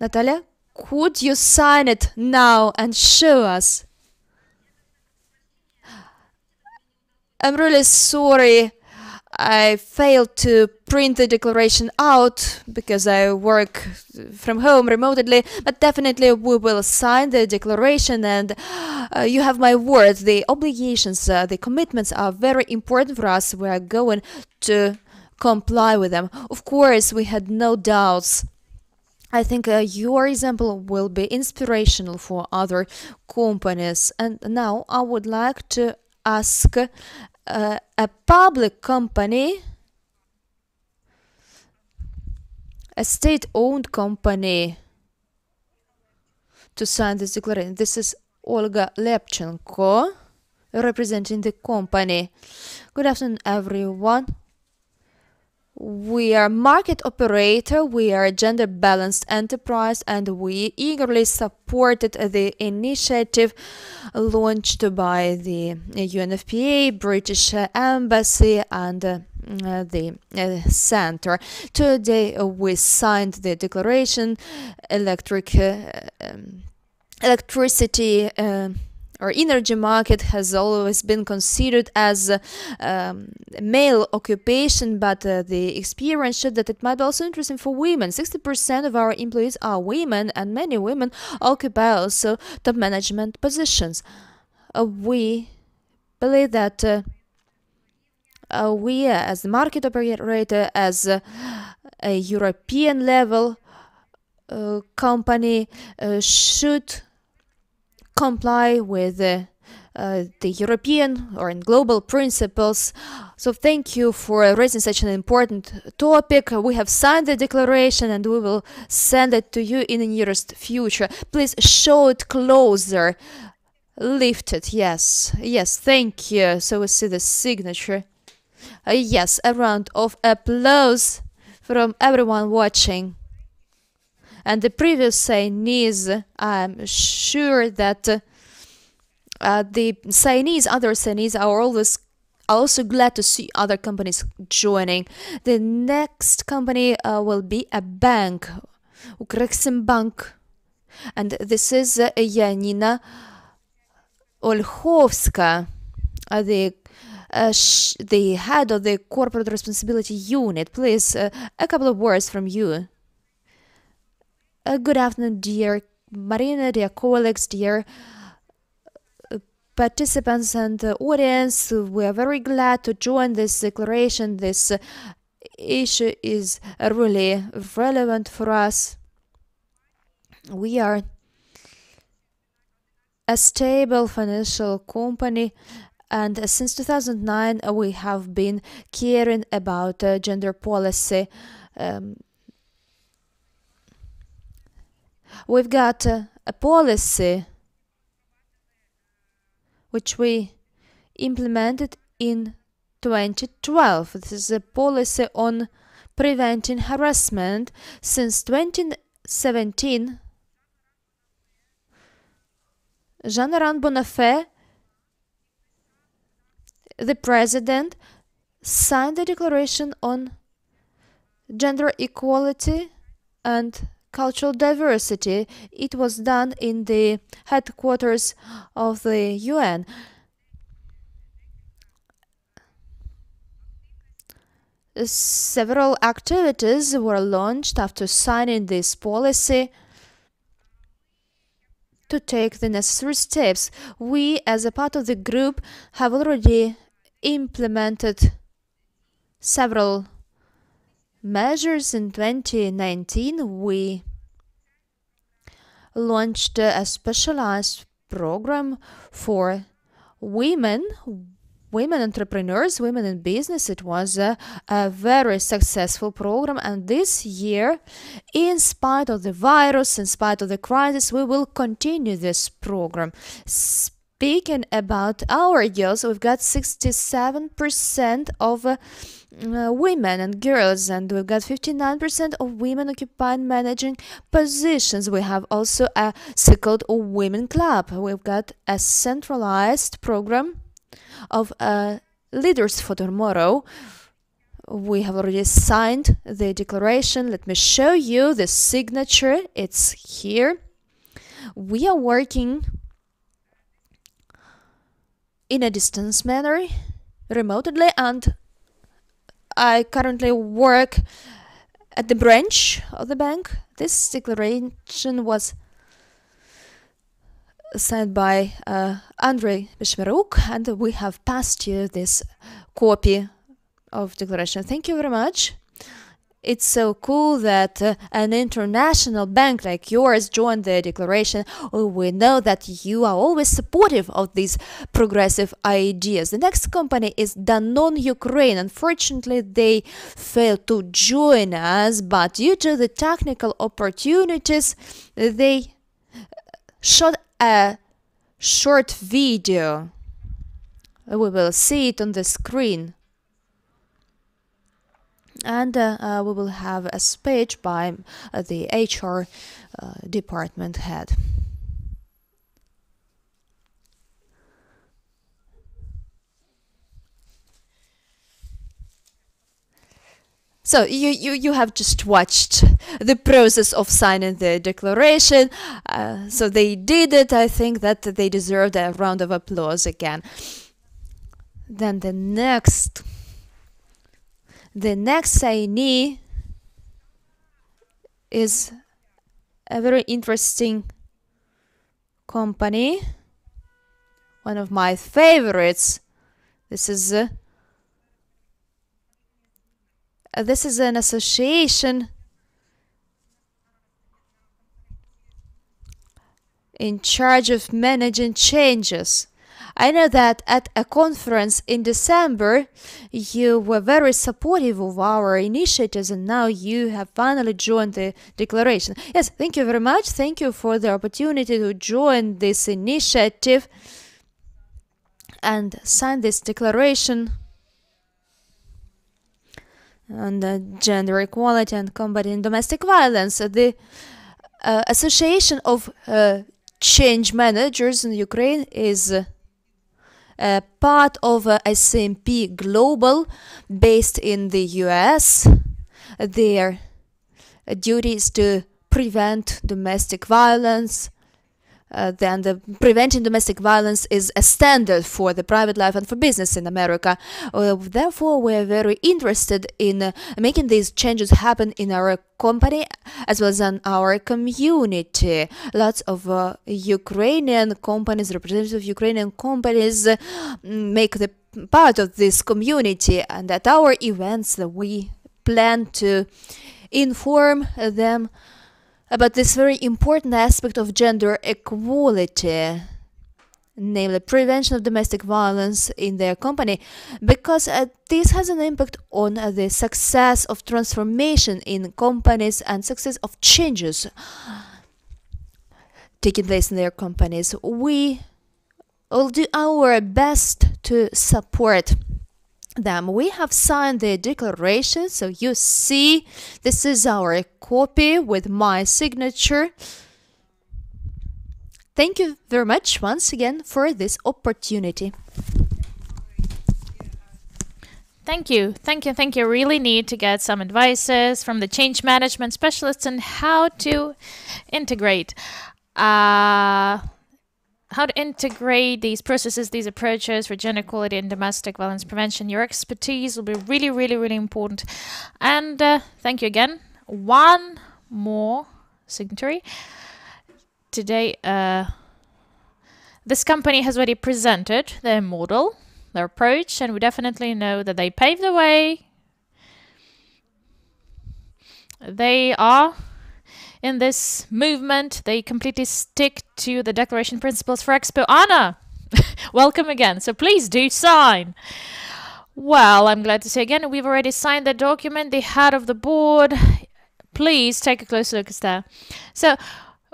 [SPEAKER 1] Natalia, could you sign it now and show us? I'm really sorry. I failed to print the declaration out because I work from home remotely, but definitely we will sign the declaration and uh, you have my word. The obligations, uh, the commitments are very important for us. We are going to comply with them. Of course, we had no doubts. I think uh, your example will be inspirational for other companies. And now I would like to ask uh, a public company, a state owned company, to sign this declaration. This is Olga Lepchenko representing the company. Good afternoon, everyone. We are market operator, we are a gender balanced enterprise and we eagerly supported the initiative launched by the UNFPA, British Embassy and uh, the uh, center. Today uh, we signed the declaration electric um, electricity or energy market has always been considered as a um, male occupation, but uh, the experience showed that it might be also interesting for women. 60% of our employees are women, and many women occupy also top management positions. Uh, we believe that uh, uh we, as the market operator, as a European level uh, company, uh, should comply with uh, uh, the European or in global principles. So thank you for raising such an important topic. We have signed the declaration and we will send it to you in the nearest future. Please show it closer. Lift it. Yes. Yes. Thank you. So we see the signature. Uh, yes. A round of applause from everyone watching and the previous signees, I'm sure that uh, the signees, other signees are always also glad to see other companies joining. The next company uh, will be a bank, Bank, and this is uh, Janina Olchovska, uh, the uh, the head of the corporate responsibility unit. Please, uh, a couple of words from you. Uh, good afternoon, dear Maryna, dear colleagues, dear uh, participants and uh, audience. We are very glad to join this declaration. This uh, issue is really relevant for us. We are a stable financial company and since 2009 we have been caring about uh, gender policy um, We've got a, policy which we implemented in 2012. This is a policy on preventing harassment. Since 2017, Jean Laurent Bonnafé, the president, signed the declaration on gender equality and cultural diversity. It was done in the headquarters of the UN. Several activities were launched after signing this policy. to take the necessary steps. We, as a part of the group, have already implemented several measures in 2019. We launched a specialized program for women women entrepreneurs, women in business. It was a, a, very successful program. And this year, in spite of the virus, in spite of the crisis, we will continue this program. Speaking about our girls, we've got 67% of uh, uh, women and girls, and we've got 59% of women occupying managing positions. We have also a so-called women club. We've got a centralized program of uh, leaders for tomorrow. We have already signed the declaration. Let me show you the signature. It's here. We are working in a distance manner remotely and I currently work at the branch of the bank. This declaration was signed by uh, Andrei Bishmeruk, and we have passed you this copy of declaration. Thank you very much. It's so cool that uh, an international bank like yours joined the declaration. We know that you are always supportive of these progressive ideas. The next company is Danone Ukraine. Unfortunately, they failed to join us, but due to the technical opportunities, they shot a short video. We will see it on the screen and uh, uh, we will have a speech by uh, the HR department head. So you, you, you have just watched the process of signing the declaration. Uh, so they did it. I think that they deserved a round of applause again. Then the next the next signee is a very interesting company, one of my favorites. This is uh, this is an association in charge of managing changes. I know that at a conference in December, you were very supportive of our initiatives, and now you have finally joined the declaration. Yes, thank you very much. Thank you for the opportunity to join this initiative and sign this declaration on uh, gender equality and combating domestic violence. The uh, Association of uh, Change Managers in Ukraine is uh, part of uh, ACMP Global based in the US. Their duty is to prevent domestic violence, uh, then the preventing domestic violence is a standard for the private life and for business in America. Uh, therefore, we are very interested in uh, making these changes happen in our company as well as in our community. Lots of uh, Ukrainian companies, representatives of Ukrainian companies, uh, make the part of this community, and at our events, we plan to inform them about this very important aspect of gender equality, namely prevention of domestic violence in their company, because uh, this has an impact on uh, the success of transformation in companies and success of changes taking place in their companies. We will do our best to support them. We have signed the declaration, so you see this is our copy with my signature. Thank you very much once again for this opportunity.
[SPEAKER 2] Thank you, thank you, thank you. Really need to get some advices from the change management specialists on how to integrate. Uh, how to integrate these processes, these approaches for gender equality and domestic violence prevention. Your expertise will be really, really, really important. And uh, thank you again. One more signatory. today uh, this company has already presented their model, their approach, and we definitely know that they paved the way. They are in this movement. They completely stick to the declaration principles Ferrexpo. Anna, welcome again. So please do sign. Well, I'm glad to say again, we've already signed the document. The head of the board, please take a close look at that. So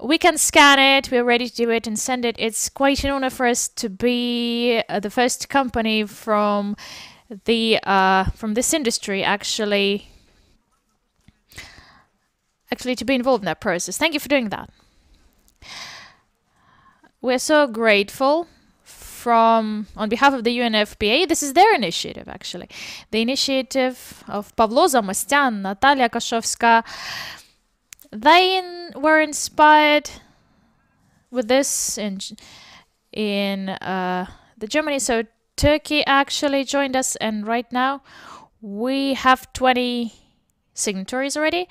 [SPEAKER 2] we can scan it, we're ready to do it and send it. It's quite an honor for us to be uh, the first company from the uh, from this industry actually actually to be involved in that process. Thank you for doing that. We're so grateful from on behalf of the UNFPA. This is their initiative actually. The initiative of Pavlo Zamostian, Natalia Kashowska. They in, were inspired with this in in uh, the Germany. So Turkey actually joined us, and right now we have 20 signatories already.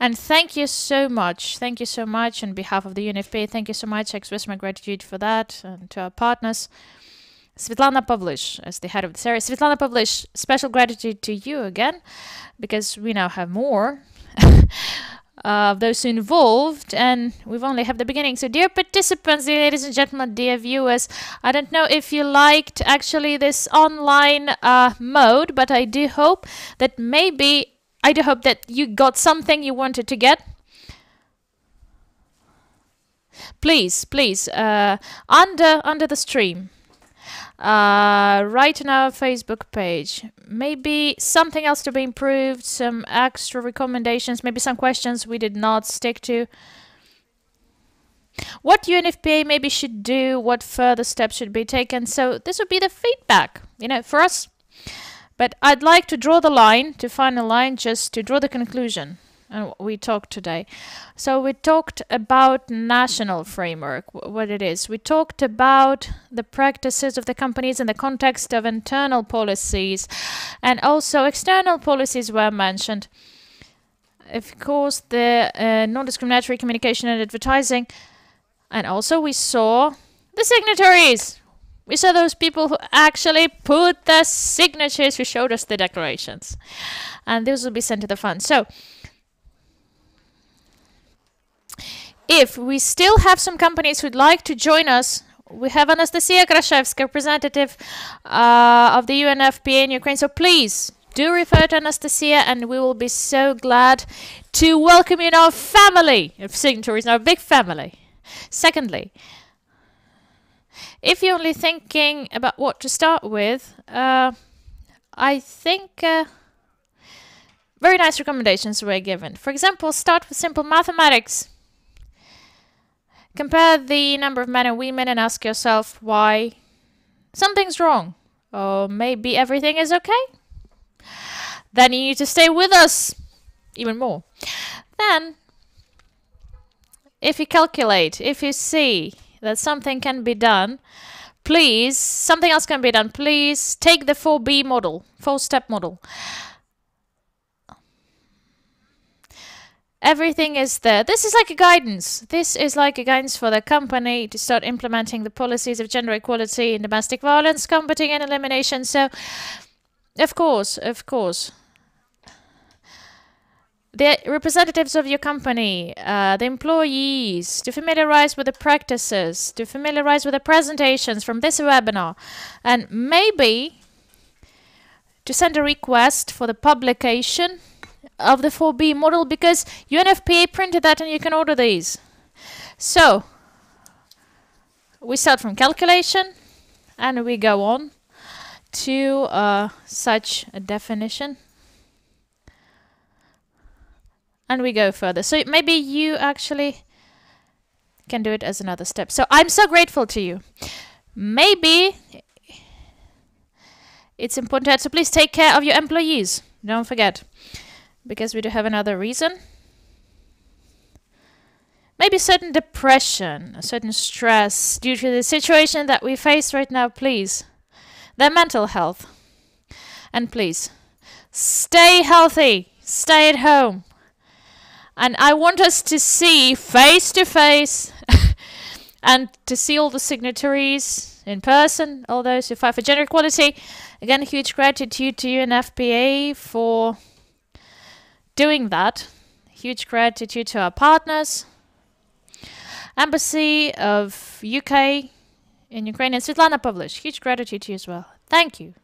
[SPEAKER 2] And thank you so much. Thank you so much on behalf of the UNFPA. Thank you so much. I express my gratitude for that and to our partners. Svetlana Pavlysh as the head of the series. Svetlana Pavlysh, special gratitude to you again, because we now have more of those involved, and we've only have the beginning. So, dear participants, dear ladies and gentlemen, dear viewers, I don't know if you liked actually this online uh, mode, but I do hope that maybe I do hope that you got something you wanted to get. Please, please, uh, under under the stream, uh, write on our Facebook page. Maybe something else to be improved, some extra recommendations, maybe some questions we did not stick to. What UNFPA maybe should do, what further steps should be taken. So this would be the feedback, you know, for us but I'd like to draw the line, to find a line, just to draw the conclusion and we talked today. So we talked about national framework, what it is. We talked about the practices of the companies in the context of internal policies, and also external policies were mentioned. Of course, the uh, non-discriminatory communication and advertising, and also we saw the signatories. We saw those people who actually put the signatures who showed us the declarations. And those will be sent to the fund. So, if we still have some companies who'd like to join us, we have Anastasia Krashevska, representative uh, of the UNFPA in Ukraine. So please do refer to Anastasia, and we will be so glad to welcome you in our family of signatories, our big family. Secondly, if you're only thinking about what to start with, uh, I think uh, very nice recommendations were given. For example, start with simple mathematics. Compare the number of men and women and ask yourself why something's wrong. Or maybe everything is okay. Then you need to stay with us even more. Then, if you calculate, if you see that something can be done, please, something else can be done. Please take the 4B model, four-step model. Everything is there. This is like a guidance. This is like a guidance for the company to start implementing the policies of gender equality in domestic violence, combating and elimination. So, of course, of course, the representatives of your company, uh, the employees, to familiarize with the practices, to familiarize with the presentations from this webinar, and maybe to send a request for the publication of the 4B model because UNFPA printed that and you can order these. So, we start from calculation and we go on to uh, such a definition and we go further. So maybe you actually can do it as another step. So I'm so grateful to you. Maybe it's important so please take care of your employees. Don't forget. Because we do have another reason. Maybe certain depression, a certain stress due to the situation that we face right now, please. Their mental health. And please, Stay healthy, stay at home. And I want us to see face to face and to see all the signatories in person, all those who fight for gender equality. Again, huge gratitude to you and UNFPA for doing that. Huge gratitude to our partners, Embassy of UK in Ukraine, and Svetlana Pavlysh. Huge gratitude to you as well. Thank you.